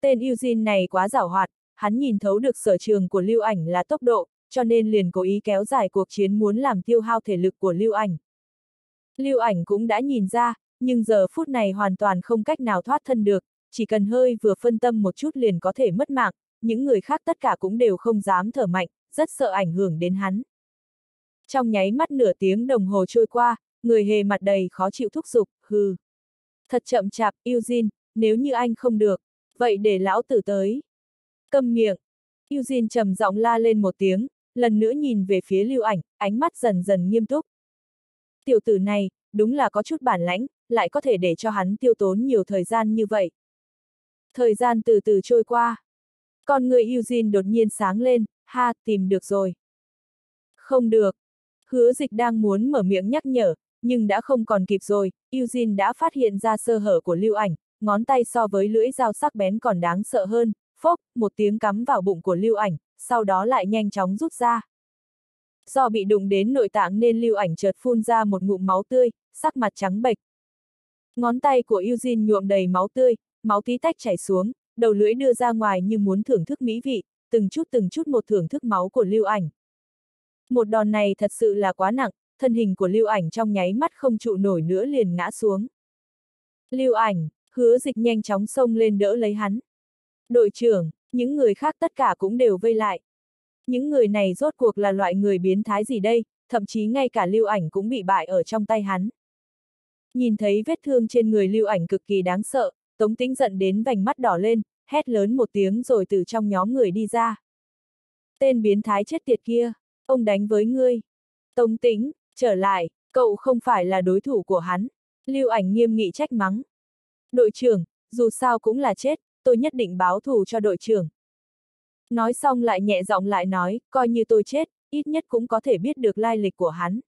Tên Eugene này quá giảo hoạt, hắn nhìn thấu được sở trường của lưu ảnh là tốc độ, cho nên liền cố ý kéo dài cuộc chiến muốn làm tiêu hao thể lực của lưu ảnh. Lưu ảnh cũng đã nhìn ra, nhưng giờ phút này hoàn toàn không cách nào thoát thân được, chỉ cần hơi vừa phân tâm một chút liền có thể mất mạng, những người khác tất cả cũng đều không dám thở mạnh, rất sợ ảnh hưởng đến hắn. Trong nháy mắt nửa tiếng đồng hồ trôi qua, người hề mặt đầy khó chịu thúc giục, hừ. Thật chậm chạp, Eugene, nếu như anh không được, vậy để lão tử tới. Câm miệng. Eugene trầm giọng la lên một tiếng, lần nữa nhìn về phía lưu ảnh, ánh mắt dần dần nghiêm túc. Tiểu tử này, đúng là có chút bản lãnh, lại có thể để cho hắn tiêu tốn nhiều thời gian như vậy. Thời gian từ từ trôi qua. Con người Eugene đột nhiên sáng lên, ha, tìm được rồi. Không được. Hứa dịch đang muốn mở miệng nhắc nhở, nhưng đã không còn kịp rồi, Eugene đã phát hiện ra sơ hở của lưu ảnh, ngón tay so với lưỡi dao sắc bén còn đáng sợ hơn, phốc, một tiếng cắm vào bụng của lưu ảnh, sau đó lại nhanh chóng rút ra. Do bị đụng đến nội tạng nên lưu ảnh chợt phun ra một ngụm máu tươi, sắc mặt trắng bệch. Ngón tay của Eugene nhuộm đầy máu tươi, máu tí tách chảy xuống, đầu lưỡi đưa ra ngoài như muốn thưởng thức mỹ vị, từng chút từng chút một thưởng thức máu của lưu ảnh. Một đòn này thật sự là quá nặng, thân hình của lưu ảnh trong nháy mắt không trụ nổi nữa liền ngã xuống. Lưu ảnh, hứa dịch nhanh chóng xông lên đỡ lấy hắn. Đội trưởng, những người khác tất cả cũng đều vây lại. Những người này rốt cuộc là loại người biến thái gì đây, thậm chí ngay cả lưu ảnh cũng bị bại ở trong tay hắn. Nhìn thấy vết thương trên người lưu ảnh cực kỳ đáng sợ, Tống Tĩnh giận đến vành mắt đỏ lên, hét lớn một tiếng rồi từ trong nhóm người đi ra. Tên biến thái chết tiệt kia, ông đánh với ngươi. Tống Tĩnh, trở lại, cậu không phải là đối thủ của hắn. Lưu ảnh nghiêm nghị trách mắng. Đội trưởng, dù sao cũng là chết, tôi nhất định báo thù cho đội trưởng. Nói xong lại nhẹ giọng lại nói, coi như tôi chết, ít nhất cũng có thể biết được lai lịch của hắn.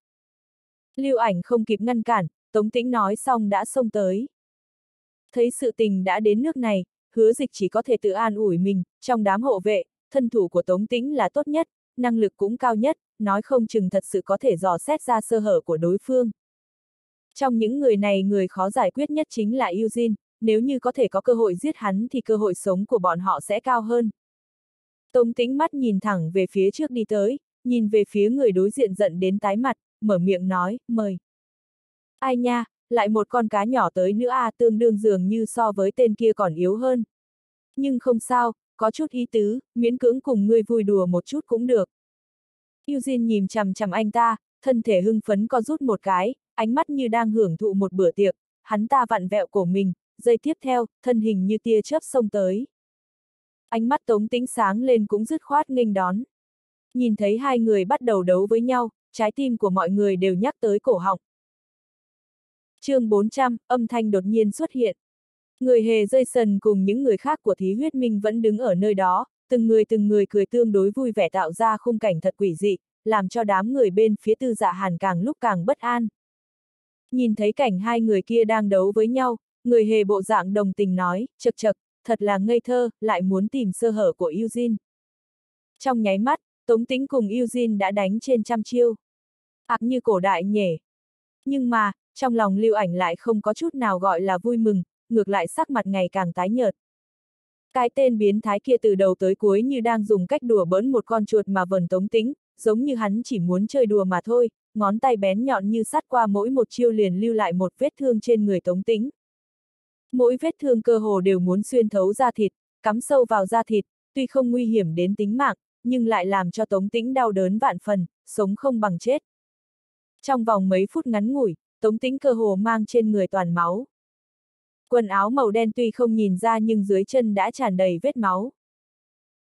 Lưu ảnh không kịp ngăn cản, Tống Tĩnh nói xong đã xông tới. Thấy sự tình đã đến nước này, hứa dịch chỉ có thể tự an ủi mình, trong đám hộ vệ, thân thủ của Tống Tĩnh là tốt nhất, năng lực cũng cao nhất, nói không chừng thật sự có thể dò xét ra sơ hở của đối phương. Trong những người này người khó giải quyết nhất chính là Eugene, nếu như có thể có cơ hội giết hắn thì cơ hội sống của bọn họ sẽ cao hơn. Tống tĩnh mắt nhìn thẳng về phía trước đi tới, nhìn về phía người đối diện giận đến tái mặt, mở miệng nói, mời. Ai nha, lại một con cá nhỏ tới nữa à tương đương dường như so với tên kia còn yếu hơn. Nhưng không sao, có chút ý tứ, miễn cưỡng cùng ngươi vui đùa một chút cũng được. Eugene nhìn chằm chằm anh ta, thân thể hưng phấn co rút một cái, ánh mắt như đang hưởng thụ một bữa tiệc, hắn ta vặn vẹo cổ mình, giây tiếp theo, thân hình như tia chớp xông tới. Ánh mắt tống tính sáng lên cũng dứt khoát nghênh đón. Nhìn thấy hai người bắt đầu đấu với nhau, trái tim của mọi người đều nhắc tới cổ họng chương 400, âm thanh đột nhiên xuất hiện. Người hề dây sần cùng những người khác của thí huyết minh vẫn đứng ở nơi đó, từng người từng người cười tương đối vui vẻ tạo ra khung cảnh thật quỷ dị, làm cho đám người bên phía tư dạ hàn càng lúc càng bất an. Nhìn thấy cảnh hai người kia đang đấu với nhau, người hề bộ dạng đồng tình nói, chật chật, thật là ngây thơ, lại muốn tìm sơ hở của Eugene. Trong nháy mắt, Tống Tĩnh cùng Eugene đã đánh trên trăm chiêu. Ác như cổ đại nhể. Nhưng mà, trong lòng lưu ảnh lại không có chút nào gọi là vui mừng, ngược lại sắc mặt ngày càng tái nhợt. Cái tên biến thái kia từ đầu tới cuối như đang dùng cách đùa bỡn một con chuột mà vần tống tính, giống như hắn chỉ muốn chơi đùa mà thôi, ngón tay bén nhọn như sắt qua mỗi một chiêu liền lưu lại một vết thương trên người tống tính. Mỗi vết thương cơ hồ đều muốn xuyên thấu da thịt, cắm sâu vào da thịt, tuy không nguy hiểm đến tính mạng, nhưng lại làm cho tống tính đau đớn vạn phần, sống không bằng chết. Trong vòng mấy phút ngắn ngủi, tống tĩnh cơ hồ mang trên người toàn máu. Quần áo màu đen tuy không nhìn ra nhưng dưới chân đã tràn đầy vết máu.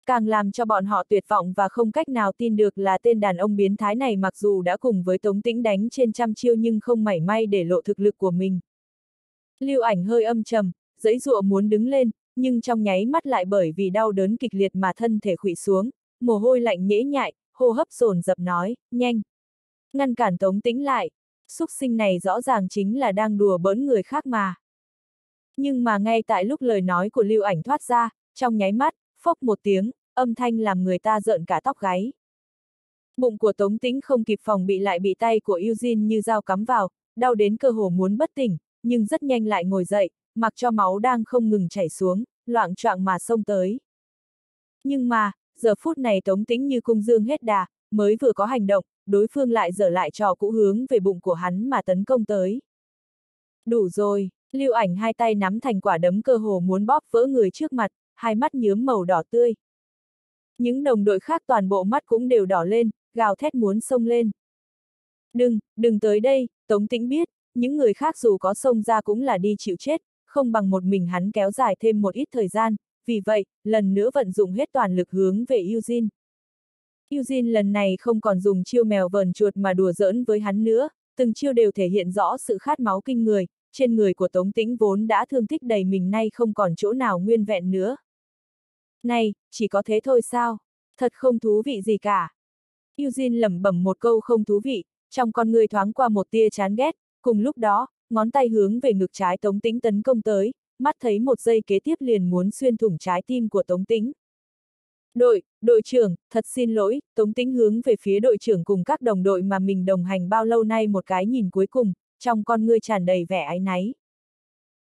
Càng làm cho bọn họ tuyệt vọng và không cách nào tin được là tên đàn ông biến thái này mặc dù đã cùng với Tống Tĩnh đánh trên trăm chiêu nhưng không mảy may để lộ thực lực của mình. Lưu ảnh hơi âm trầm, giấy dụa muốn đứng lên, nhưng trong nháy mắt lại bởi vì đau đớn kịch liệt mà thân thể khụy xuống, mồ hôi lạnh nhễ nhại, hô hấp dồn dập nói, nhanh. Ngăn cản Tống Tĩnh lại, xúc sinh này rõ ràng chính là đang đùa bỡn người khác mà. Nhưng mà ngay tại lúc lời nói của lưu ảnh thoát ra, trong nháy mắt, phốc một tiếng, âm thanh làm người ta rợn cả tóc gáy. Bụng của Tống Tĩnh không kịp phòng bị lại bị tay của Eugene như dao cắm vào, đau đến cơ hồ muốn bất tỉnh, nhưng rất nhanh lại ngồi dậy, mặc cho máu đang không ngừng chảy xuống, loạn choạng mà xông tới. Nhưng mà, giờ phút này Tống Tĩnh như cung dương hết đà, mới vừa có hành động, đối phương lại dở lại trò cũ hướng về bụng của hắn mà tấn công tới. Đủ rồi, lưu ảnh hai tay nắm thành quả đấm cơ hồ muốn bóp vỡ người trước mặt, hai mắt nhớm màu đỏ tươi. Những đồng đội khác toàn bộ mắt cũng đều đỏ lên, gào thét muốn xông lên. Đừng, đừng tới đây, Tống Tĩnh biết, những người khác dù có xông ra cũng là đi chịu chết, không bằng một mình hắn kéo dài thêm một ít thời gian, vì vậy, lần nữa vận dụng hết toàn lực hướng về Eugene. Eugene lần này không còn dùng chiêu mèo vờn chuột mà đùa giỡn với hắn nữa, từng chiêu đều thể hiện rõ sự khát máu kinh người, trên người của Tống Tĩnh vốn đã thương tích đầy mình nay không còn chỗ nào nguyên vẹn nữa. Này, chỉ có thế thôi sao? Thật không thú vị gì cả. Eugene lẩm bẩm một câu không thú vị, trong con người thoáng qua một tia chán ghét, cùng lúc đó, ngón tay hướng về ngực trái Tống Tĩnh tấn công tới, mắt thấy một giây kế tiếp liền muốn xuyên thủng trái tim của Tống Tĩnh. Đội, đội trưởng, thật xin lỗi, Tống Tĩnh hướng về phía đội trưởng cùng các đồng đội mà mình đồng hành bao lâu nay một cái nhìn cuối cùng, trong con ngươi tràn đầy vẻ áy náy.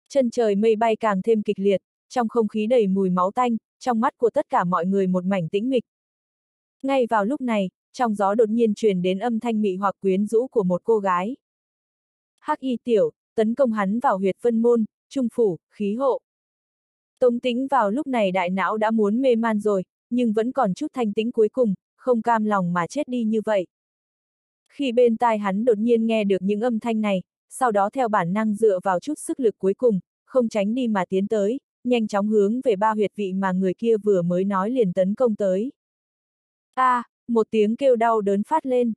Chân trời mây bay càng thêm kịch liệt, trong không khí đầy mùi máu tanh, trong mắt của tất cả mọi người một mảnh tĩnh mịch. Ngay vào lúc này, trong gió đột nhiên truyền đến âm thanh mị hoặc quyến rũ của một cô gái. Hắc y tiểu, tấn công hắn vào huyệt phân môn, trung phủ, khí hộ. Tống tính vào lúc này đại não đã muốn mê man rồi, nhưng vẫn còn chút thanh tĩnh cuối cùng, không cam lòng mà chết đi như vậy. Khi bên tai hắn đột nhiên nghe được những âm thanh này, sau đó theo bản năng dựa vào chút sức lực cuối cùng, không tránh đi mà tiến tới, nhanh chóng hướng về ba huyệt vị mà người kia vừa mới nói liền tấn công tới. A, à, một tiếng kêu đau đớn phát lên.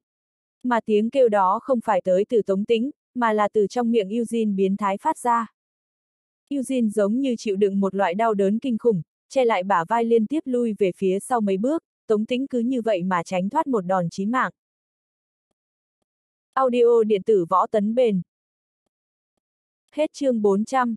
Mà tiếng kêu đó không phải tới từ tống tính, mà là từ trong miệng Eugene biến thái phát ra. Eugene giống như chịu đựng một loại đau đớn kinh khủng, che lại bả vai liên tiếp lui về phía sau mấy bước, tống tĩnh cứ như vậy mà tránh thoát một đòn chí mạng. Audio điện tử võ tấn bền. Hết chương 400